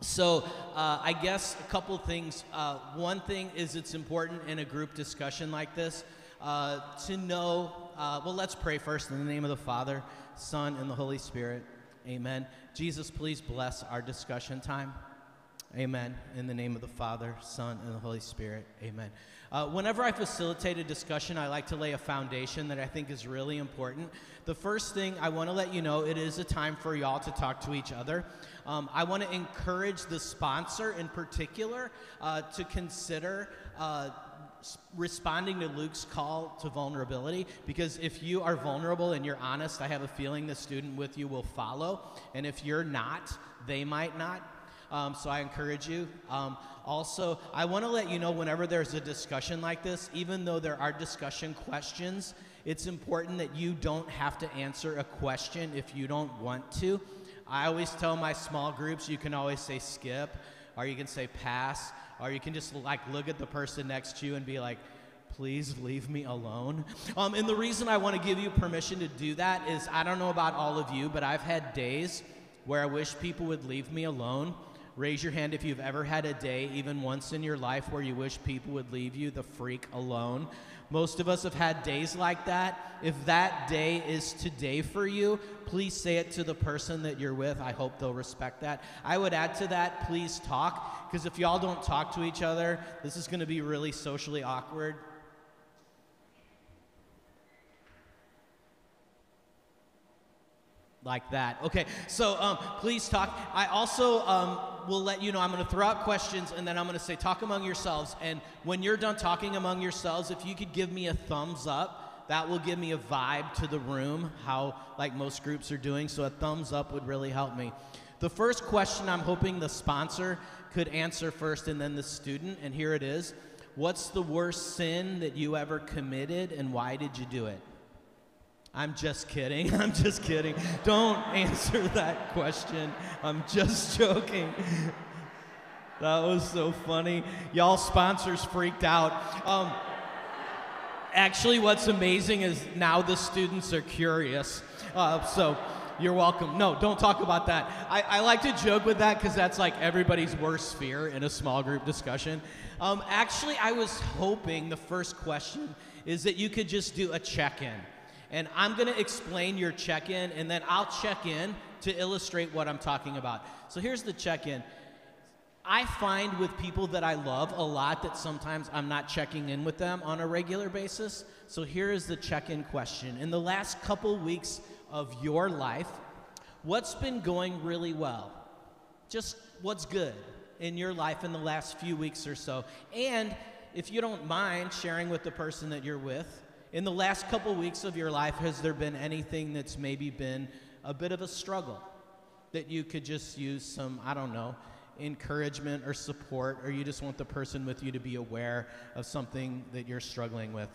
Speaker 2: so, uh, I guess a couple things. Uh, one thing is it's important in a group discussion like this uh, to know. Uh, well, let's pray first in the name of the Father, Son, and the Holy Spirit. Amen. Jesus, please bless our discussion time. Amen. In the name of the Father, Son, and the Holy Spirit. Amen. Uh, whenever I facilitate a discussion, I like to lay a foundation that I think is really important. The first thing I want to let you know it is a time for y'all to talk to each other. Um, I want to encourage the sponsor in particular uh, to consider. Uh, responding to Luke's call to vulnerability because if you are vulnerable and you're honest, I have a feeling the student with you will follow. And if you're not, they might not. Um, so I encourage you. Um, also, I want to let you know whenever there's a discussion like this, even though there are discussion questions, it's important that you don't have to answer a question if you don't want to. I always tell my small groups you can always say skip, or you can say pass, or you can just like look at the person next to you and be like, please leave me alone. Um, and the reason I want to give you permission to do that is I don't know about all of you, but I've had days where I wish people would leave me alone. Raise your hand if you've ever had a day, even once in your life, where you wish people would leave you the freak alone. Most of us have had days like that. If that day is today for you, please say it to the person that you're with. I hope they'll respect that. I would add to that, please talk, because if y'all don't talk to each other, this is going to be really socially awkward. Like that. Okay, so um, please talk. I also um, will let you know I'm going to throw out questions and then I'm going to say talk among yourselves. And when you're done talking among yourselves, if you could give me a thumbs up, that will give me a vibe to the room, how like most groups are doing. So a thumbs up would really help me. The first question I'm hoping the sponsor could answer first and then the student, and here it is. What's the worst sin that you ever committed and why did you do it? I'm just kidding. I'm just kidding. Don't answer that question. I'm just joking. That was so funny. Y'all sponsors freaked out. Um, actually, what's amazing is now the students are curious. Uh, so you're welcome. No, don't talk about that. I, I like to joke with that because that's like everybody's worst fear in a small group discussion. Um, actually, I was hoping the first question is that you could just do a check in and I'm going to explain your check in, and then I'll check in to illustrate what I'm talking about. So here's the check in. I find with people that I love a lot that sometimes I'm not checking in with them on a regular basis. So here is the check in question. In the last couple weeks of your life, what's been going really well? Just what's good in your life in the last few weeks or so? And if you don't mind sharing with the person that you're with, in the last couple weeks of your life, has there been anything that's maybe been a bit of a struggle that you could just use some, I don't know, encouragement or support, or you just want the person with you to be aware of something that you're struggling with?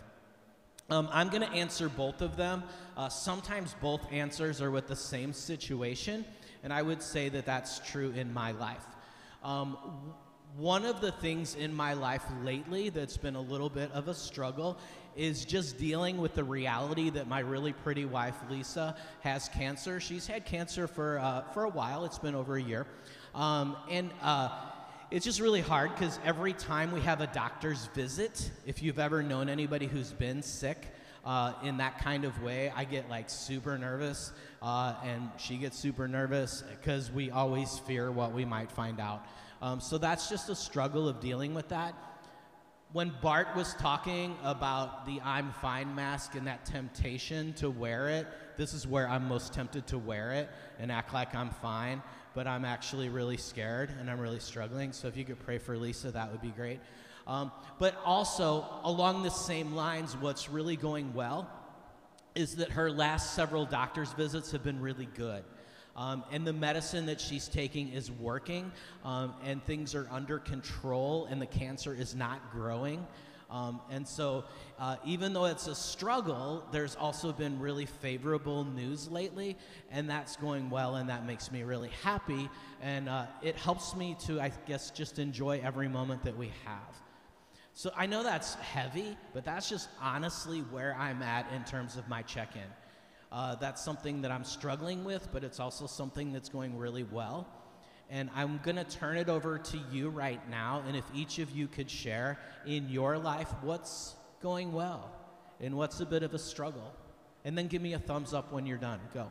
Speaker 2: Um, I'm going to answer both of them. Uh, sometimes both answers are with the same situation, and I would say that that's true in my life. Um, one of the things in my life lately that's been a little bit of a struggle is just dealing with the reality that my really pretty wife Lisa has cancer. She's had cancer for uh, for a while. It's been over a year, um, and. Uh, it's just really hard because every time we have a doctor's visit, if you've ever known anybody who's been sick uh, in that kind of way, I get like super nervous, uh, and she gets super nervous because we always fear what we might find out. Um, so that's just a struggle of dealing with that when Bart was talking about the I'm fine mask and that temptation to wear it, this is where I'm most tempted to wear it and act like I'm fine, but I'm actually really scared and I'm really struggling. So if you could pray for Lisa, that would be great. Um, but also, along the same lines, what's really going well is that her last several doctor's visits have been really good. Um, and the medicine that she's taking is working, um, and things are under control, and the cancer is not growing. Um, and so, uh, even though it's a struggle, there's also been really favorable news lately, and that's going well, and that makes me really happy. And uh, it helps me to, I guess, just enjoy every moment that we have. So, I know that's heavy, but that's just honestly where I'm at in terms of my check in. Uh, that's something that I'm struggling with, but it's also something that's going really well. And I'm going to turn it over to you right now. And if each of you could share in your life what's going well and what's a bit of a struggle. And then give me a thumbs up when you're done. Go.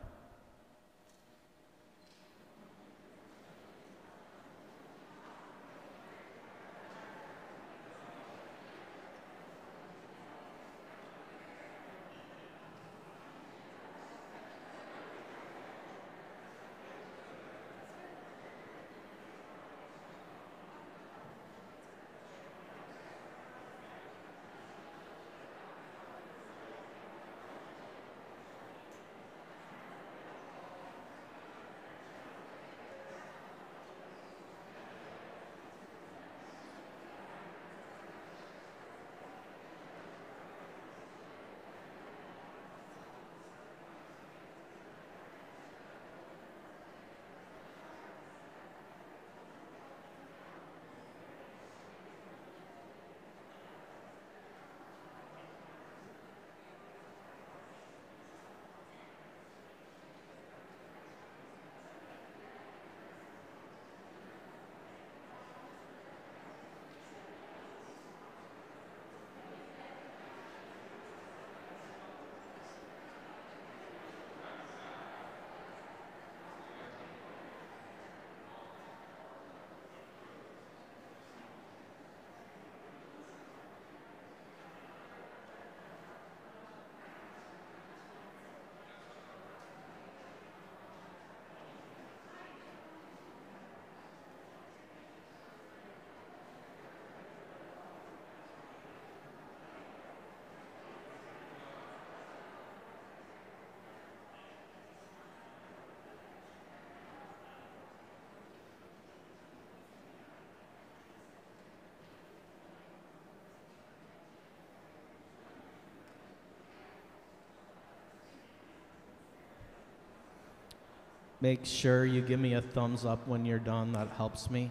Speaker 2: Make sure you give me a thumbs up when you're done. That helps me.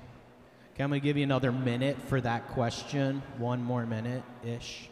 Speaker 2: Okay, I'm going to give you another minute for that question. One more minute ish.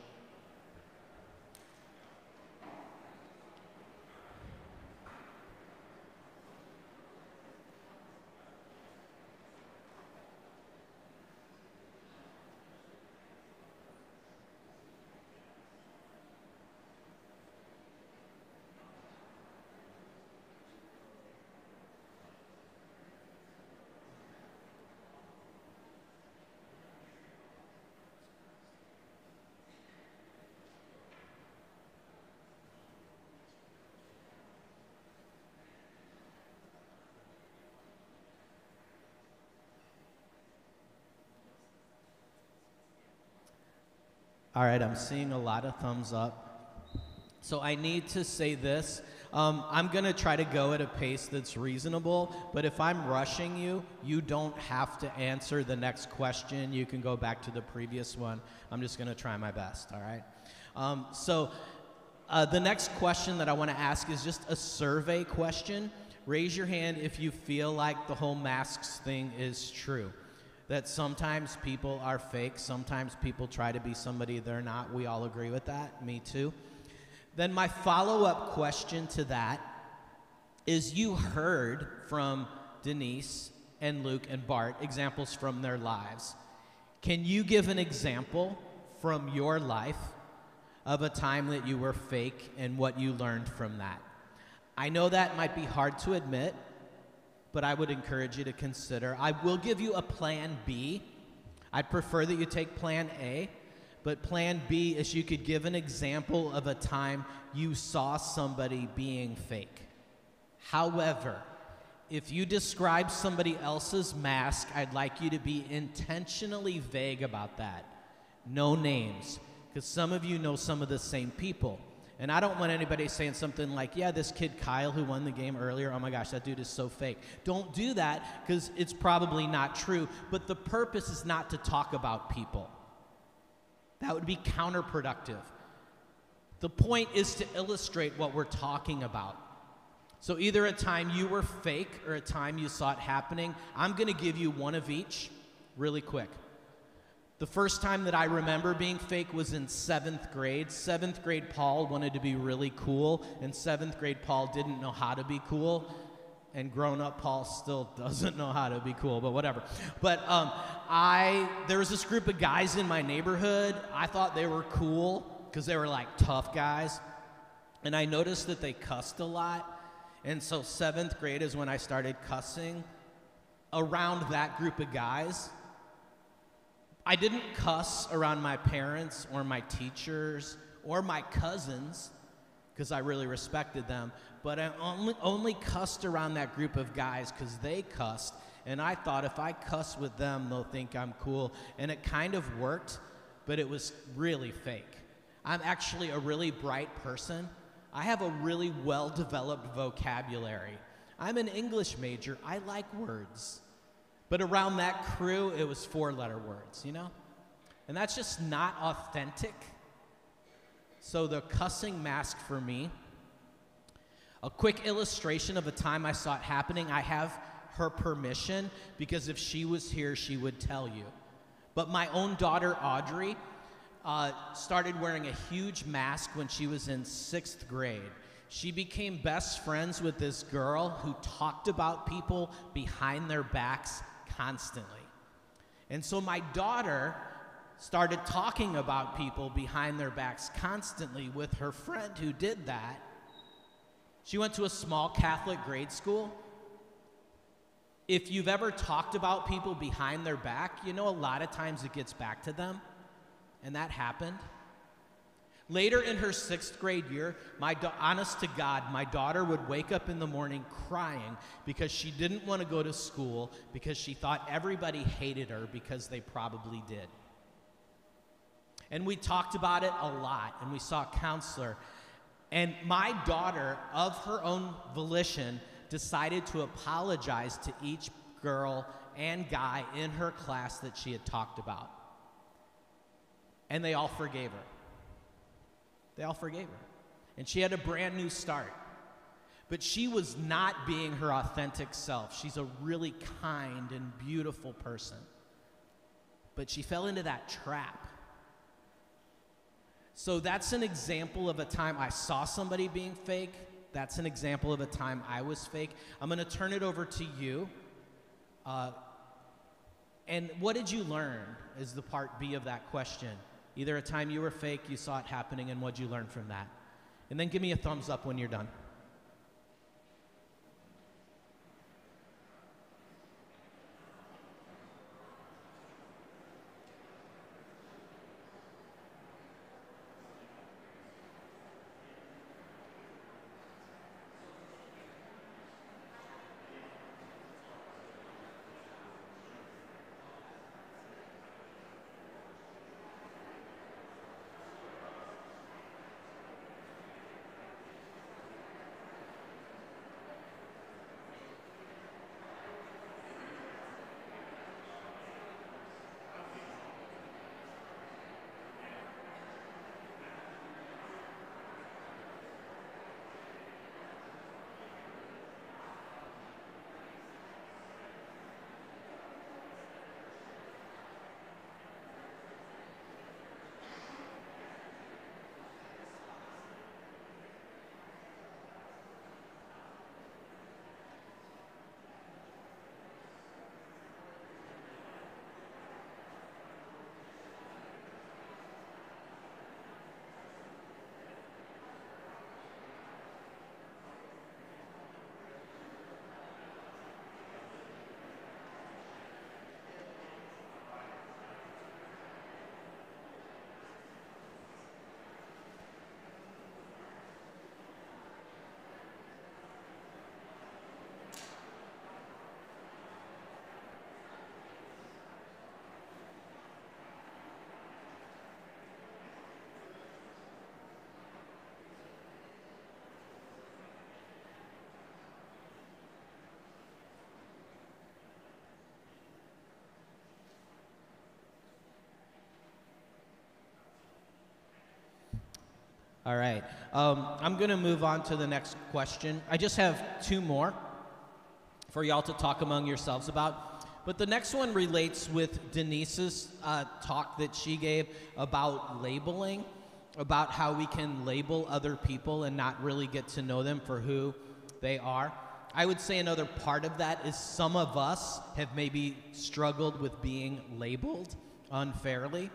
Speaker 2: All right, I'm seeing a lot of thumbs up. So I need to say this. Um, I'm going to try to go at a pace that's reasonable, but if I'm rushing you, you don't have to answer the next question. You can go back to the previous one. I'm just going to try my best, all right? Um, so uh, the next question that I want to ask is just a survey question. Raise your hand if you feel like the whole masks thing is true that sometimes people are fake, sometimes people try to be somebody they're not. We all agree with that, me too. Then, my follow up question to that is you heard from Denise and Luke and Bart examples from their lives. Can you give an example from your life of a time that you were fake and what you learned from that? I know that might be hard to admit, but I would encourage you to consider. I will give you a plan B. I'd prefer that you take plan A, but plan B is you could give an example of a time you saw somebody being fake. However, if you describe somebody else's mask, I'd like you to be intentionally vague about that. no names, because some of you know some of the same people. And I don't want anybody saying something like, yeah, this kid Kyle who won the game earlier, oh my gosh, that dude is so fake. Don't do that because it's probably not true. But the purpose is not to talk about people, that would be counterproductive. The point is to illustrate what we're talking about. So, either a time you were fake or a time you saw it happening. I'm going to give you one of each really quick. The first time that I remember being fake was in seventh grade. Seventh grade Paul wanted to be really cool, and seventh grade Paul didn't know how to be cool. And grown up Paul still doesn't know how to be cool, but whatever. But um, I, there was this group of guys in my neighborhood. I thought they were cool because they were like tough guys. And I noticed that they cussed a lot. And so seventh grade is when I started cussing around that group of guys. I didn't cuss around my parents or my teachers or my cousins because I really respected them, but I only, only cussed around that group of guys because they cussed. And I thought if I cuss with them, they'll think I'm cool. And it kind of worked, but it was really fake. I'm actually a really bright person. I have a really well developed vocabulary. I'm an English major. I like words. But around that crew, it was four letter words, you know? And that's just not authentic. So the cussing mask for me. A quick illustration of a time I saw it happening. I have her permission because if she was here, she would tell you. But my own daughter, Audrey, uh, started wearing a huge mask when she was in sixth grade. She became best friends with this girl who talked about people behind their backs constantly. And so my daughter started talking about people behind their backs constantly with her friend who did that. She went to a small Catholic grade school. If you've ever talked about people behind their back, you know a lot of times it gets back to them. And that happened. Later in her sixth grade year, my da- honest to God, my daughter would wake up in the morning crying because she didn't want to go to school because she thought everybody hated her because they probably did. And we talked about it a lot, and we saw a counselor. And my daughter, of her own volition, decided to apologize to each girl and guy in her class that she had talked about. And they all forgave her. They all forgave her. And she had a brand new start. But she was not being her authentic self. She's a really kind and beautiful person. But she fell into that trap. So that's an example of a time I saw somebody being fake. That's an example of a time I was fake. I'm going to turn it over to you. Uh, and what did you learn is the part B of that question. Either a time you were fake, you saw it happening, and what'd you learn from that? And then give me a thumbs up when you're done. All right. Um, I'm going to move on to the next question. I just have two more for y'all to talk among yourselves about. But the next one relates with Denise's uh, talk that she gave about labeling, about how we can label other people and not really get to know them for who they are. I would say another part of that is some of us have maybe struggled with being labeled unfairly.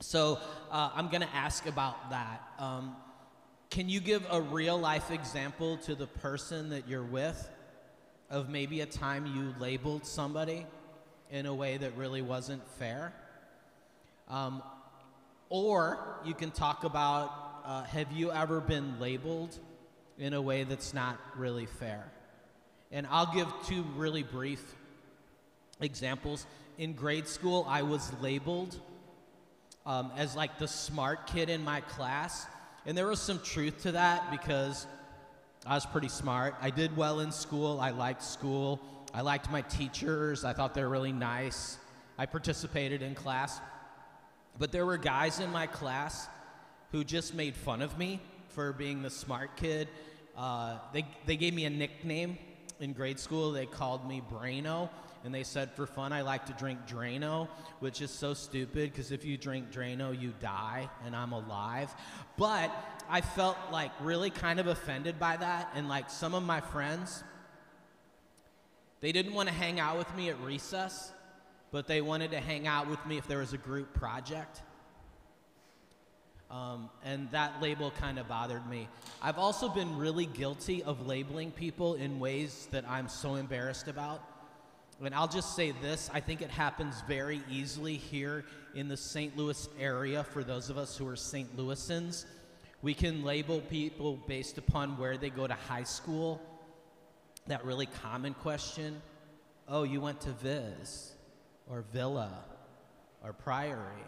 Speaker 2: So uh, I'm going to ask about that. Um, can you give a real life example to the person that you're with of maybe a time you labeled somebody in a way that really wasn't fair? Um, or you can talk about uh, have you ever been labeled in a way that's not really fair? And I'll give two really brief examples. In grade school, I was labeled um, as like the smart kid in my class. And there was some truth to that because I was pretty smart. I did well in school. I liked school. I liked my teachers. I thought they were really nice. I participated in class. But there were guys in my class who just made fun of me for being the smart kid. Uh, they, they gave me a nickname in grade school. They called me Braino. And they said, for fun, I like to drink Drano, which is so stupid because if you drink Drano, you die, and I'm alive. But I felt like really kind of offended by that. And like some of my friends, they didn't want to hang out with me at recess, but they wanted to hang out with me if there was a group project. Um, and that label kind of bothered me. I've also been really guilty of labeling people in ways that I'm so embarrassed about. And I'll just say this I think it happens very easily here in the St. Louis area for those of us who are St. Louisans. We can label people based upon where they go to high school. That really common question oh, you went to Viz, or Villa, or Priory.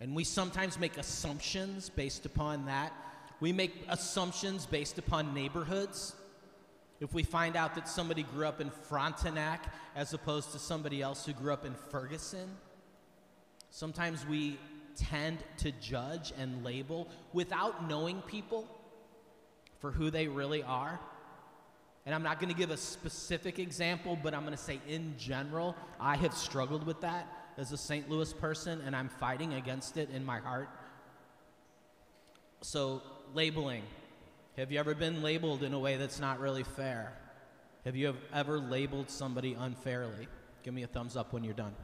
Speaker 2: And we sometimes make assumptions based upon that. We make assumptions based upon neighborhoods. If we find out that somebody grew up in Frontenac as opposed to somebody else who grew up in Ferguson, sometimes we tend to judge and label without knowing people for who they really are. And I'm not going to give a specific example, but I'm going to say in general, I have struggled with that as a St. Louis person, and I'm fighting against it in my heart. So, labeling. Have you ever been labeled in a way that's not really fair? Have you ever labeled somebody unfairly? Give me a thumbs up when you're done.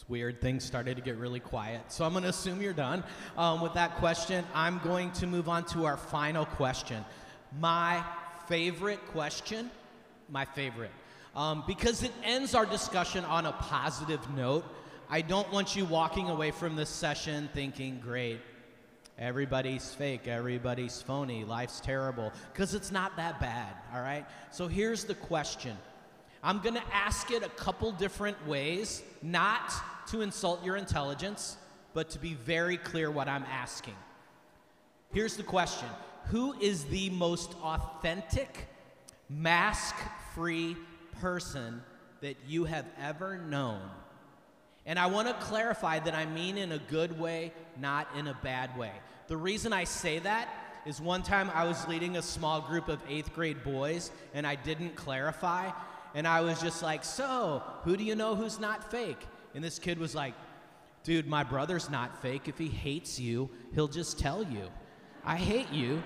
Speaker 2: It's weird. Things started to get really quiet. So I'm going to assume you're done um, with that question. I'm going to move on to our final question. My favorite question, my favorite, um, because it ends our discussion on a positive note. I don't want you walking away from this session thinking, great, everybody's fake, everybody's phony, life's terrible, because it's not that bad, all right? So here's the question I'm gonna ask it a couple different ways, not to insult your intelligence, but to be very clear what I'm asking. Here's the question Who is the most authentic, mask free person that you have ever known? And I want to clarify that I mean in a good way, not in a bad way. The reason I say that is one time I was leading a small group of eighth grade boys and I didn't clarify. And I was just like, So, who do you know who's not fake? And this kid was like, Dude, my brother's not fake. If he hates you, he'll just tell you. I hate you.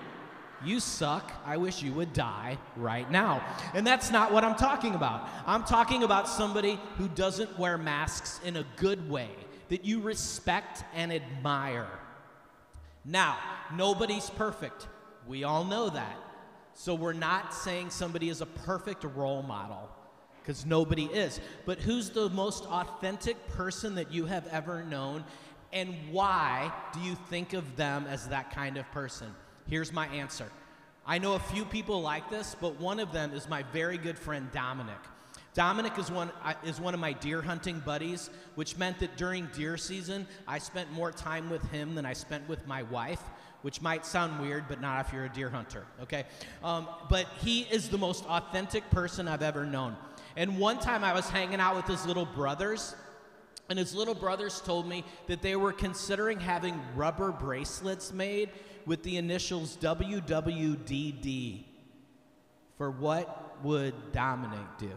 Speaker 2: You suck. I wish you would die right now. And that's not what I'm talking about. I'm talking about somebody who doesn't wear masks in a good way, that you respect and admire. Now, nobody's perfect. We all know that. So we're not saying somebody is a perfect role model because nobody is. But who's the most authentic person that you have ever known, and why do you think of them as that kind of person? Here's my answer. I know a few people like this, but one of them is my very good friend Dominic. Dominic is one, is one of my deer hunting buddies, which meant that during deer season, I spent more time with him than I spent with my wife, which might sound weird, but not if you're a deer hunter, okay? Um, but he is the most authentic person I've ever known. And one time I was hanging out with his little brothers, and his little brothers told me that they were considering having rubber bracelets made with the initials WWDD. For what would Dominic do?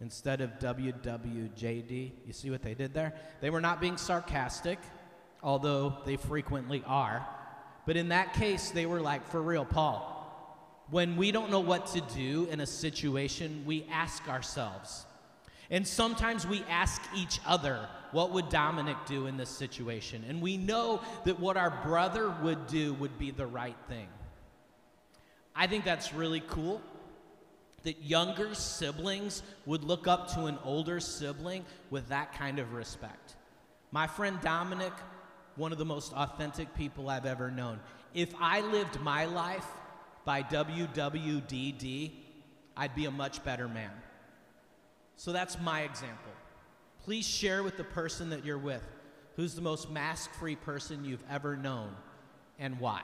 Speaker 2: Instead of WWJD, you see what they did there? They were not being sarcastic, although they frequently are. But in that case, they were like, for real, Paul, when we don't know what to do in a situation, we ask ourselves. And sometimes we ask each other, what would Dominic do in this situation? And we know that what our brother would do would be the right thing. I think that's really cool that younger siblings would look up to an older sibling with that kind of respect. My friend Dominic, one of the most authentic people I've ever known. If I lived my life by WWDD, I'd be a much better man. So that's my example. Please share with the person that you're with who's the most mask free person you've ever known and why.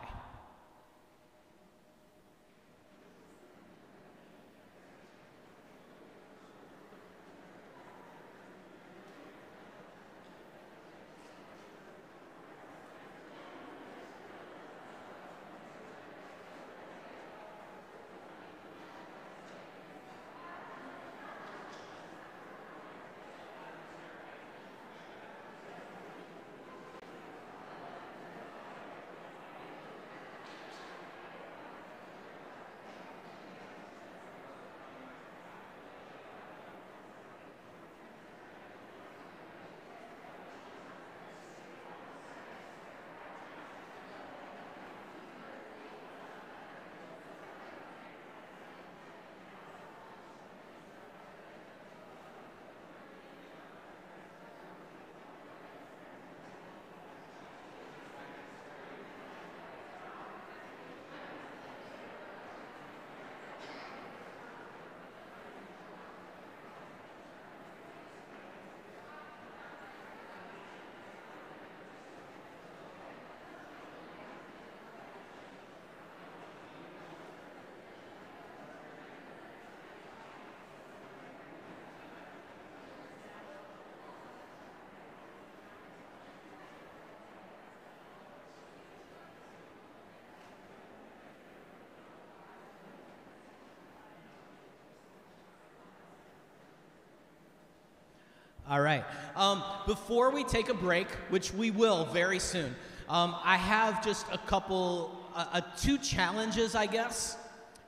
Speaker 2: All right. Um, before we take a break, which we will very soon, um, I have just a couple, uh, uh, two challenges, I guess,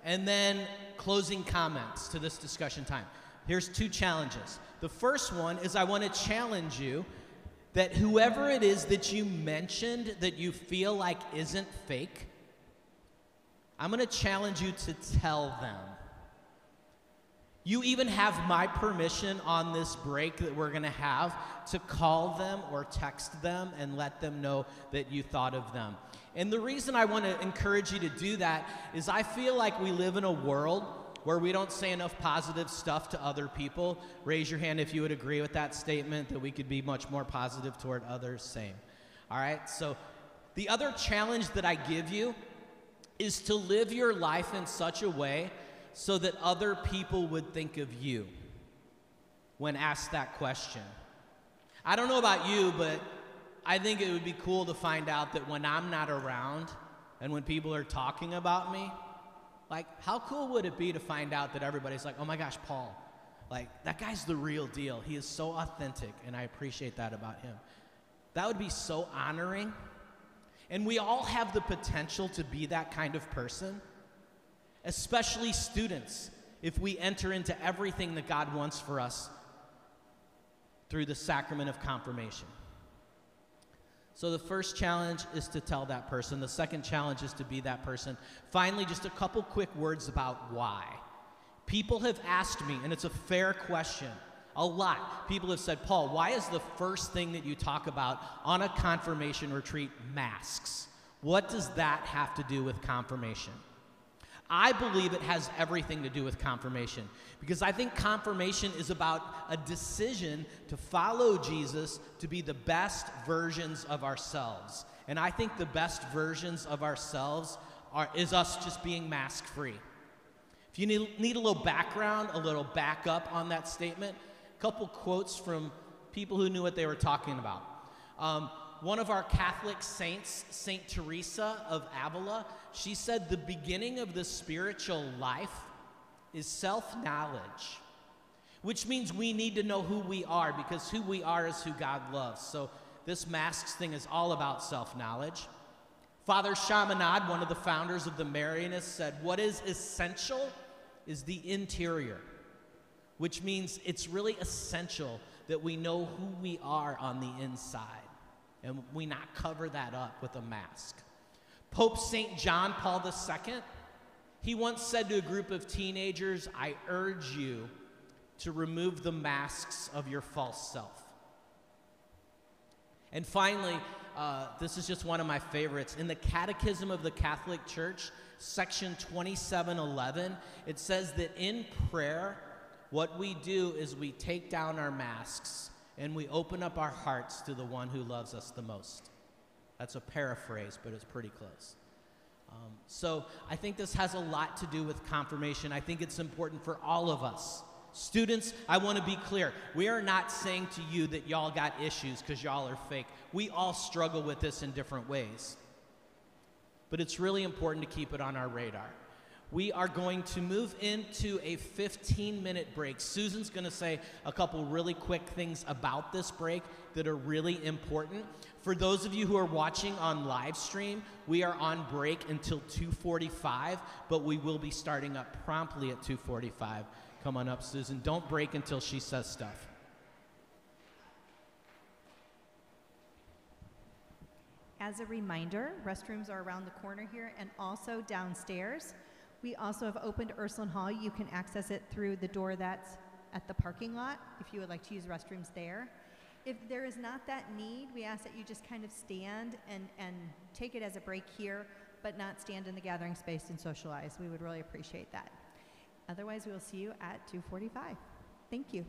Speaker 2: and then closing comments to this discussion time. Here's two challenges. The first one is I want to challenge you that whoever it is that you mentioned that you feel like isn't fake, I'm going to challenge you to tell them You even have my permission on this break that we're going to have to call them or text them and let them know that you thought of them. And the reason I want to encourage you to do that is I feel like we live in a world where we don't say enough positive stuff to other people. Raise your hand if you would agree with that statement that we could be much more positive toward others. Same. All right? So, the other challenge that I give you is to live your life in such a way so that other people would think of you when asked that question. I don't know about you, but I think it would be cool to find out that when I'm not around and when people are talking about me, like, how cool would it be to find out that everybody's like, oh my gosh, Paul, like, that guy's the real deal. He is so authentic, and I appreciate that about him. That would be so honoring. And we all have the potential to be that kind of person, especially students, if we enter into everything that God wants for us through the sacrament of confirmation. So the first challenge is to tell that person. The second challenge is to be that person. Finally, just a couple quick words about why. People have asked me, and it's a fair question. A lot. People have said, Paul, why is the first thing that you talk about on a confirmation retreat masks? What does that have to do with confirmation? I believe it has everything to do with confirmation because I think confirmation is about a decision to follow Jesus to be the best versions of ourselves. And I think the best versions of ourselves are, is us just being mask free. If you need, need a little background, a little backup on that statement, a couple quotes from people who knew what they were talking about. Um, one of our Catholic saints, Saint Teresa of Avila, she said the beginning of the spiritual life is self knowledge, which means we need to know who we are because who we are is who God loves. So this masks thing is all about self knowledge. Father Chaminade, one of the founders of the Marianists, said, What is essential is the interior, which means it's really essential that we know who we are on the inside and we not cover that up with a mask. Pope St. John Paul II, he once said to a group of teenagers, I urge you to remove the masks of your false self. And finally, uh, this is just one of my favorites. In the Catechism of the Catholic Church, section 2711, it says that in prayer, what we do is we take down our masks and we open up our hearts to the one who loves us the most. That's a paraphrase, but it's pretty close. Um, so I think this has a lot to do with confirmation. I think it's important for all of us. Students, I want to be clear. We are not saying to you that y'all got issues because y'all are fake. We all struggle with this in different ways. But it's really important to keep it on our radar we are going to move into a 15 minute break. Susan's going to say a couple really quick things about this break that are really important. For those of you who are watching on live stream, we are on break until 2:45, but we will be starting up promptly at 2:45. Come on up, Susan. Don't break until she says stuff.
Speaker 1: As a reminder, restrooms are around the corner here and also downstairs. We also have opened Ursuline Hall. You can access it through the door that's at the parking lot if you would like to use restrooms there. If there is not that need, we ask that you just kind of stand and, and take it as a break here, but not stand in the gathering space and socialize. We would really appreciate that. Otherwise, we will see you at 245. Thank you.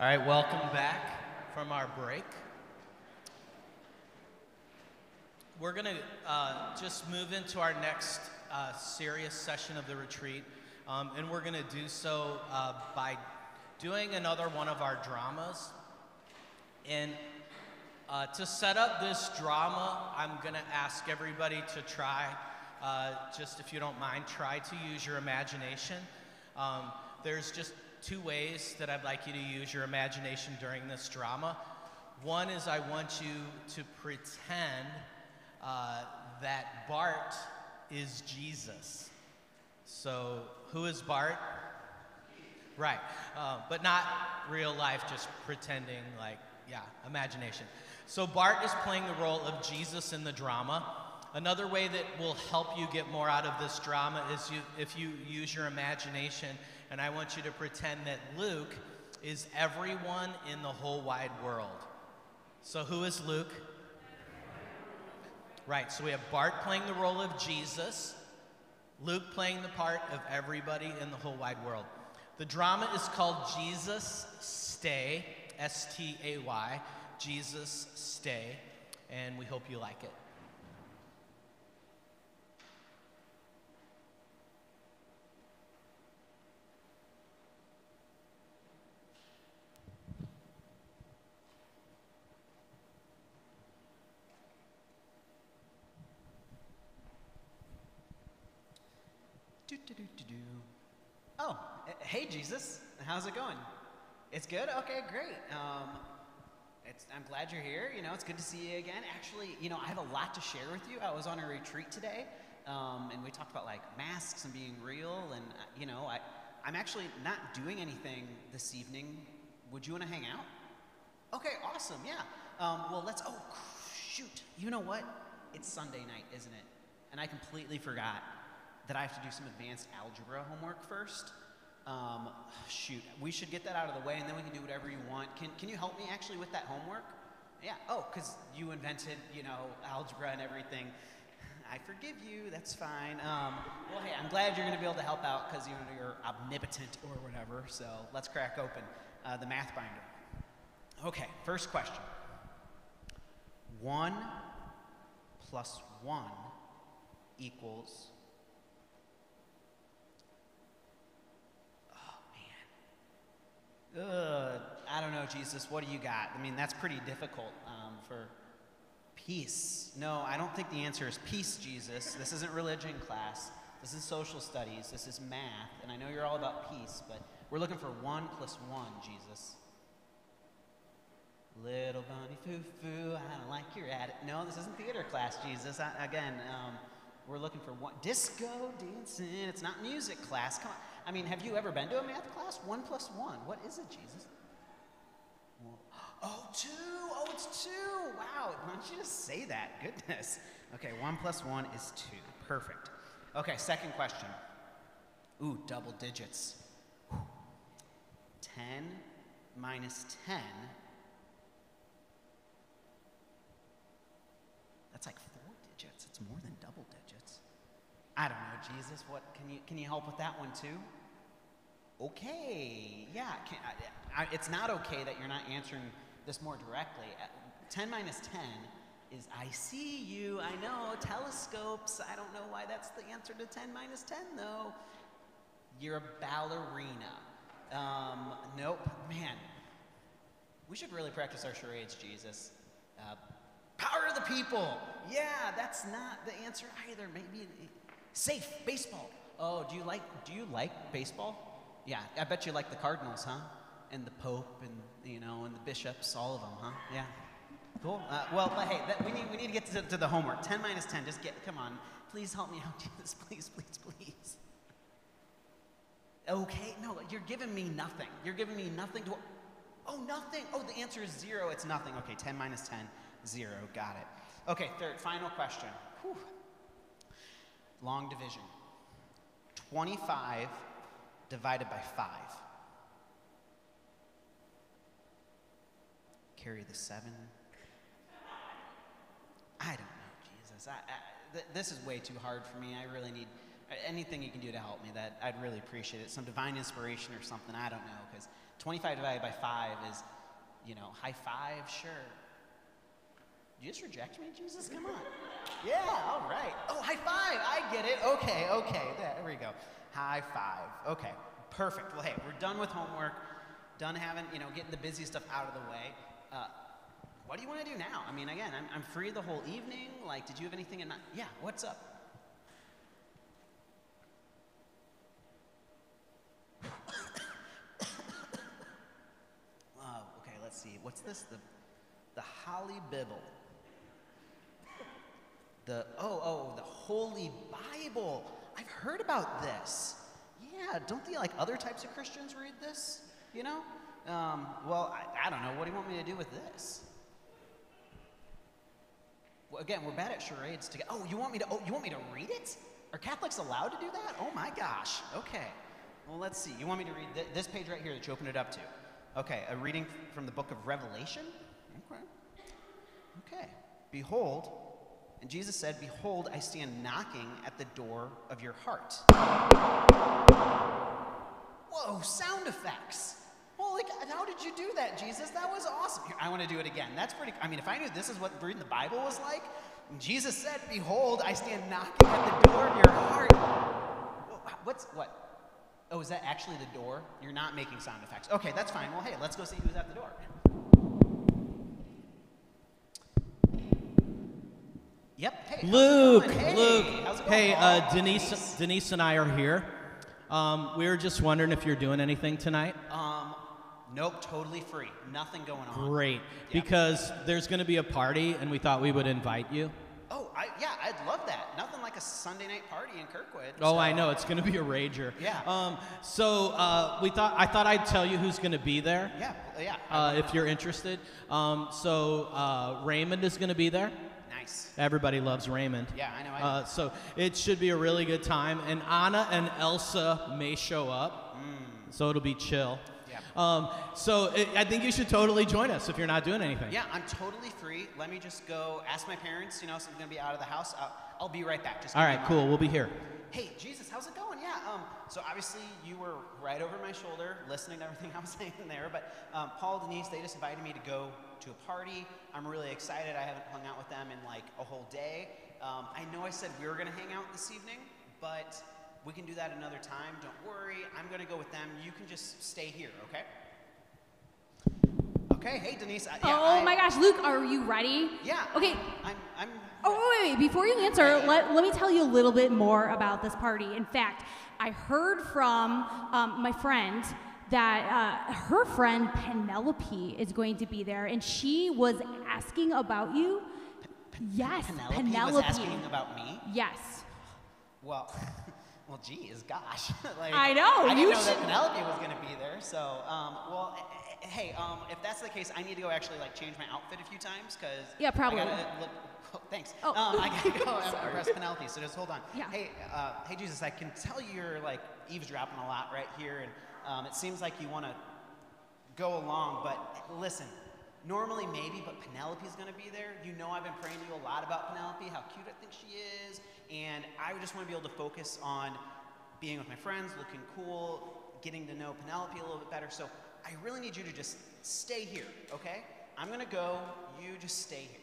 Speaker 2: All right, welcome back from our break. We're going to uh, just move into our next uh, serious session of the retreat, um, and we're going to do so uh, by doing another one of our dramas. And uh, to set up this drama, I'm going to ask everybody to try, uh, just if you don't mind, try to use your imagination. Um, there's just two ways that I'd like you to use your imagination during this drama. One is I want you to pretend uh, that Bart is Jesus. So, who is Bart? Right, uh, but not real life, just pretending like, yeah, imagination. So, Bart is playing the role of Jesus in the drama. Another way that will help you get more out of this drama is you, if you use your imagination, and I want you to pretend that Luke is everyone in the whole wide world. So, who is Luke? Right, so we have Bart playing the role of Jesus, Luke playing the part of everybody in the whole wide world. The drama is called Jesus Stay, S T A Y, Jesus Stay, and we hope you like it.
Speaker 4: Do, do, do, do, do. Oh, hey Jesus, how's it going? It's good. Okay, great. Um, I'm glad you're here. You know, it's good to see you again. Actually, you know, I have a lot to share with you. I was on a retreat today, um, and we talked about like masks and being real. And uh, you know, I, I'm actually not doing anything this evening. Would you want to hang out? Okay, awesome. Yeah. Um, well, let's. Oh, shoot. You know what? It's Sunday night, isn't it? And I completely forgot that I have to do some advanced algebra homework first. Um, shoot, we should get that out of the way, and then we can do whatever you want. Can Can you help me actually with that homework? Yeah. Oh, because you invented, you know, algebra and everything. I forgive you. That's fine. Um, well, hey, I'm glad you're going to be able to help out because you know, you're omnipotent or whatever. So let's crack open uh, the math binder. Okay, first question. One plus one equals. Oh man. Ugh, I don't know, Jesus. What do you got? I mean, that's pretty difficult um, for peace. No, I don't think the answer is peace, Jesus. This isn't religion class. This is social studies. This is math. And I know you're all about peace, but we're looking for one plus one, Jesus. Little bunny foo foo, I don't like your attitude. No, this isn't theater class, Jesus. I, again, um, we're looking for one. Disco dancing. It's not music class. Come on. I mean, have you ever been to a math class? One plus one. What is it, Jesus? Oh, two. Oh, it's two. Wow. Why don't you just say that? Goodness. Okay, one plus one is two. Perfect. Okay, second question. Ooh, double digits. Whew. 10 minus 10 That's like four digits. It's more than double digits. I don't know, Jesus. What can you can you help with that one too? Okay, yeah. Can, I, I, it's not okay that you're not answering this more directly. Uh, Ten minus ten is I see you. I know telescopes. I don't know why that's the answer to ten minus ten though. You're a ballerina. Um, nope, man. We should really practice our charades, Jesus. Uh, Power of the people. Yeah, that's not the answer either. Maybe safe baseball. Oh, do you like do you like baseball? Yeah, I bet you like the Cardinals, huh? And the Pope, and you know, and the bishops, all of them, huh? Yeah. Cool. Uh, well, but hey, that, we need we need to get to, to the homework. Ten minus ten. Just get. Come on. Please help me out, Jesus. Please, please, please. Okay. No, you're giving me nothing. You're giving me nothing to. Oh, nothing. Oh, the answer is zero. It's nothing. Okay, 10 minus 10, zero. Got it. Okay, third, final question. Whew. Long division 25 divided by 5. Carry the 7. I don't know, Jesus. I, I, th- this is way too hard for me. I really need anything you can do to help me. That I'd really appreciate it. Some divine inspiration or something. I don't know because 25 divided by 5 is, you know, high five, sure. You just reject me, Jesus? Come on. Yeah, all right. Oh, high five. I get it. Okay, okay. There we go. High five. Okay, perfect. Well, hey, we're done with homework, done having, you know, getting the busy stuff out of the way. Uh, what do you want to do now? I mean, again, I'm, I'm free the whole evening. Like, did you have anything in mind? Yeah, what's up? Okay, let's see. What's this? The, the Holly Bible. The, oh, oh, the Holy Bible. I've heard about this. Yeah, don't the like other types of Christians read this? You know? Um, well, I, I don't know. What do you want me to do with this? Well, again, we're bad at charades. To oh, you want me to? Oh, you want me to read it? Are Catholics allowed to do that? Oh my gosh. Okay. Well, let's see. You want me to read th- this page right here that you opened it up to? Okay, a reading from the book of Revelation. Okay. Okay. Behold, and Jesus said, "Behold, I stand knocking at the door of your heart." Whoa! Sound effects. Holy, God, how did you do that, Jesus? That was awesome. Here, I want to do it again. That's pretty. I mean, if I knew this is what reading the Bible was like, Jesus said, "Behold, I stand knocking at the door of your heart." What's what? Oh, is that actually the door? You're not making sound effects. Okay, that's fine. Well, hey, let's go see who's at the door. Yep. Hey,
Speaker 2: Luke.
Speaker 4: Hey,
Speaker 2: Luke.
Speaker 4: how's it going?
Speaker 2: Hey, uh, Denise, Denise and I are here. Um, we were just wondering if you're doing anything tonight.
Speaker 4: Um, nope, totally free. Nothing going on.
Speaker 2: Great,
Speaker 4: Yeah.
Speaker 2: because there's going to be a party, and we thought we would invite you.
Speaker 4: Oh, I, yeah, I'd love that. Nothing like a Sunday night party in Kirkwood.
Speaker 2: Oh,
Speaker 4: so-
Speaker 2: I know it's going to be a rager.
Speaker 4: Yeah.
Speaker 2: Um, so uh, we thought I thought I'd tell you who's going to be there.
Speaker 4: Yeah, yeah.
Speaker 2: Uh, if you're interested. Um, so uh, Raymond is going to be there. Everybody loves Raymond.
Speaker 4: Yeah, I know, I
Speaker 2: Uh, so it should be a really good time, and Anna and Elsa may show up, so it'll be chill.
Speaker 4: Yeah.
Speaker 2: Um, so it, I think you should totally join us if you're not doing anything.
Speaker 4: Yeah, I'm totally free. Let me just go ask my parents. You know, so I'm gonna be out of the house. I'll, I'll be right back. Just
Speaker 2: All right, cool. We'll be here.
Speaker 4: Hey, Jesus, how's it going? Yeah. Um. So obviously you were right over my shoulder, listening to everything I was saying there. But um, Paul, Denise, they just invited me to go to a party. I'm really excited. I haven't hung out with them in like a whole day. Um, I know I said we were gonna hang out this evening, but we can do that another time. Don't worry. I'm gonna go with them. You can just stay here, okay? Okay. Hey, Denise. I, yeah,
Speaker 3: oh
Speaker 4: I-
Speaker 3: my gosh, Luke, are you ready?
Speaker 4: Yeah.
Speaker 3: Okay.
Speaker 4: I'm. I'm.
Speaker 3: Oh, wait, wait, wait. Before you answer, let, let me tell you a little bit more about this party. In fact, I heard from um, my friend that uh, her friend Penelope is going to be there, and she was asking about you. yes,
Speaker 4: Penelope, was asking about me.
Speaker 3: Yes.
Speaker 4: Well, well, geez, gosh. like,
Speaker 3: I know,
Speaker 4: I didn't
Speaker 3: you
Speaker 4: know that Penelope was going to be there. So, um, well, eh, eh, hey, um, if that's the case, I need to go actually like change my outfit a few times because
Speaker 3: Yeah, probably.
Speaker 4: I gotta look. Oh, thanks.
Speaker 3: Oh.
Speaker 4: Um, I gotta go and impress Penelope. So just hold on.
Speaker 3: Yeah.
Speaker 4: Hey, uh, hey, Jesus, I can tell you're like eavesdropping a lot right here, and um, it seems like you want to go along, but listen, normally maybe, but Penelope's gonna be there. You know I've been praying to you a lot about Penelope, how cute I think she is, and I just wanna be able to focus on being with my friends, looking cool, getting to know Penelope a little bit better. So I really need you to just stay here, okay? I'm gonna go, you just stay here.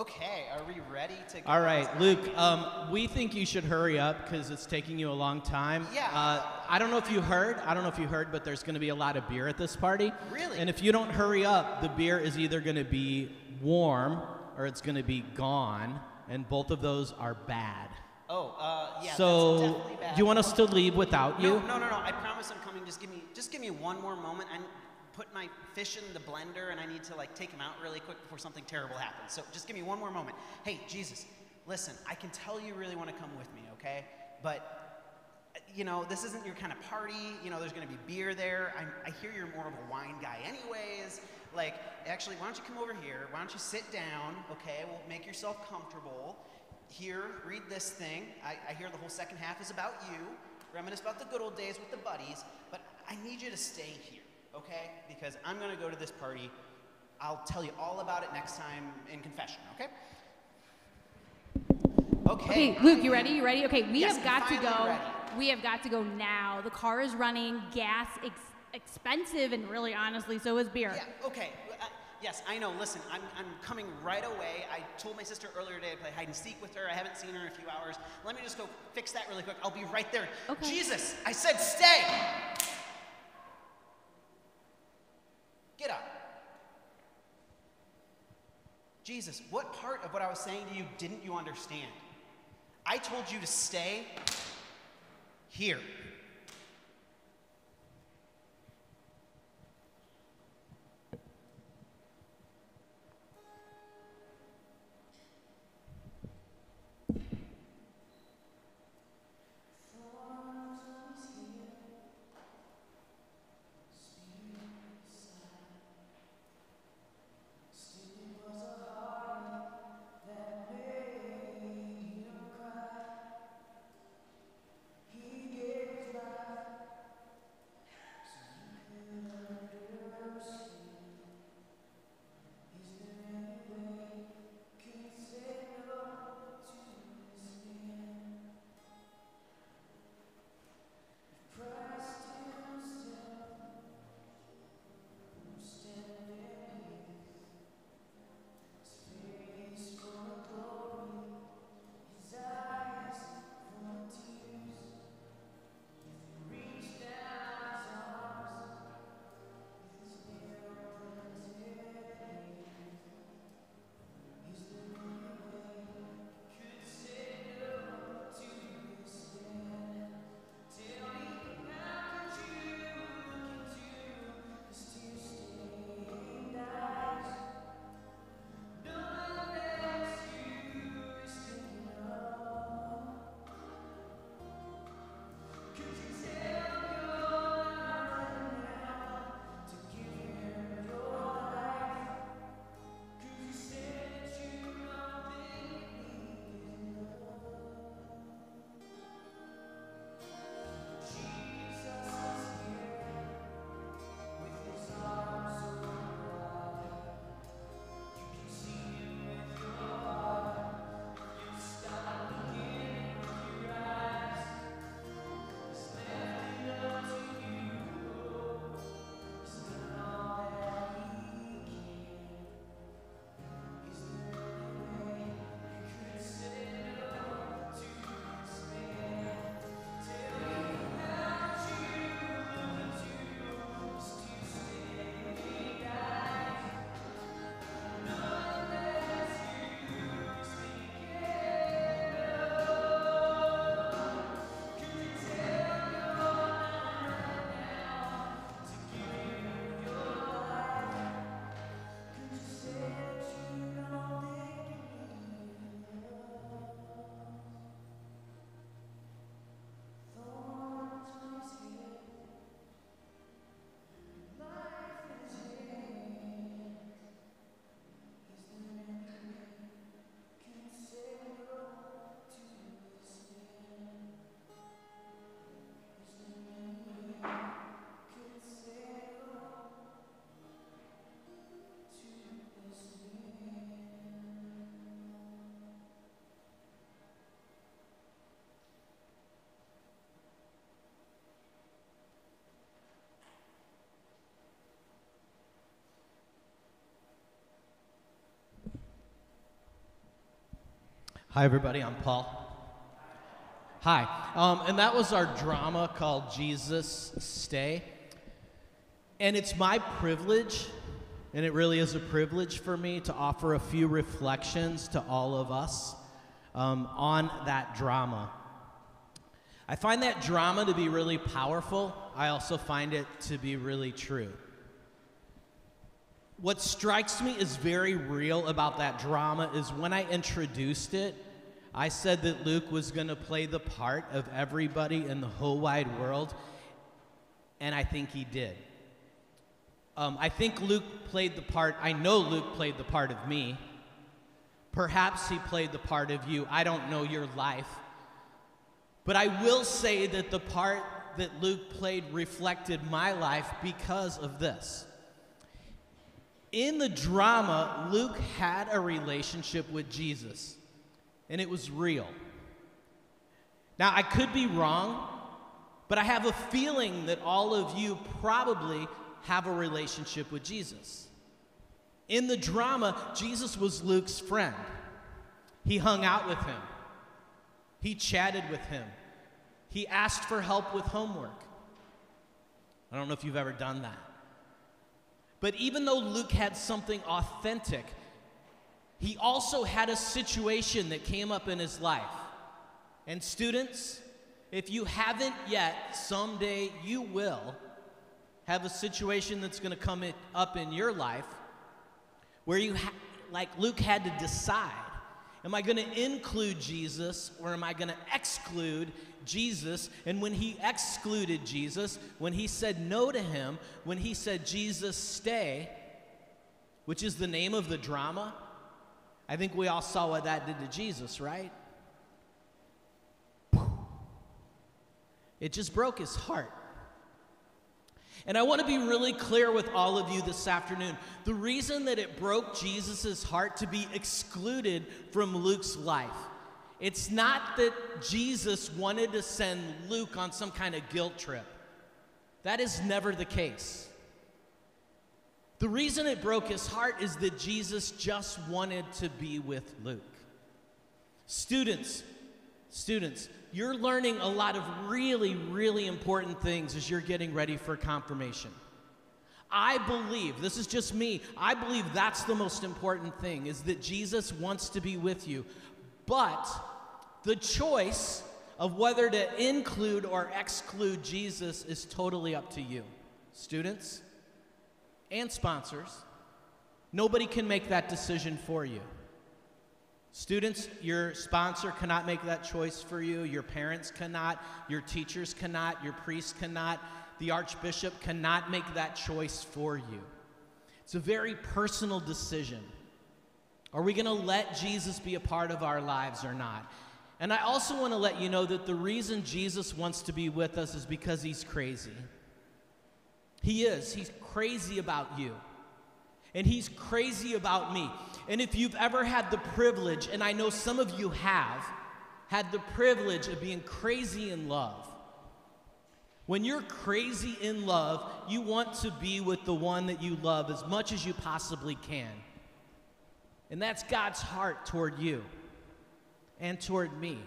Speaker 4: Okay, are we ready to go?
Speaker 2: All right, Luke. Um, we think you should hurry up because it's taking you a long time.
Speaker 4: Yeah.
Speaker 2: Uh, I don't know if you heard. I don't know if you heard, but there's going to be a lot of beer at this party.
Speaker 4: Really?
Speaker 2: And if you don't hurry up, the beer is either going to be warm or it's going to be gone, and both of those are bad.
Speaker 4: Oh, uh, yeah,
Speaker 2: so,
Speaker 4: that's definitely bad.
Speaker 2: do you want us to leave without you?
Speaker 4: No, no, no, no. I promise I'm coming. Just give me, just give me one more moment. I'm put my fish in the blender, and I need to like take them out really quick before something terrible happens. So just give me one more moment. Hey, Jesus, listen. I can tell you really want to come with me, okay? But uh, you know, this isn't your kind of party. You know, there's going to be beer there. I, I hear you're more of a wine guy, anyways. Like, actually, why don't you come over here? Why don't you sit down? Okay, well, make yourself comfortable. Here, read this thing. I, I hear the whole second half is about you. Reminisce about the good old days with the buddies. But I need you to stay here, okay? Because I'm going to go to this party. I'll tell you all about it next time in confession, okay? Okay.
Speaker 3: Okay, Luke, you ready? You ready? Okay, we
Speaker 4: Yes,
Speaker 3: have got to go.
Speaker 4: ready.
Speaker 3: we have got to go now. The car is running, gas ex- expensive, and really honestly, so is beer.
Speaker 4: Yeah, okay. Uh, yes, I know. Listen, I'm, I'm coming right away. I told my sister earlier today to play hide and seek with her. I haven't seen her in a few hours. Let me just go fix that really quick. I'll be right there.
Speaker 3: Okay.
Speaker 4: Jesus, I said stay! Get up. Jesus, what part of what I was saying to you didn't you understand? I told you to stay here.
Speaker 2: Hi, everybody. I'm Paul. Hi. Um, and that was our drama called Jesus Stay. And it's my privilege, and it really is a privilege for me to offer a few reflections to all of us um, on that drama. I find that drama to be really powerful. I also find it to be really true. What strikes me as very real about that drama is when I introduced it, I said that Luke was going to play the part of everybody in the whole wide world, and I think he did. Um, I think Luke played the part, I know Luke played the part of me. Perhaps he played the part of you. I don't know your life. But I will say that the part that Luke played reflected my life because of this. In the drama, Luke had a relationship with Jesus, and it was real. Now, I could be wrong, but I have a feeling that all of you probably have a relationship with Jesus. In the drama, Jesus was Luke's friend. He hung out with him, he chatted with him, he asked for help with homework. I don't know if you've ever done that. But even though Luke had something authentic, he also had a situation that came up in his life. And students, if you haven't yet, someday you will have a situation that's going to come in, up in your life where you, ha- like Luke had to decide am I going to include Jesus or am I going to exclude Jesus? And when he excluded Jesus, when he said no to him, when he said, Jesus, stay, which is the name of the drama, I think we all saw what that did to Jesus, right? It just broke his heart. And I want to be really clear with all of you this afternoon. The reason that it broke Jesus' heart to be excluded from Luke's life, it's not that Jesus wanted to send Luke on some kind of guilt trip. That is never the case. The reason it broke his heart is that Jesus just wanted to be with Luke. Students, students, you're learning a lot of really, really important things as you're getting ready for confirmation. I believe, this is just me, I believe that's the most important thing is that Jesus wants to be with you. But the choice of whether to include or exclude Jesus is totally up to you. Students and sponsors, nobody can make that decision for you. Students, your sponsor cannot make that choice for you. Your parents cannot. Your teachers cannot. Your priest cannot. The archbishop cannot make that choice for you. It's a very personal decision. Are we going to let Jesus be a part of our lives or not? And I also want to let you know that the reason Jesus wants to be with us is because he's crazy. He is. He's crazy about you. And he's crazy about me. And if you've ever had the privilege, and I know some of you have, had the privilege of being crazy in love. When you're crazy in love, you want to be with the one that you love as much as you possibly can. And that's God's heart toward you and toward me.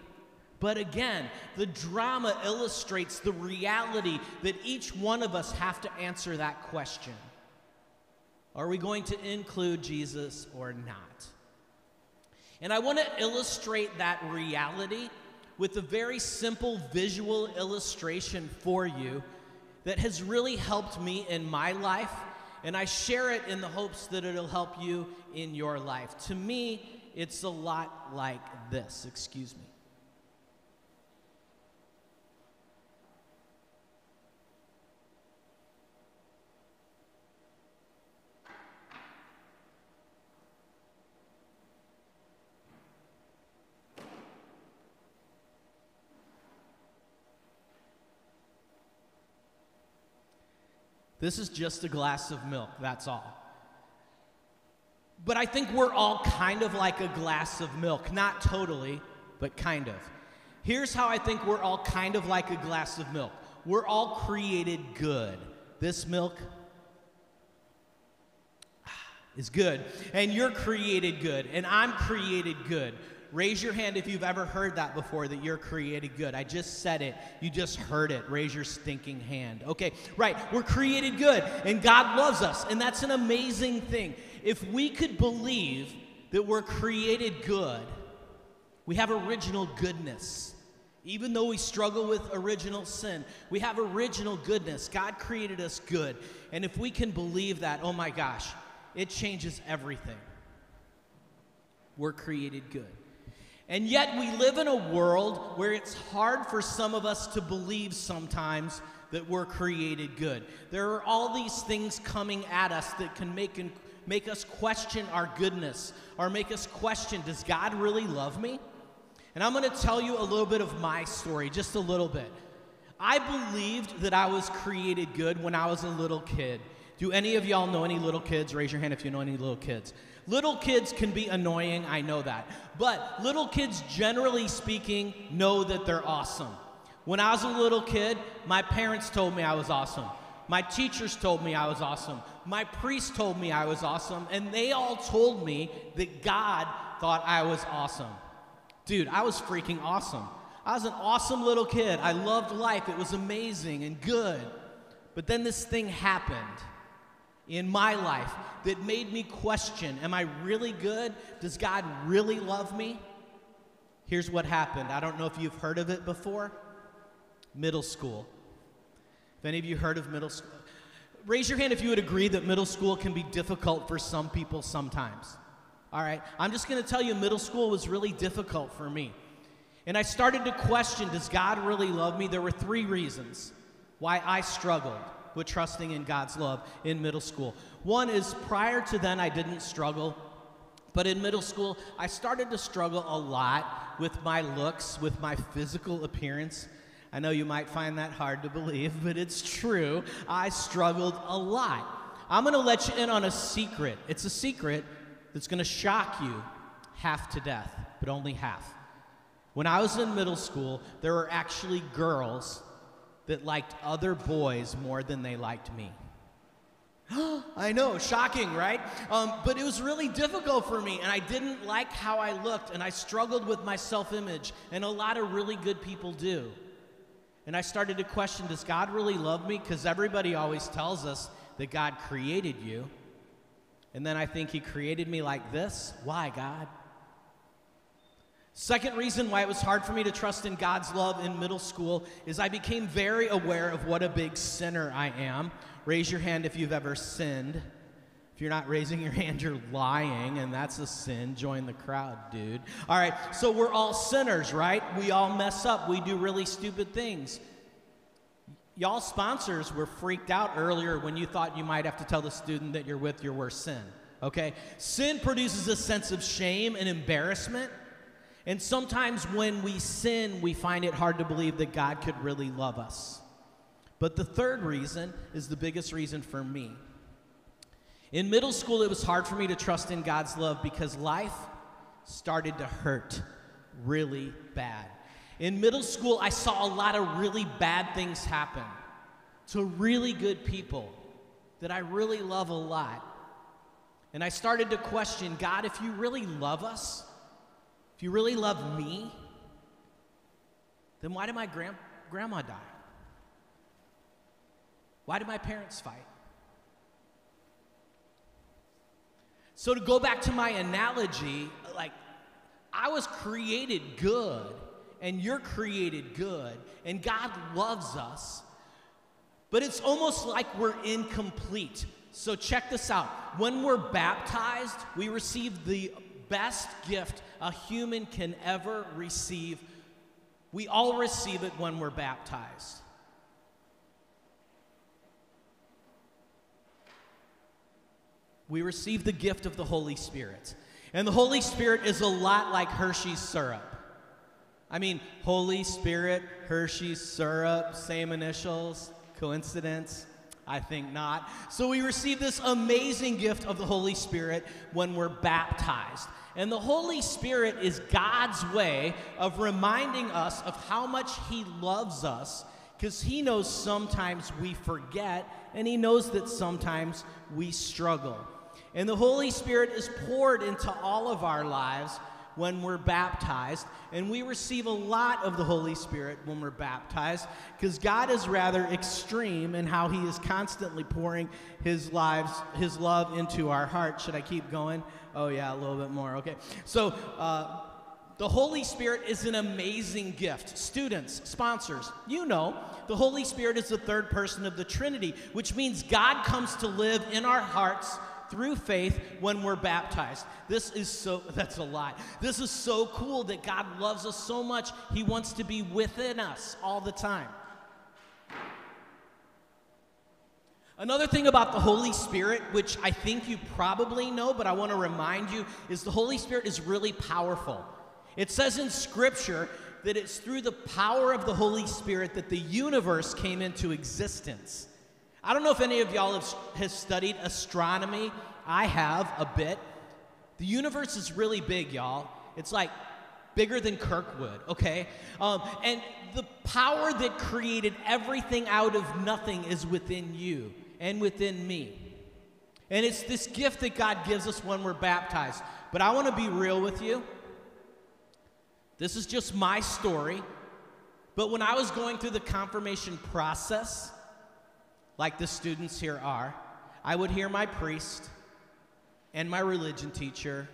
Speaker 2: But again, the drama illustrates the reality that each one of us have to answer that question. Are we going to include Jesus or not? And I want to illustrate that reality with a very simple visual illustration for you that has really helped me in my life, and I share it in the hopes that it'll help you in your life. To me, it's a lot like this. Excuse me. This is just a glass of milk, that's all. But I think we're all kind of like a glass of milk. Not totally, but kind of. Here's how I think we're all kind of like a glass of milk we're all created good. This milk is good, and you're created good, and I'm created good. Raise your hand if you've ever heard that before that you're created good. I just said it. You just heard it. Raise your stinking hand. Okay, right. We're created good, and God loves us, and that's an amazing thing. If we could believe that we're created good, we have original goodness. Even though we struggle with original sin, we have original goodness. God created us good. And if we can believe that, oh my gosh, it changes everything. We're created good. And yet, we live in a world where it's hard for some of us to believe sometimes that we're created good. There are all these things coming at us that can make, make us question our goodness or make us question does God really love me? And I'm going to tell you a little bit of my story, just a little bit. I believed that I was created good when I was a little kid. Do any of y'all know any little kids? Raise your hand if you know any little kids. Little kids can be annoying, I know that. But little kids, generally speaking, know that they're awesome. When I was a little kid, my parents told me I was awesome. My teachers told me I was awesome. My priest told me I was awesome. And they all told me that God thought I was awesome. Dude, I was freaking awesome. I was an awesome little kid. I loved life. It was amazing and good. But then this thing happened in my life that made me question Am I really good? Does God really love me? Here's what happened. I don't know if you've heard of it before. Middle school. If any of you heard of middle school, raise your hand if you would agree that middle school can be difficult for some people sometimes. All right, I'm just going to tell you, middle school was really difficult for me. And I started to question Does God really love me? There were three reasons why I struggled with trusting in God's love in middle school. One is prior to then, I didn't struggle. But in middle school, I started to struggle a lot with my looks, with my physical appearance. I know you might find that hard to believe, but it's true. I struggled a lot. I'm going to let you in on a secret. It's a secret that's going to shock you half to death, but only half. When I was in middle school, there were actually girls that liked other boys more than they liked me. I know, shocking, right? Um, but it was really difficult for me, and I didn't like how I looked, and I struggled with my self image, and a lot of really good people do. And I started to question does God really love me? Because everybody always tells us that God created you. And then I think He created me like this. Why, God? Second reason why it was hard for me to trust in God's love in middle school is I became very aware of what a big sinner I am. Raise your hand if you've ever sinned. If you're not raising your hand, you're lying, and that's a sin. Join the crowd, dude. All right, so we're all sinners, right? We all mess up. We do really stupid things. Y'all sponsors were freaked out earlier when you thought you might have to tell the student that you're with your worst sin. Okay? Sin produces a sense of shame and embarrassment. And sometimes when we sin, we find it hard to believe that God could really love us. But the third reason is the biggest reason for me. In middle school, it was hard for me to trust in God's love because life started to hurt really bad. In middle school, I saw a lot of really bad things happen to really good people that I really love a lot. And I started to question God, if you really love us, you really love me, then why did my grand- grandma die? Why did my parents fight? So, to go back to my analogy, like, I was created good, and you're created good, and God loves us, but it's almost like we're incomplete. So, check this out. When we're baptized, we receive the best gift a human can ever receive. We all receive it when we're baptized. we receive the gift of the Holy Spirit. And the Holy Spirit is a lot like Hershey's syrup. I mean, Holy Spirit, Hershey's syrup, same initials, coincidence? I think not. So we receive this amazing gift of the Holy Spirit when we're baptized. And the Holy Spirit is God's way of reminding us of how much He loves us because He knows sometimes we forget and He knows that sometimes we struggle. And the Holy Spirit is poured into all of our lives when we're baptized. And we receive a lot of the Holy Spirit when we're baptized because God is rather extreme in how He is constantly pouring His lives, His love into our hearts. Should I keep going? Oh, yeah, a little bit more. Okay. So, uh, the Holy Spirit is an amazing gift. Students, sponsors, you know, the Holy Spirit is the third person of the Trinity, which means God comes to live in our hearts through faith when we're baptized. This is so, that's a lot. This is so cool that God loves us so much, He wants to be within us all the time. Another thing about the Holy Spirit, which I think you probably know, but I want to remind you, is the Holy Spirit is really powerful. It says in Scripture that it's through the power of the Holy Spirit that the universe came into existence. I don't know if any of y'all have, has studied astronomy. I have a bit. The universe is really big, y'all. It's like bigger than Kirkwood, okay? Um, and the power that created everything out of nothing is within you and within me. And it's this gift that God gives us when we're baptized. But I want to be real with you. This is just my story. But when I was going through the confirmation process, like the students here are, I would hear my priest and my religion teacher,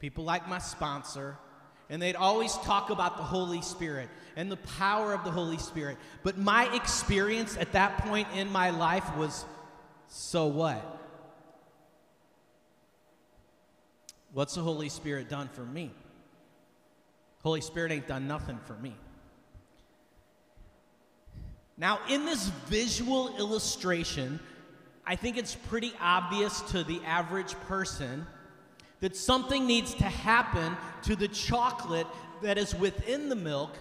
Speaker 2: people like my sponsor, and they'd always talk about the Holy Spirit and the power of the Holy Spirit. But my experience at that point in my life was so what? What's the Holy Spirit done for me? Holy Spirit ain't done nothing for me. Now, in this visual illustration, I think it's pretty obvious to the average person that something needs to happen to the chocolate that is within the milk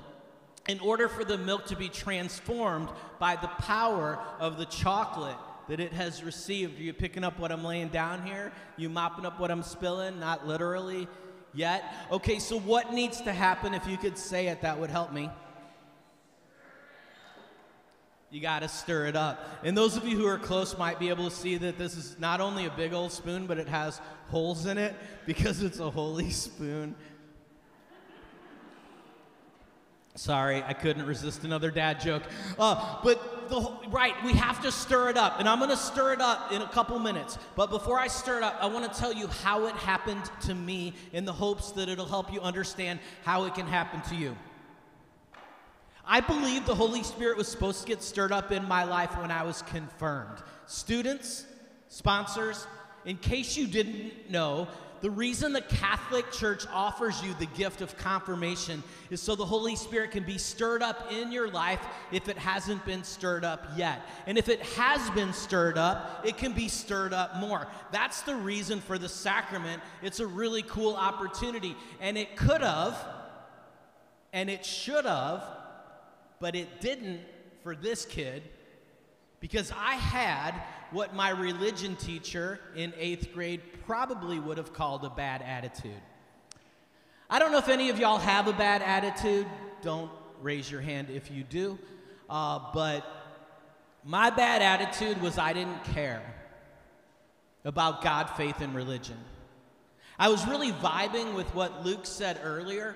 Speaker 2: in order for the milk to be transformed by the power of the chocolate that it has received. Are you picking up what I'm laying down here? You mopping up what I'm spilling? Not literally yet. Okay, so what needs to happen? If you could say it, that would help me. You got to stir it up. And those of you who are close might be able to see that this is not only a big old spoon, but it has holes in it because it's a holy spoon. Sorry, I couldn't resist another dad joke. Uh, but the, right, we have to stir it up, and I'm going to stir it up in a couple minutes. But before I stir it up, I want to tell you how it happened to me, in the hopes that it'll help you understand how it can happen to you. I believe the Holy Spirit was supposed to get stirred up in my life when I was confirmed. Students, sponsors, in case you didn't know, the reason the Catholic Church offers you the gift of confirmation is so the Holy Spirit can be stirred up in your life if it hasn't been stirred up yet. And if it has been stirred up, it can be stirred up more. That's the reason for the sacrament. It's a really cool opportunity. And it could have, and it should have, but it didn't for this kid because I had what my religion teacher in eighth grade probably would have called a bad attitude. I don't know if any of y'all have a bad attitude. Don't raise your hand if you do. Uh, but my bad attitude was I didn't care about God, faith, and religion. I was really vibing with what Luke said earlier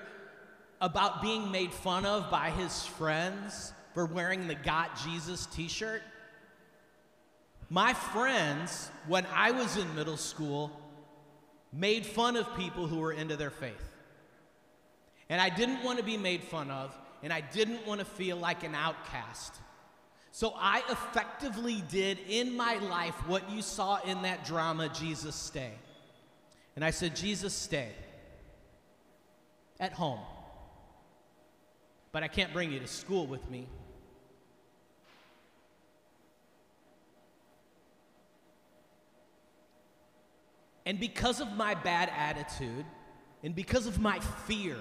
Speaker 2: about being made fun of by his friends for wearing the Got Jesus t shirt. My friends, when I was in middle school, made fun of people who were into their faith. And I didn't want to be made fun of, and I didn't want to feel like an outcast. So I effectively did in my life what you saw in that drama, Jesus Stay. And I said, Jesus, stay at home. But I can't bring you to school with me. And because of my bad attitude, and because of my fear,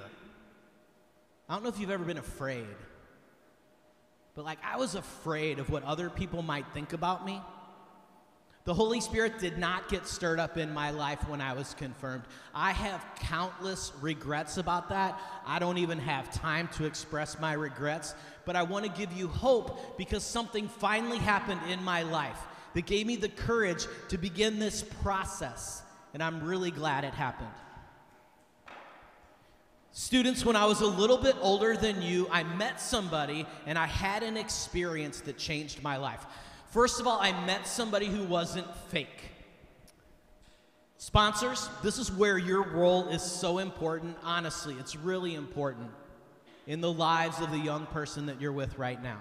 Speaker 2: I don't know if you've ever been afraid, but like I was afraid of what other people might think about me. The Holy Spirit did not get stirred up in my life when I was confirmed. I have countless regrets about that. I don't even have time to express my regrets, but I want to give you hope because something finally happened in my life that gave me the courage to begin this process and I'm really glad it happened. Students, when I was a little bit older than you, I met somebody and I had an experience that changed my life. First of all, I met somebody who wasn't fake. Sponsors, this is where your role is so important. Honestly, it's really important in the lives of the young person that you're with right now.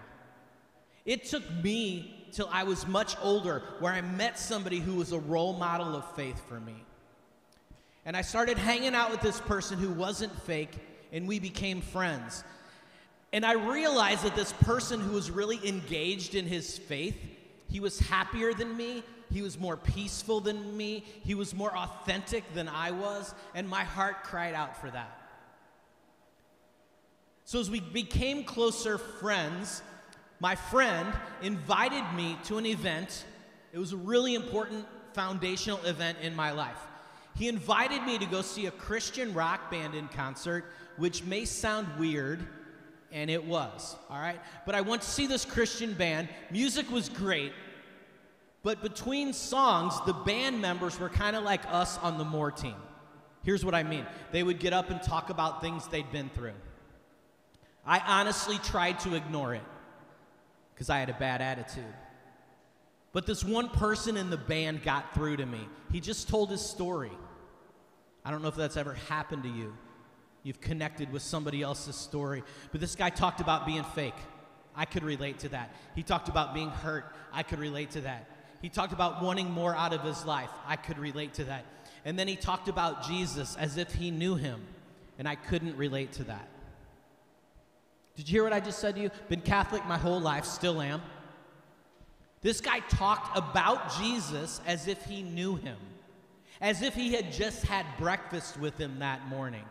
Speaker 2: It took me till I was much older where I met somebody who was a role model of faith for me. And I started hanging out with this person who wasn't fake, and we became friends. And I realized that this person who was really engaged in his faith, he was happier than me, he was more peaceful than me, he was more authentic than I was, and my heart cried out for that. So as we became closer friends, my friend invited me to an event. It was a really important foundational event in my life. He invited me to go see a Christian rock band in concert, which may sound weird, And it was, all right? But I went to see this Christian band. Music was great. But between songs, the band members were kind of like us on the More team. Here's what I mean they would get up and talk about things they'd been through. I honestly tried to ignore it because I had a bad attitude. But this one person in the band got through to me. He just told his story. I don't know if that's ever happened to you. You've connected with somebody else's story. But this guy talked about being fake. I could relate to that. He talked about being hurt. I could relate to that. He talked about wanting more out of his life. I could relate to that. And then he talked about Jesus as if he knew him. And I couldn't relate to that. Did you hear what I just said to you? Been Catholic my whole life, still am. This guy talked about Jesus as if he knew him, as if he had just had breakfast with him that morning,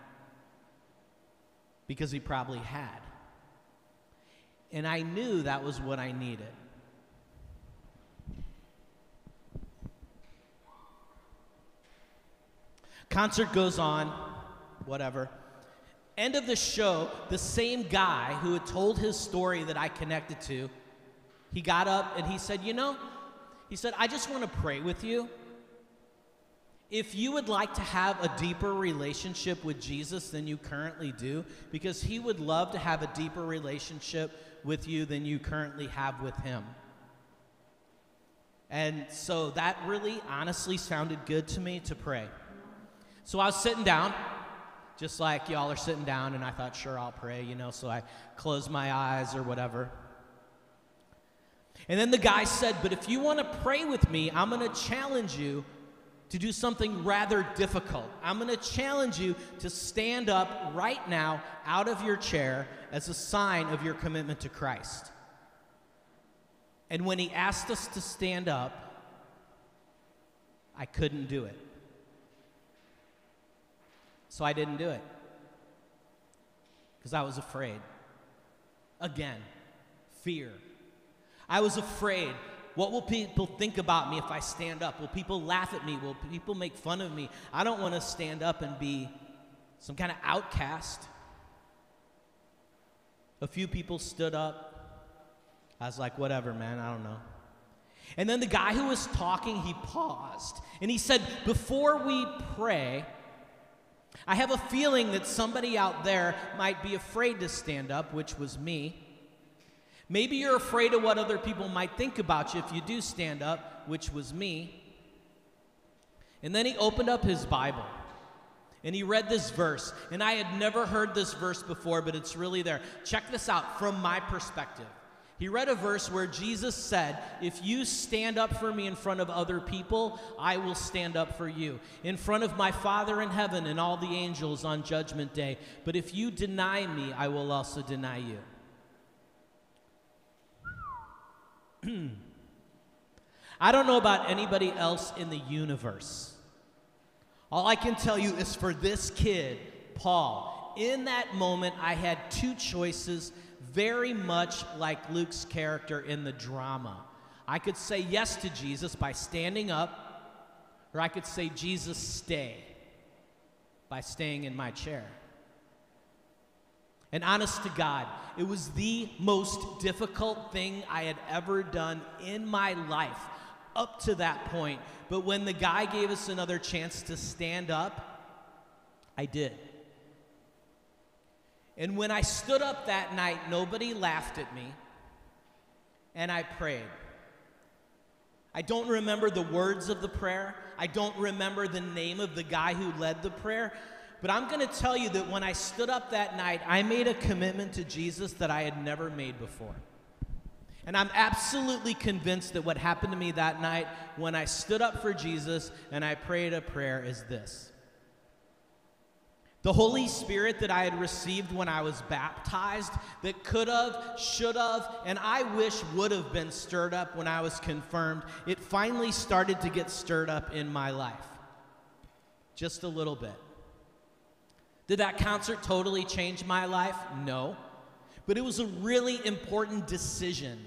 Speaker 2: because he probably had. And I knew that was what I needed. Concert goes on, whatever. End of the show, the same guy who had told his story that I connected to, he got up and he said, You know, he said, I just want to pray with you. If you would like to have a deeper relationship with Jesus than you currently do, because he would love to have a deeper relationship with you than you currently have with him. And so that really honestly sounded good to me to pray. So I was sitting down, just like y'all are sitting down, and I thought, sure, I'll pray, you know, so I closed my eyes or whatever. And then the guy said, But if you want to pray with me, I'm going to challenge you to do something rather difficult. I'm going to challenge you to stand up right now out of your chair as a sign of your commitment to Christ. And when he asked us to stand up, I couldn't do it. So I didn't do it because I was afraid. Again, fear. I was afraid. What will people think about me if I stand up? Will people laugh at me? Will people make fun of me? I don't want to stand up and be some kind of outcast. A few people stood up. I was like, whatever, man, I don't know. And then the guy who was talking, he paused and he said, Before we pray, I have a feeling that somebody out there might be afraid to stand up, which was me. Maybe you're afraid of what other people might think about you if you do stand up, which was me. And then he opened up his Bible and he read this verse. And I had never heard this verse before, but it's really there. Check this out from my perspective. He read a verse where Jesus said, If you stand up for me in front of other people, I will stand up for you. In front of my Father in heaven and all the angels on Judgment Day. But if you deny me, I will also deny you. I don't know about anybody else in the universe. All I can tell you is for this kid, Paul, in that moment, I had two choices very much like Luke's character in the drama. I could say yes to Jesus by standing up, or I could say, Jesus, stay, by staying in my chair. And honest to God, it was the most difficult thing I had ever done in my life up to that point. But when the guy gave us another chance to stand up, I did. And when I stood up that night, nobody laughed at me, and I prayed. I don't remember the words of the prayer. I don't remember the name of the guy who led the prayer. But I'm going to tell you that when I stood up that night, I made a commitment to Jesus that I had never made before. And I'm absolutely convinced that what happened to me that night when I stood up for Jesus and I prayed a prayer is this the Holy Spirit that I had received when I was baptized, that could have, should have, and I wish would have been stirred up when I was confirmed, it finally started to get stirred up in my life. Just a little bit. Did that concert totally change my life? No. But it was a really important decision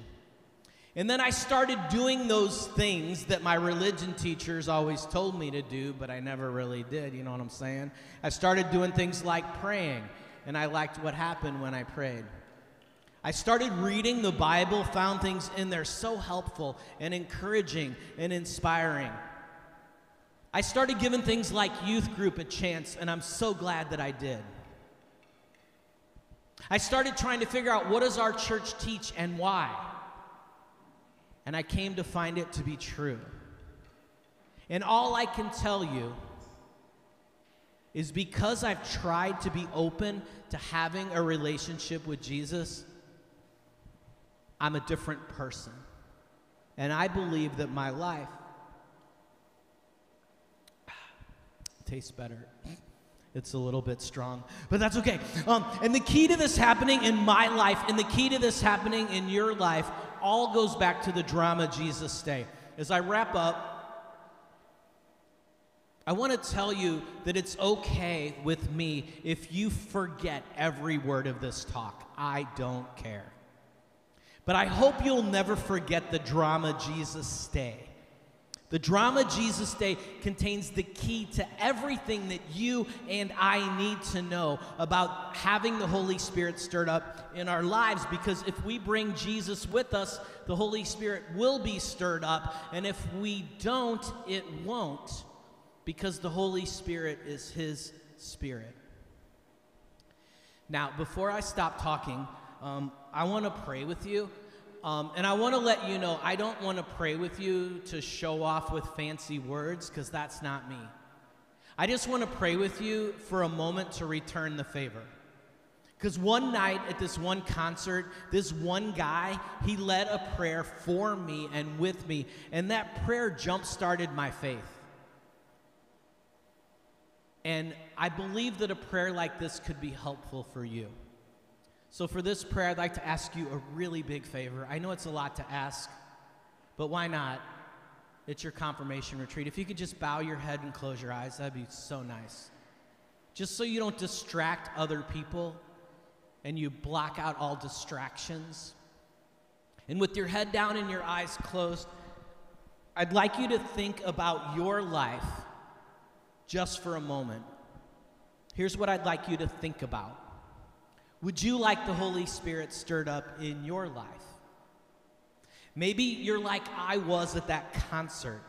Speaker 2: and then I started doing those things that my religion teachers always told me to do, but I never really did, you know what I'm saying? I started doing things like praying, and I liked what happened when I prayed. I started reading the Bible, found things in there so helpful and encouraging and inspiring. I started giving things like youth group a chance, and I'm so glad that I did. I started trying to figure out what does our church teach and why. And I came to find it to be true. And all I can tell you is because I've tried to be open to having a relationship with Jesus, I'm a different person. And I believe that my life tastes better. It's a little bit strong, but that's okay. Um, and the key to this happening in my life and the key to this happening in your life all goes back to the drama Jesus Stay. As I wrap up, I want to tell you that it's okay with me if you forget every word of this talk. I don't care. But I hope you'll never forget the drama Jesus Stay. The drama Jesus Stay contains the key to everything that you and I need to know about having the Holy Spirit stirred up in our lives because if we bring Jesus with us, the Holy Spirit will be stirred up, and if we don't, it won't because the Holy Spirit is His Spirit. Now, before I stop talking, um, I want to pray with you. Um, and I want to let you know I don't want to pray with you to show off with fancy words because that's not me. I just want to pray with you for a moment to return the favor. Because one night at this one concert, this one guy, he led a prayer for me and with me, and that prayer jump started my faith. And I believe that a prayer like this could be helpful for you. So, for this prayer, I'd like to ask you a really big favor. I know it's a lot to ask, but why not? It's your confirmation retreat. If you could just bow your head and close your eyes, that'd be so nice. Just so you don't distract other people and you block out all distractions. And with your head down and your eyes closed, I'd like you to think about your life just for a moment. Here's what I'd like you to think about. Would you like the Holy Spirit stirred up in your life? Maybe you're like I was at that concert.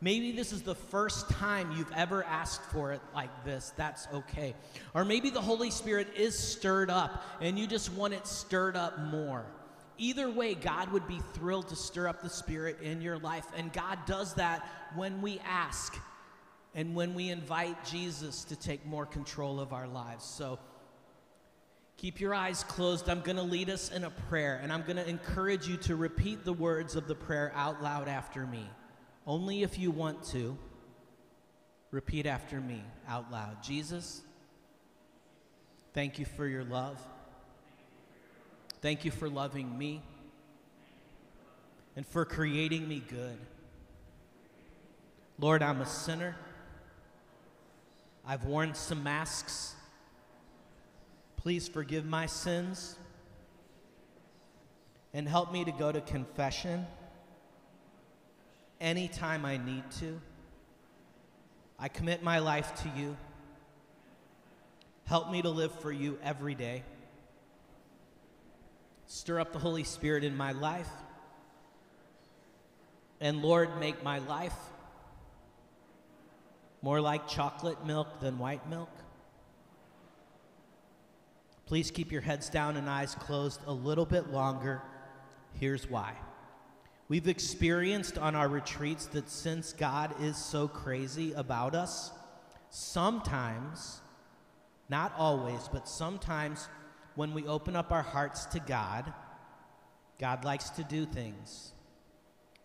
Speaker 2: Maybe this is the first time you've ever asked for it like this. That's okay. Or maybe the Holy Spirit is stirred up and you just want it stirred up more. Either way, God would be thrilled to stir up the Spirit in your life. And God does that when we ask and when we invite Jesus to take more control of our lives. So, Keep your eyes closed. I'm going to lead us in a prayer, and I'm going to encourage you to repeat the words of the prayer out loud after me. Only if you want to. Repeat after me out loud. Jesus, thank you for your love. Thank you for loving me and for creating me good. Lord, I'm a sinner. I've worn some masks. Please forgive my sins and help me to go to confession anytime I need to. I commit my life to you. Help me to live for you every day. Stir up the Holy Spirit in my life. And Lord, make my life more like chocolate milk than white milk. Please keep your heads down and eyes closed a little bit longer. Here's why. We've experienced on our retreats that since God is so crazy about us, sometimes, not always, but sometimes when we open up our hearts to God, God likes to do things.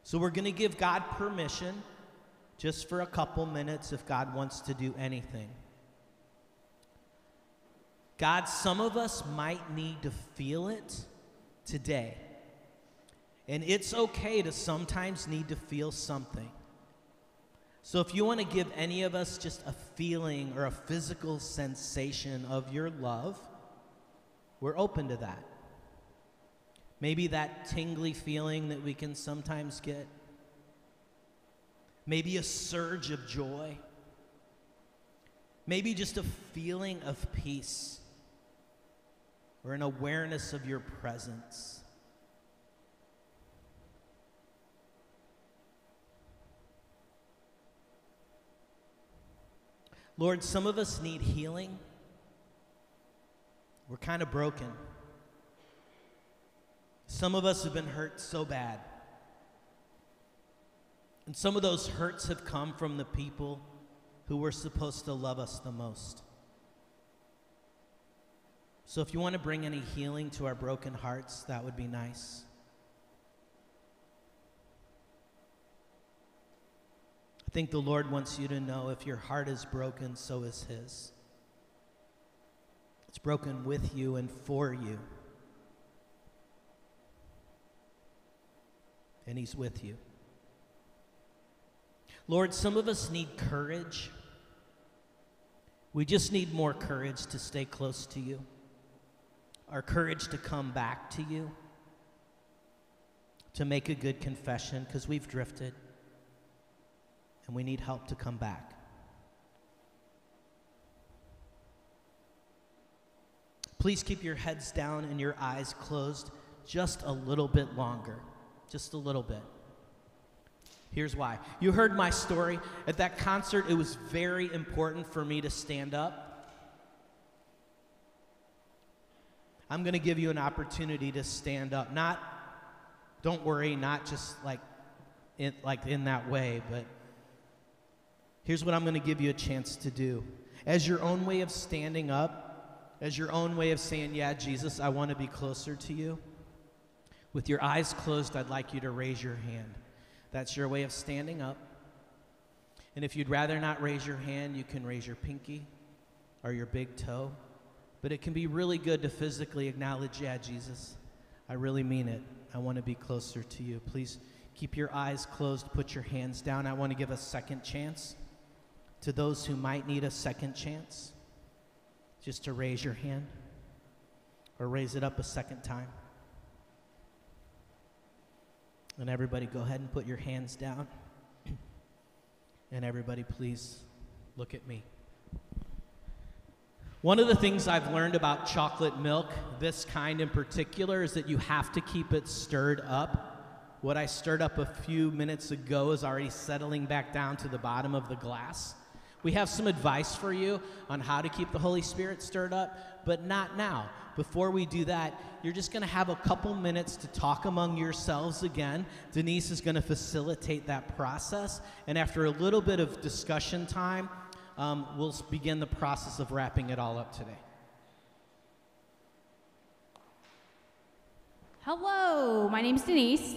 Speaker 2: So we're going to give God permission just for a couple minutes if God wants to do anything. God, some of us might need to feel it today. And it's okay to sometimes need to feel something. So if you want to give any of us just a feeling or a physical sensation of your love, we're open to that. Maybe that tingly feeling that we can sometimes get. Maybe a surge of joy. Maybe just a feeling of peace. Or an awareness of your presence. Lord, some of us need healing. We're kind of broken. Some of us have been hurt so bad. And some of those hurts have come from the people who were supposed to love us the most. So if you want to bring any healing to our broken hearts, that would be nice. I think the Lord wants you to know if your heart is broken, so is His. It's broken with you and for you. And He's with you. Lord, some of us need courage. We just need more courage to stay close to you, our courage to come back to you, to make a good confession, because we've drifted and we need help to come back. Please keep your heads down and your eyes closed just a little bit longer. Just a little bit. Here's why. You heard my story. At that concert, it was very important for me to stand up. I'm going to give you an opportunity to stand up. Not, don't worry, not just like in, like in that way, but here's what I'm going to give you a chance to do. As your own way of standing up, as your own way of saying, Yeah, Jesus, I want to be closer to you, with your eyes closed, I'd like you to raise your hand. That's your way of standing up. And if you'd rather not raise your hand, you can raise your pinky or your big toe. But it can be really good to physically acknowledge, yeah, Jesus, I really mean it. I want to be closer to you. Please keep your eyes closed, put your hands down. I want to give a second chance to those who might need a second chance, just to raise your hand or raise it up a second time. And everybody, go ahead and put your hands down. and everybody, please look at me. One of the things I've learned about chocolate milk, this kind in particular, is that you have to keep it stirred up. What I stirred up a few minutes ago is already settling back down to the bottom of the glass. We have some advice for you on how to keep the Holy Spirit stirred up, but not now. Before we do that, you're just going to have a couple minutes to talk among yourselves again. Denise is going to facilitate that process. And after a little bit of discussion time, um, we'll begin the process of wrapping it all up today.
Speaker 3: Hello, my name's Denise.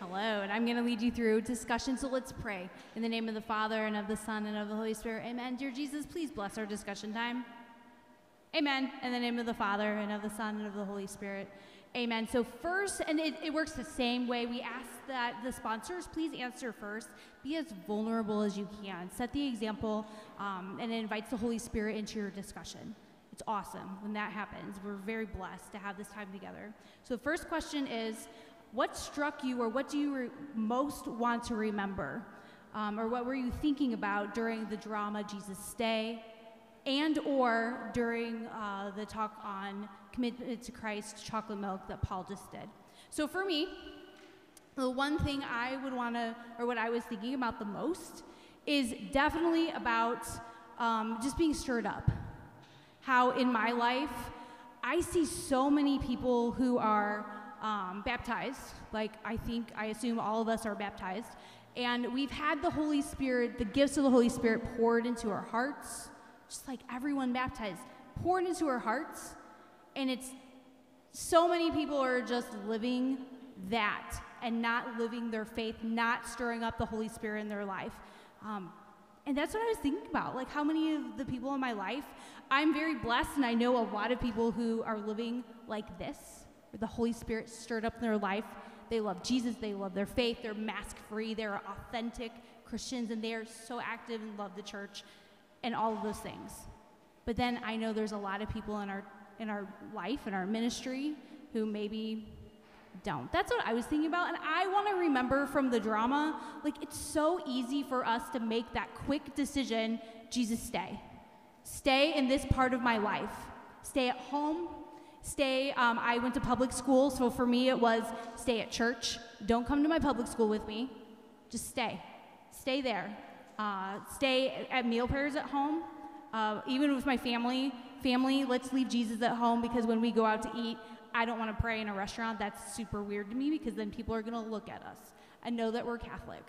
Speaker 3: Hello, and I'm going to lead you through discussion. So let's pray. In the name of the Father, and of the Son, and of the Holy Spirit. Amen. Dear Jesus, please bless our discussion time. Amen. In the name of the Father, and of the Son, and of the Holy Spirit. Amen. So, first, and it, it works the same way, we ask that the sponsors please answer first. Be as vulnerable as you can. Set the example, um, and it invites the Holy Spirit into your discussion. It's awesome when that happens. We're very blessed to have this time together. So, the first question is What struck you, or what do you most want to remember? Um, or what were you thinking about during the drama Jesus Stay? and or during uh, the talk on commitment to Christ chocolate milk that Paul just did. So for me, the one thing I would want to, or what I was thinking about the most, is definitely about um, just being stirred up. How in my life, I see so many people who are um, baptized. Like I think, I assume all of us are baptized. And we've had the Holy Spirit, the gifts of the Holy Spirit poured into our hearts just like everyone baptized, poured into our hearts. And it's so many people are just living that and not living their faith, not stirring up the Holy Spirit in their life. Um, and that's what I was thinking about. Like, how many of the people in my life, I'm very blessed, and I know a lot of people who are living like this, where the Holy Spirit stirred up in their life. They love Jesus, they love their faith, they're mask free, they're authentic Christians, and they are so active and love the church and all of those things. But then I know there's a lot of people in our in our life in our ministry who maybe don't. That's what I was thinking about and I want to remember from the drama like it's so easy for us to make that quick decision, Jesus stay. Stay in this part of my life. Stay at home, Stay, um, I went to public school, so for me it was stay at church. Don't come to my public school with me. Just stay. Stay there. Uh, stay at meal prayers at home. Uh, even with my family, family, let's leave Jesus at home because when we go out to eat, I don't want to pray in a restaurant. That's super weird to me because then people are going to look at us and know that we're Catholic.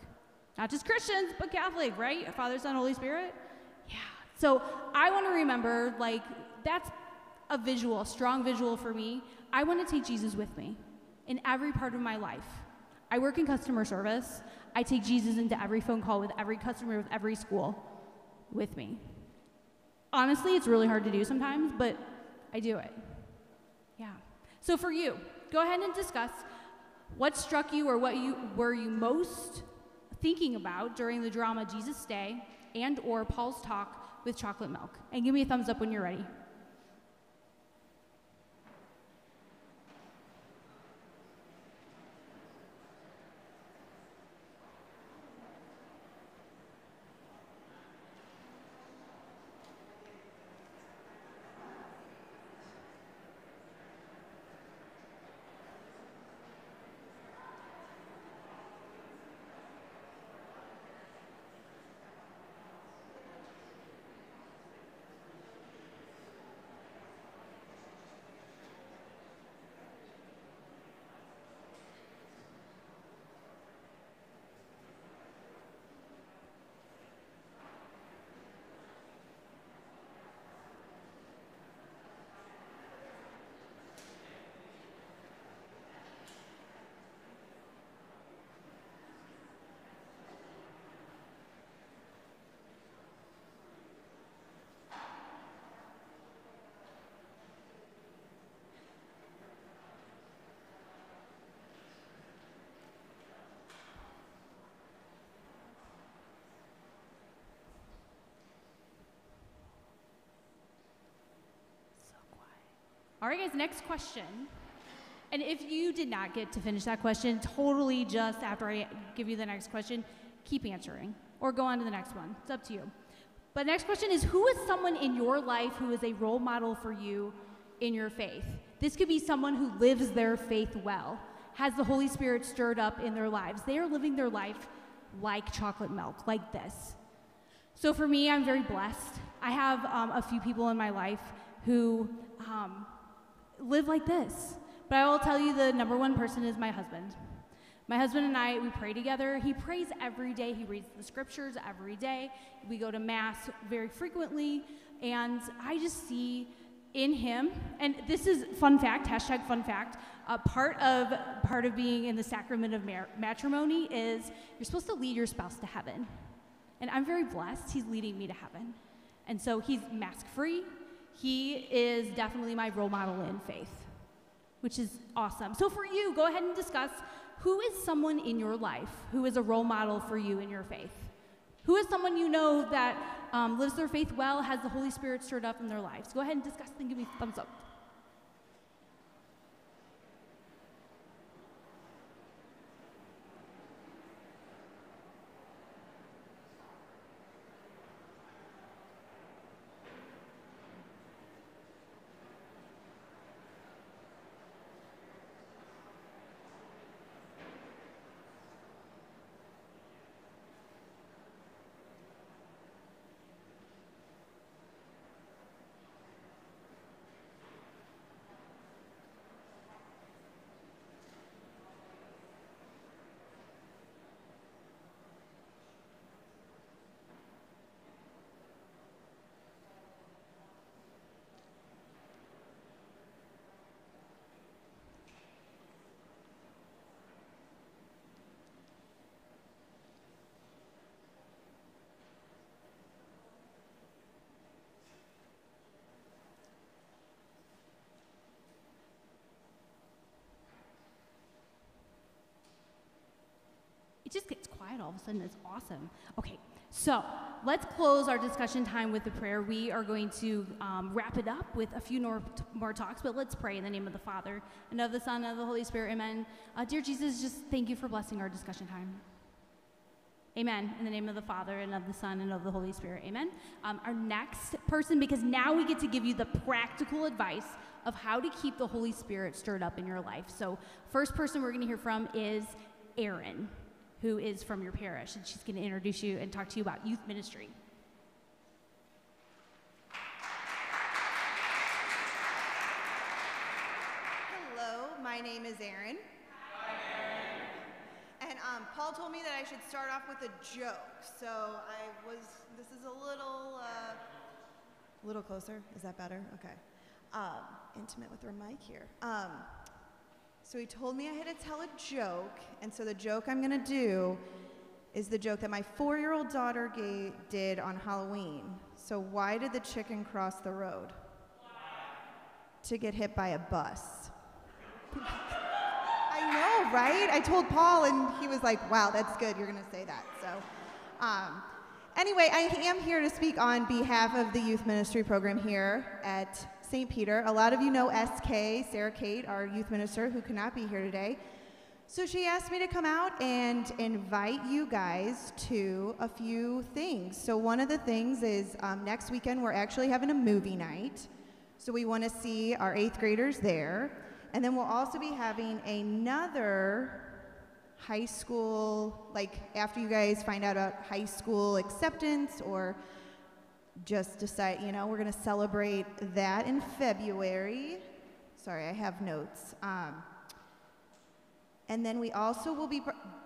Speaker 3: Not just Christians, but Catholic, right? Father, Son, Holy Spirit? Yeah. So I want to remember, like, that's a visual, a strong visual for me. I want to take Jesus with me in every part of my life. I work in customer service. I take Jesus into every phone call with every customer, with every school with me. Honestly, it's really hard to do sometimes, but I do it. Yeah. So for you, go ahead and discuss what struck you or what you were you most thinking about during the drama Jesus Stay and or Paul's talk with chocolate milk. And give me a thumbs up when you're ready. All right, guys, next question. And if you did not get to finish that question, totally just after I give you the next question, keep answering or go on to the next one. It's up to you. But next question is Who is someone in your life who is a role model for you in your faith? This could be someone who lives their faith well, has the Holy Spirit stirred up in their lives. They are living their life like chocolate milk, like this. So for me, I'm very blessed. I have um, a few people in my life who um, live like this. But I will tell you the number one person is my husband. My husband and I, we pray together. He prays every day. He reads the scriptures every day. We go to Mass very frequently. And I just see in him, and this is fun fact, hashtag fun fact, uh, part, of, part of being in the sacrament of mar- matrimony is you're supposed to lead your spouse to heaven. And I'm very blessed. He's leading me to heaven. And so he's mask free. He is definitely my role model in faith, which is awesome. So, for you, go ahead and discuss who is someone in your life who is a role model for you in your faith? Who is someone you know that um, lives their faith well, has the Holy Spirit stirred up in their lives? Go ahead and discuss and give me thumbs up. It just gets quiet all of a sudden. It's awesome. Okay, so let's close our discussion time with a prayer. We are going to um, wrap it up with a few more, more talks, but let's pray in the name of the Father and of the Son and of the Holy Spirit. Amen. Uh, dear Jesus, just thank you for blessing our discussion time. Amen. In the name of the Father and of the Son and of the Holy Spirit. Amen. Um, our next person, because now we get to give you the practical advice of how to keep the Holy Spirit stirred up in your life. So, first person we're going to hear from is Erin, who is from your parish, and she's going to introduce you and talk to you about youth ministry.
Speaker 6: Hello, my name is Erin. And um, Paul told me that I should start off with a joke. So I was, this is a little, uh, a little closer. Is that better? Okay. Um, intimate with our mic here. Um, so he told me I had to tell a joke. And so the joke I'm going to do is the joke that my four year old daughter ga- did on Halloween. So, why did the chicken cross the road? To get hit by a bus. I know, right? I told Paul, and he was like, wow, that's good. You're going to say that. So, um, anyway, I am here to speak on behalf of the youth ministry program here at St. Peter. A lot of you know SK, Sarah Kate, our youth minister, who cannot be here today. So she asked me to come out and invite you guys to a few things. So, one of the things is um, next weekend we're actually having a movie night. So, we want to see our eighth graders there. And then we'll also be having another high school, like after you guys find out about high school acceptance or just decide, you know, we're going to celebrate that in February. Sorry, I have notes. Um, and then we also will be,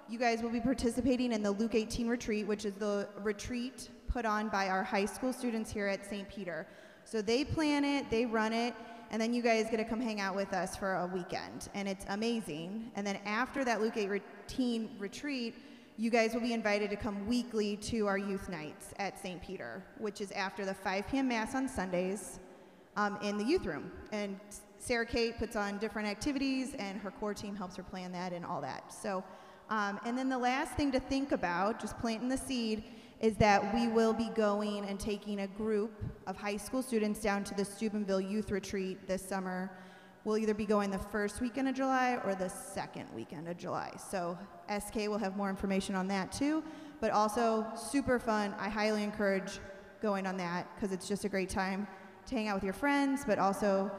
Speaker 6: you guys will be participating in the Luke 18 retreat, which is the retreat put on by our high school students here at St. Peter. So they plan it, they run it, and then you guys get to come hang out with us for a weekend. And it's amazing. And then after that Luke 18 retreat, you guys will be invited to come weekly to our youth nights at St. Peter, which is after the 5 p.m. Mass on Sundays um, in the youth room. And Sarah Kate puts on different activities, and her core team helps her plan that and all that. So, um, and then the last thing to think about, just planting the seed, is that we will be going and taking a group of high school students down to the Steubenville Youth Retreat this summer. We'll either be going the first weekend of July or the second weekend of July. So SK will have more information on that too, but also super fun. I highly encourage going on that because it's just a great time to hang out with your friends, but also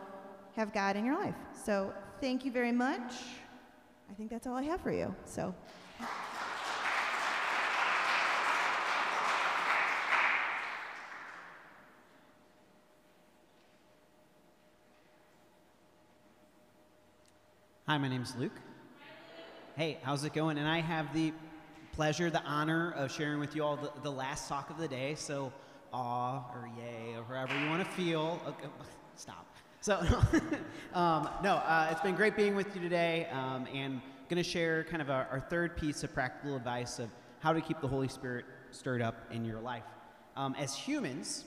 Speaker 6: have God in your life. So thank you very much. I think that's all I have for you. So.
Speaker 4: Hi, my name's Luke. Hey, how's it going? And I have the pleasure, the honor of sharing with you all the, the last talk of the day. So, aw or yay or wherever you want to feel. Okay, stop. So, um, no, uh, it's been great being with you today, um, and going to share kind of our, our third piece of practical advice of how to keep the Holy Spirit stirred up in your life. Um, as humans,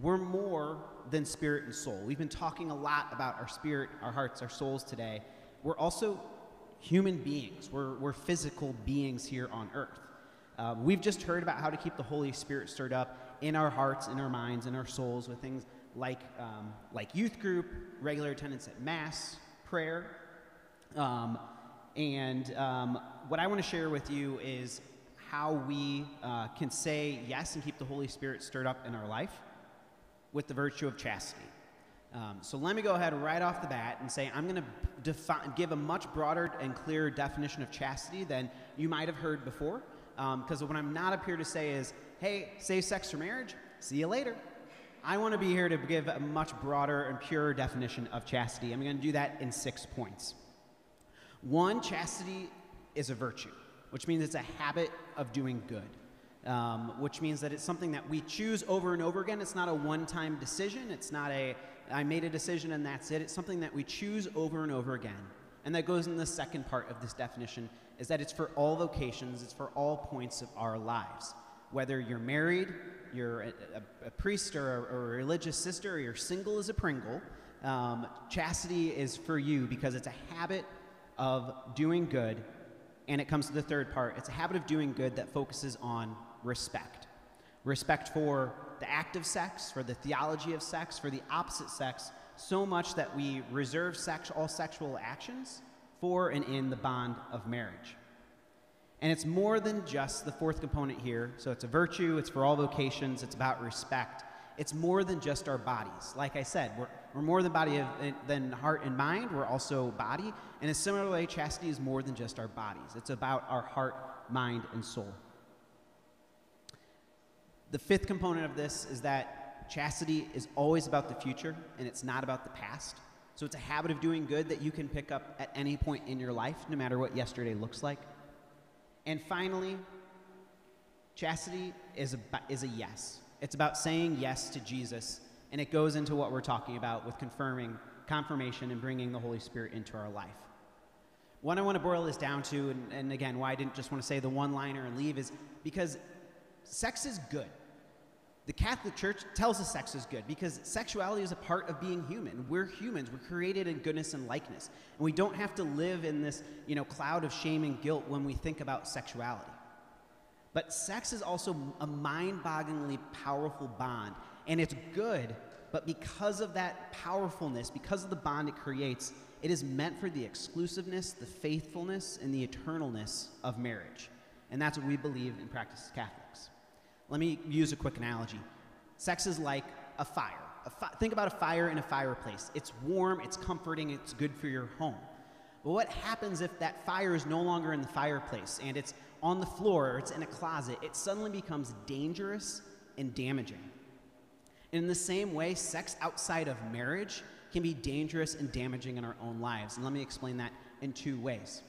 Speaker 4: we're more than spirit and soul. We've been talking a lot about our spirit, our hearts, our souls today. We're also human beings, we're, we're physical beings here on earth. Um, we've just heard about how to keep the Holy Spirit stirred up in our hearts, in our minds, in our souls with things like, um, like youth group, regular attendance at Mass, prayer. Um, and um, what I want to share with you is how we uh, can say yes and keep the Holy Spirit stirred up in our life with the virtue of chastity. Um, so let me go ahead right off the bat and say I'm going to give a much broader and clearer definition of chastity than you might have heard before. Because what I'm not up here to say is, hey, save sex for marriage, see you later. I want to be here to give a much broader and purer definition of chastity. I'm going to do that in six points. One, chastity is a virtue, which means it's a habit of doing good, um, which means that it's something that we choose over and over again. It's not a one time decision, it's not a I made a decision and that's it. It's something that we choose over and over again. And that goes in the second part of this definition is that it's for all vocations, it's for all points of our lives. Whether you're married, you're a, a, a priest or a, a, religious sister, or you're single as a Pringle, um, chastity is for you because it's a habit of doing good. And it comes to the third part it's a habit of doing good that focuses on respect. Respect for the act of sex, for the theology of sex, for the opposite sex, so much that we reserve sex, all sexual actions for and in the bond of marriage. And it's more than just the fourth component here. So it's a virtue, it's for all vocations, it's about respect. it's more than just our bodies. Like I said, we're, we're more than body of, than heart and mind. We're also body. In a similar way, chastity is more than just our bodies. It's about our heart, mind, and soul. The fifth component of this is that chastity is always about the future and it's not about the past. So it's a habit of doing good that you can pick up at any point in your life, no matter what yesterday looks like. And finally, chastity is a, is a yes. It's about saying yes to Jesus, and it goes into what we're talking about with confirming confirmation and bringing the Holy Spirit into our life. What I want to boil this down to, and, and again, why I didn't just want to say the one liner and leave, is because sex is good. The Catholic Church tells us sex is good because sexuality is a part of being human. We're humans. We're created in goodness and likeness. And we don't have to live in this, you know, cloud of shame and guilt when we think about sexuality. But sex is also a mind-bogglingly powerful bond, and it's good, but because of that powerfulness, because of the bond it creates, it is meant for the exclusiveness, the faithfulness, and the eternalness of marriage. And that's what we believe and practice as Catholics. Let me use a quick analogy. Sex is like a fire. A fi- think about a fire in a fireplace. It's warm, it's comforting, it's good for your home. But what happens if that fire is no longer in the fireplace and it's on the floor or it's in a closet? It suddenly becomes dangerous and damaging. And in the same way, sex outside of marriage can be dangerous and damaging in our own lives. And let me explain that in two ways.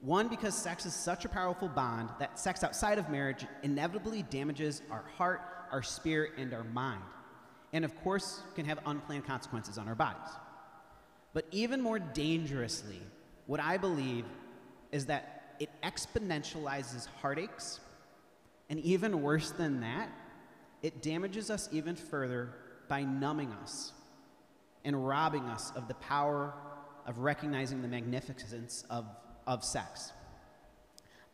Speaker 4: One, because sex is such a powerful bond that sex outside of marriage inevitably damages our heart, our spirit, and our mind. And of course, can have unplanned consequences on our bodies. But even more dangerously, what I believe is that it exponentializes heartaches. And even worse than that, it damages us even further by numbing us and robbing us of the power of recognizing the magnificence of of sex.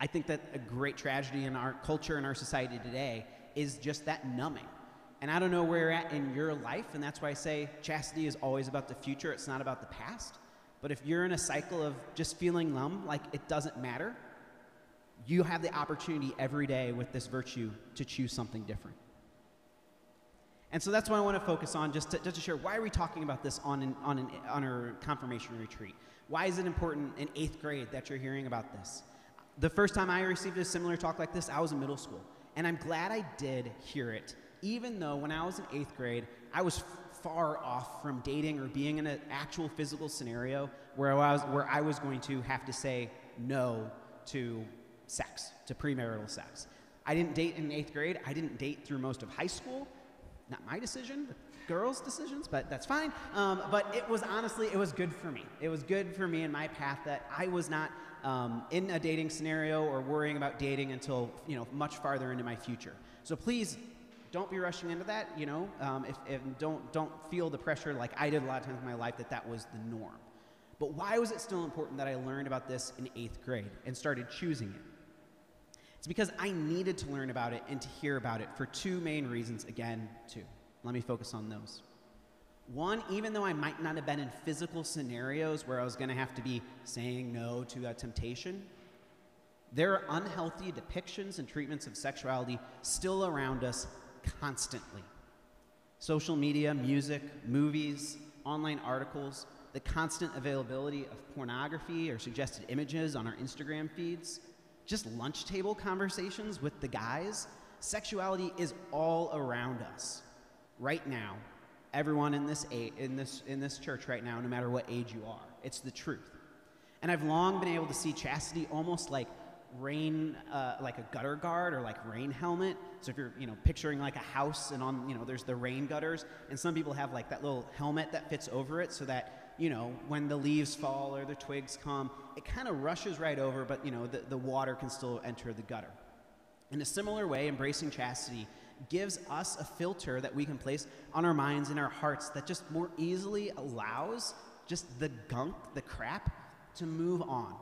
Speaker 4: I think that a great tragedy in our culture and our society today is just that numbing. And I don't know where you're at in your life, and that's why I say chastity is always about the future, it's not about the past. But if you're in a cycle of just feeling numb, like it doesn't matter, you have the opportunity every day with this virtue to choose something different. And so that's what I want to focus on, just to, just to share why are we talking about this on, an, on, an, on our confirmation retreat? Why is it important in eighth grade that you're hearing about this? The first time I received a similar talk like this, I was in middle school. And I'm glad I did hear it, even though when I was in eighth grade, I was far off from dating or being in an actual physical scenario where I was, where I was going to have to say no to sex, to premarital sex. I didn't date in eighth grade. I didn't date through most of high school. Not my decision, girls' decisions, but that's fine. Um, but it was honestly, it was good for me. It was good for me in my path that I was not um, in a dating scenario or worrying about dating until you know much farther into my future. So please don't be rushing into that. You know, um, if, if don't don't feel the pressure like I did a lot of times in my life that that was the norm. But why was it still important that I learned about this in eighth grade and started choosing it? It's because I needed to learn about it and to hear about it for two main reasons. Again, two. Let me focus on those. One, even though I might not have been in physical scenarios where I was going to have to be saying no to a temptation, there are unhealthy depictions and treatments of sexuality still around us constantly. Social media, music, movies, online articles, the constant availability of pornography or suggested images on our Instagram feeds, just lunch table conversations with the guys. Sexuality is all around us right now, everyone in this, in, this, in this church right now, no matter what age you are. It's the truth. And I've long been able to see chastity almost like rain, uh, like a gutter guard or like rain helmet. So if you're, you know, picturing like a house and on, you know, there's the rain gutters, and some people have like that little helmet that fits over it so that, you know, when the leaves fall or the twigs come, it kind of rushes right over, but, you know, the, the water can still enter the gutter. In a similar way, embracing chastity gives us a filter that we can place on our minds and our hearts that just more easily allows just the gunk, the crap, to move on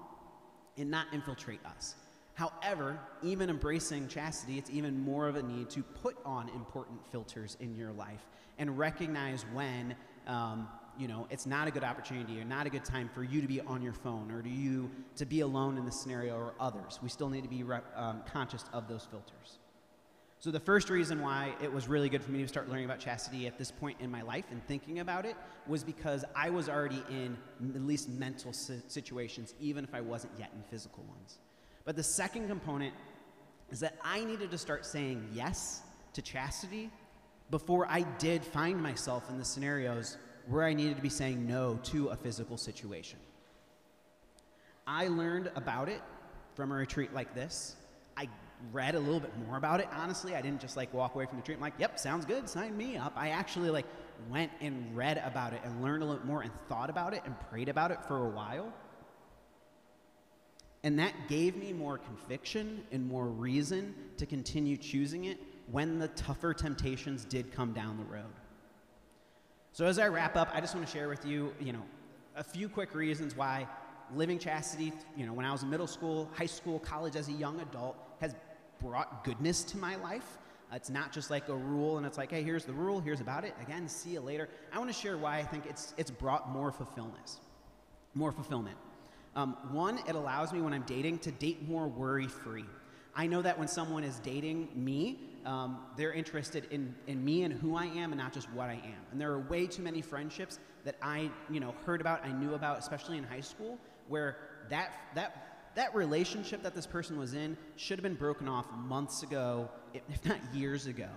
Speaker 4: and not infiltrate us. However, even embracing chastity, it's even more of a need to put on important filters in your life and recognize when, um, you know, it's not a good opportunity or not a good time for you to be on your phone or to you to be alone in the scenario or others. We still need to be um, conscious of those filters. So, the first reason why it was really good for me to start learning about chastity at this point in my life and thinking about it was because I was already in at least mental si- situations, even if I wasn't yet in physical ones. But the second component is that I needed to start saying yes to chastity before I did find myself in the scenarios where I needed to be saying no to a physical situation. I learned about it from a retreat like this. Read a little bit more about it. Honestly, I didn't just like walk away from the retreat and like, yep, sounds good, sign me up. I actually like went and read about it and learned a little more and thought about it and prayed about it for a while. And that gave me more conviction and more reason to continue choosing it when the tougher temptations did come down the road. So as I wrap up, I just want to share with you, you know, a few quick reasons why living chastity, you know, when I was in middle school, high school, college as a young adult has brought goodness to my life. It's not just like a rule and it's like, hey, here's the rule, here's about it. Again, see you later. I want to share why I think it's it's brought more fulfillment. More fulfillment. Um, one, it allows me when I'm dating to date more worry free. I know that when someone is dating me, um, they're interested in, in me and who I am and not just what I am. And there are way too many friendships that I, you know, heard about, I knew about, especially in high school, where that, that, that relationship that this person was in should have been broken off months ago, if not years ago.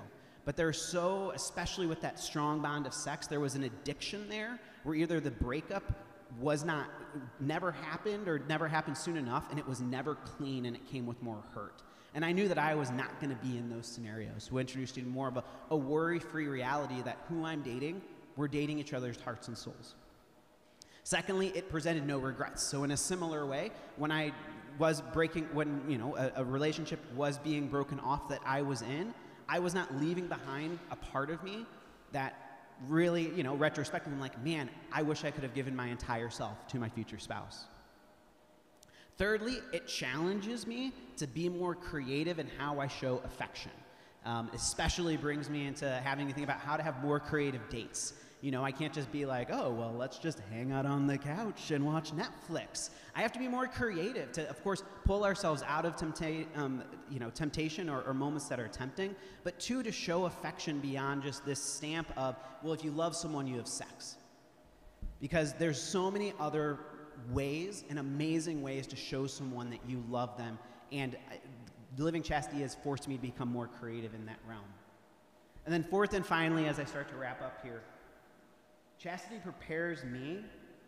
Speaker 4: But there's so, especially with that strong bond of sex, there was an addiction there where either the breakup was not, never happened or never happened soon enough, and it was never clean and it came with more hurt. And I knew that I was not going to be in those scenarios. So introduced you to more of a, a worry free reality that who I'm dating, we're dating each other's hearts and souls. Secondly, it presented no regrets. So in a similar way, when I was breaking, when you know a, a, relationship was being broken off that I was in, I was not leaving behind a part of me that really, you know, retrospectively, I'm like, man, I wish I could have given my entire self to my future spouse. Thirdly, it challenges me to be more creative in how I show affection. Um, especially brings me into having to think about how to have more creative dates. You know, I can't just be like, oh, well, let's just hang out on the couch and watch Netflix. I have to be more creative to, of course, pull ourselves out of tempta- um, you know, temptation or, or moments that are tempting, but two, to show affection beyond just this stamp of, well, if you love someone, you have sex. Because there's so many other ways and amazing ways to show someone that you love them. And uh, living chastity has forced me to become more creative in that realm. And then, fourth and finally, as I start to wrap up here, chastity prepares me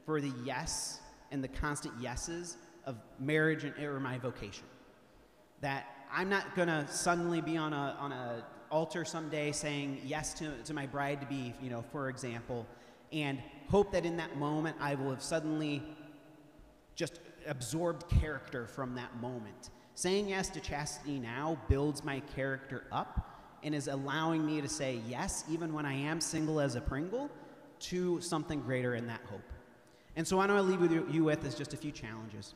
Speaker 4: for the yes and the constant yeses of marriage and, or my vocation. That I'm not going to suddenly be on a, on a altar someday saying yes to, to my bride to be, you know, for example, and hope that in that moment I will have suddenly just absorbed character from that moment. Saying yes to chastity now builds my character up and is allowing me to say yes, even when I am single as a Pringle, to something greater in that hope. And so, what I want to leave with you, you with is just a few challenges.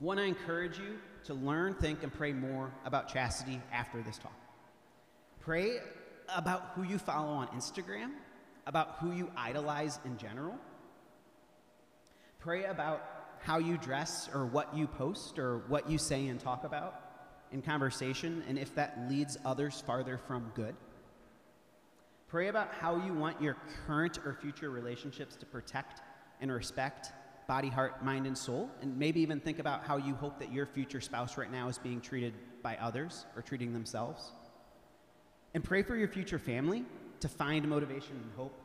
Speaker 4: One, I encourage you to learn, think, and pray more about chastity after this talk. Pray about who you follow on Instagram, about who you idolize in general. Pray about how you dress or what you post or what you say and talk about in conversation, and if that leads others farther from good. Pray about how you want your current or future relationships to protect and respect body, heart, mind, and soul. And maybe even think about how you hope that your future spouse right now is being treated by others or treating themselves. And pray for your future family to find motivation and hope.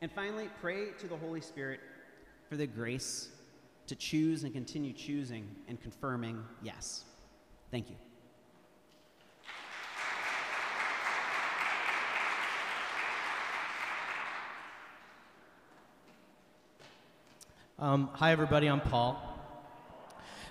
Speaker 4: And finally, pray to the Holy Spirit for the grace to choose and continue choosing and confirming yes. Thank you.
Speaker 2: Um, hi, everybody. I'm Paul.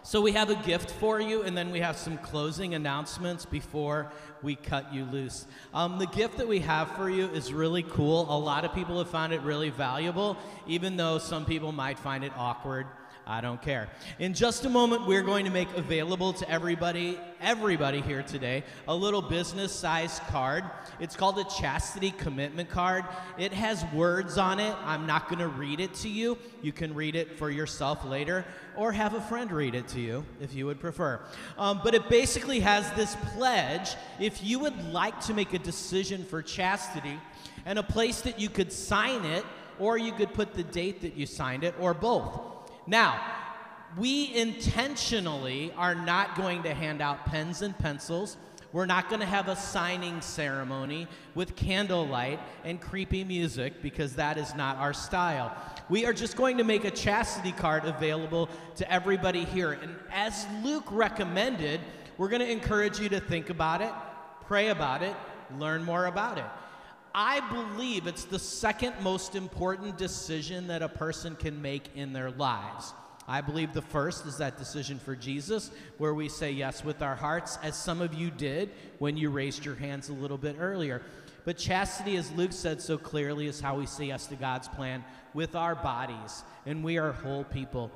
Speaker 2: So, we have a gift for you, and then we have some closing announcements before we cut you loose. Um, the gift that we have for you is really cool. A lot of people have found it really valuable, even though some people might find it awkward. I don't care. In just a moment, we're going to make available to everybody, everybody here today, a little business sized card. It's called a chastity commitment card. It has words on it. I'm not going to read it to you. You can read it for yourself later or have a friend read it to you if you would prefer. Um, but it basically has this pledge if you would like to make a decision for chastity and a place that you could sign it, or you could put the date that you signed it, or both. Now, we intentionally are not going to hand out pens and pencils. We're not going to have a signing ceremony with candlelight and creepy music because that is not our style. We are just going to make a chastity card available to everybody here. And as Luke recommended, we're going to encourage you to think about it, pray about it, learn more about it. I believe it's the second most important decision that a person can make in their lives. I believe the first is that decision for Jesus, where we say yes with our hearts, as some of you did when you raised your hands a little bit earlier. But chastity, as Luke said so clearly, is how we say yes to God's plan with our bodies, and we are whole people.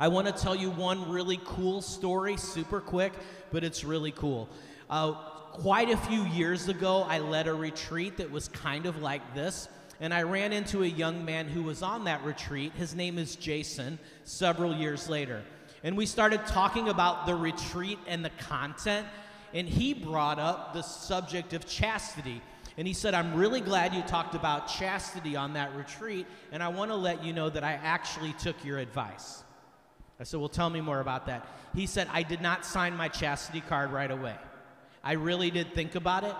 Speaker 2: I want to tell you one really cool story, super quick, but it's really cool. Uh, quite a few years ago, I led a retreat that was kind of like this. And I ran into a young man who was on that retreat. His name is Jason, several years later. And we started talking about the retreat and the content. And he brought up the subject of chastity. And he said, I'm really glad you talked about chastity on that retreat. And I want to let you know that I actually took your advice. I said, Well, tell me more about that. He said, I did not sign my chastity card right away. I really did think about it.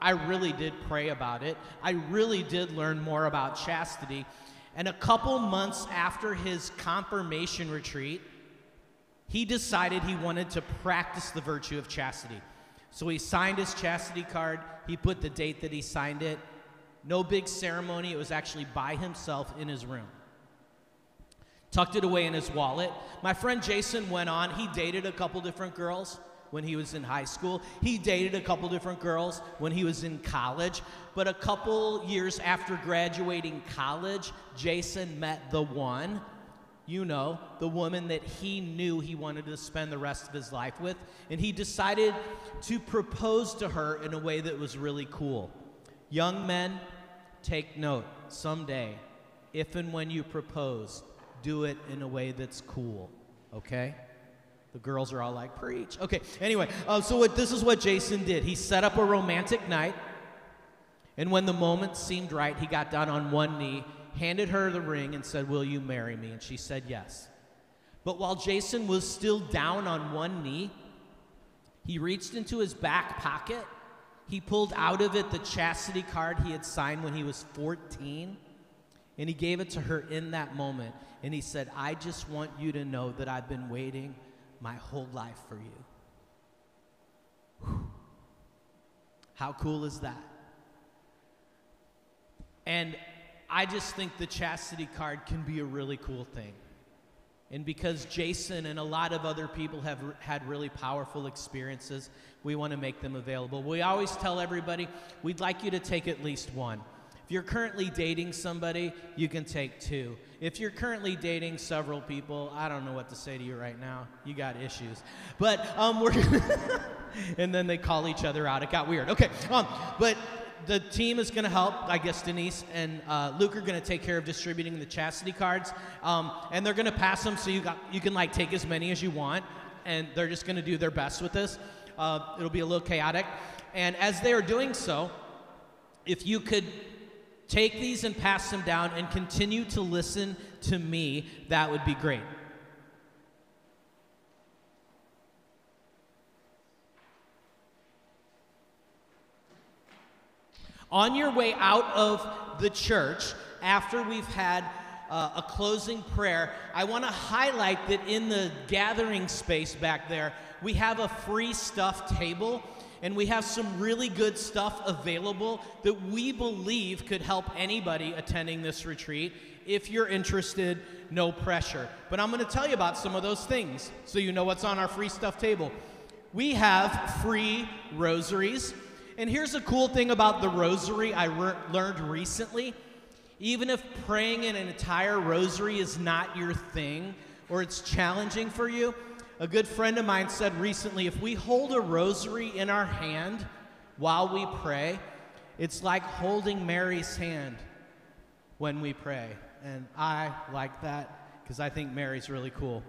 Speaker 2: I really did pray about it. I really did learn more about chastity. And a couple months after his confirmation retreat, he decided he wanted to practice the virtue of chastity. So he signed his chastity card, he put the date that he signed it. No big ceremony, it was actually by himself in his room. Tucked it away in his wallet. My friend Jason went on, he dated a couple different girls when he was in high school. He dated a couple different girls when he was in college. But a couple years after graduating college, Jason met the one. You know, the woman that he knew he wanted to spend the rest of his life with. And he decided to propose to her in a way that was really cool. Young men, take note someday, if and when you propose, do it in a way that's cool, okay? The girls are all like, preach. Okay, anyway, uh, so what, this is what Jason did. He set up a romantic night, and when the moment seemed right, he got down on one knee, handed her the ring, and said, Will you marry me? And she said yes. But while Jason was still down on one knee, he reached into his back pocket. He pulled out of it the chastity card he had signed when he was 14, and he gave it to her in that moment. And he said, I just want you to know that I've been waiting my whole life for you. Whew. How cool is that? And I just think the chastity card can be a really cool thing. And because Jason and a lot of other people have had really powerful experiences, we want to make them available. We always tell everybody we'd like you to take at least one. If you're currently dating somebody, you can take two. If you're currently dating several people, I don't know what to say to you right now. You got issues. But um, we're and then they call each other out. It got weird. Okay, um, but the team is going to help. I guess Denise and uh, Luke are going to take care of distributing the chastity cards, um, and they're going to pass them so you got you can like take as many as you want, and they're just going to do their best with this. Uh, it'll be a little chaotic, and as they are doing so, if you could take these and pass them down and continue to listen to me, that would be great. On your way out of the church, after we've had uh, a closing prayer, I want to highlight that in the gathering space back there, we have a free stuff table and we have some really good stuff available that we believe could help anybody attending this retreat. If you're interested, no pressure. But I'm going to tell you about some of those things so you know what's on our free stuff table. We have free rosaries. And here's a cool thing about the rosary I re- learned recently. Even if praying an entire rosary is not your thing, or it's challenging for you, a good friend of mine said recently if we hold a rosary in our hand while we pray, it's like holding Mary's hand when we pray. And I like that because I think Mary's really cool.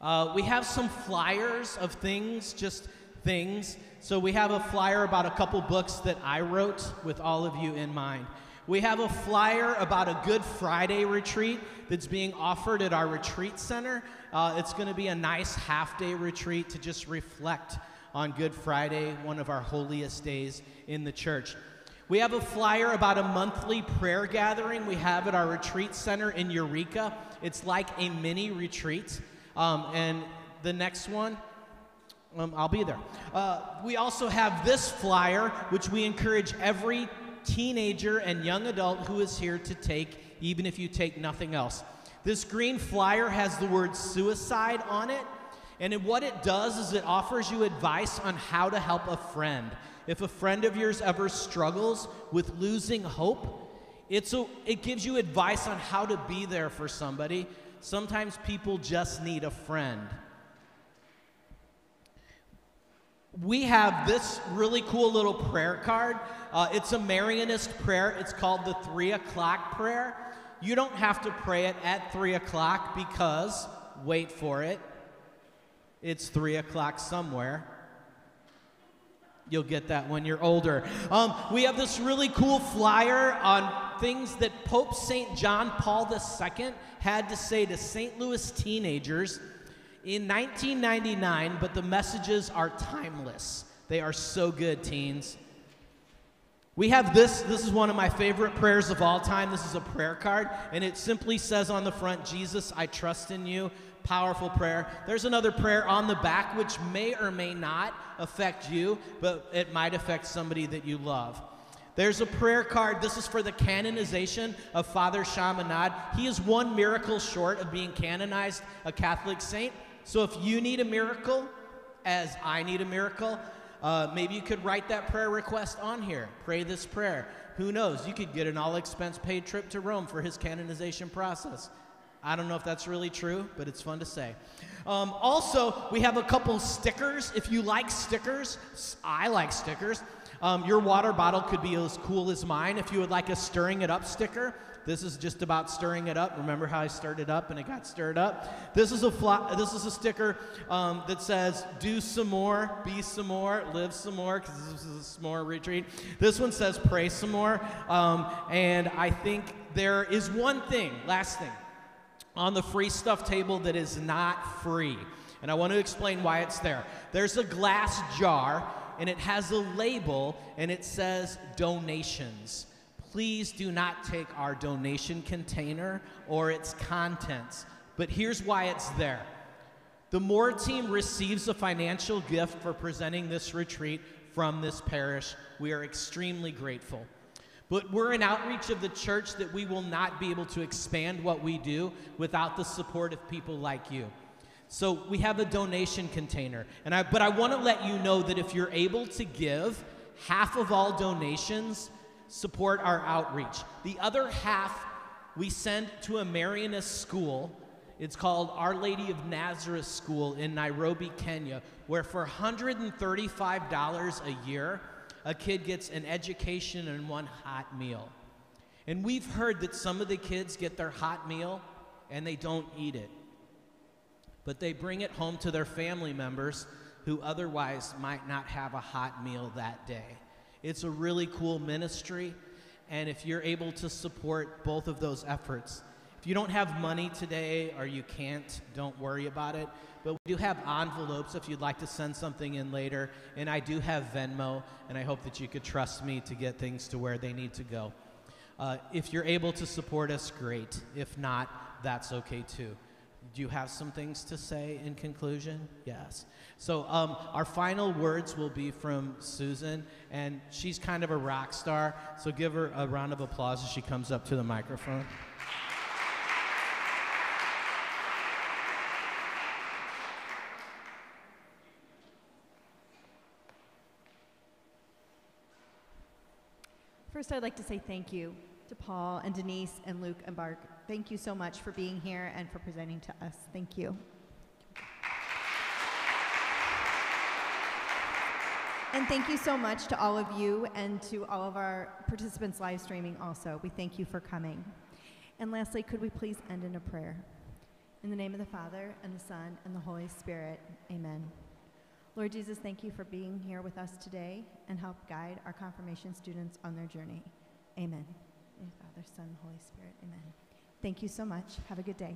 Speaker 2: Uh, we have some flyers of things, just things. So we have a flyer about a couple books that I wrote with all of you in mind. We have a flyer about a Good Friday retreat that's being offered at our retreat center. Uh, it's going to be a nice half day retreat to just reflect on Good Friday, one of our holiest days in the church. We have a flyer about a monthly prayer gathering we have at our retreat center in Eureka. It's like a mini retreat. Um, and the next one, um, I'll be there. Uh, we also have this flyer, which we encourage every teenager and young adult who is here to take, even if you take nothing else. This green flyer has the word suicide on it. And what it does is it offers you advice on how to help a friend. If a friend of yours ever struggles with losing hope, it's a, it gives you advice on how to be there for somebody. Sometimes people just need a friend. We have this really cool little prayer card. Uh, it's a Marianist prayer. It's called the three o'clock prayer. You don't have to pray it at three o'clock because, wait for it, it's three o'clock somewhere. You'll get that when you're older. Um, we have this really cool flyer on things that Pope St. John Paul II had to say to St. Louis teenagers in 1999, but the messages are timeless. They are so good, teens. We have this. This is one of my favorite prayers of all time. This is a prayer card, and it simply says on the front, Jesus, I trust in you. Powerful prayer. There's another prayer on the back, which may or may not affect you, but it might affect somebody that you love. There's a prayer card. This is for the canonization of Father Chaminade. He is one miracle short of being canonized a Catholic saint. So if you need a miracle, as I need a miracle, uh, maybe you could write that prayer request on here. Pray this prayer. Who knows? You could get an all expense paid trip to Rome for his canonization process. I don't know if that's really true, but it's fun to say. Um, also, we have a couple stickers. If you like stickers, I like stickers. Um, your water bottle could be as cool as mine. If you would like a stirring it up sticker, this is just about stirring it up. Remember how I stirred it up and it got stirred up? This is a fly, this is a sticker um, that says "Do some more, be some more, live some more," because this is a s'more retreat. This one says "Pray some more," um, and I think there is one thing, last thing, on the free stuff table that is not free, and I want to explain why it's there. There's a glass jar and it has a label and it says donations please do not take our donation container or its contents. But here's why it's there. The Moore team receives a financial gift for presenting this retreat from this parish. We are extremely grateful. But we're an outreach of the church that we will not be able to expand what we do without the support of people like you. So we have a donation container. And I, but I want to let you know that if you're able to give, half of all donations support our outreach. The other half we send to a Marianist school. It's called Our Lady of Nazareth School in Nairobi, Kenya, where for $135 a year, a kid gets an education and one hot meal. And we've heard that some of the kids get their hot meal and they don't eat it. But they bring it home to their family members who otherwise might not have a hot meal that day. It's a really cool ministry. And if you're able to support both of those efforts, if you don't have money today or you can't, don't worry about it. But we do have envelopes if you'd like to send something in later. And I do have Venmo, and I hope that you could trust me to get things to where they need to go. Uh, if you're able to support us, great. If not, that's okay too. Do you have some things to say in conclusion? Yes. So, um, our final words will be from Susan, and she's kind of a rock star. So, give her a round of applause as she comes up to the microphone.
Speaker 1: First, I'd like to say thank you to Paul and Denise and Luke and Bark. Thank you so much for being here and for presenting to us. Thank you. And thank you so much to all of you and to all of our participants live streaming also. We thank you for coming. And lastly, could we please end in a prayer? In the name of the Father, and the Son, and the Holy Spirit, amen. Lord Jesus, thank you for being here with us today and help guide our confirmation students on their journey. Amen. Father, Son, Holy Spirit, amen. Thank you so much. Have a good day.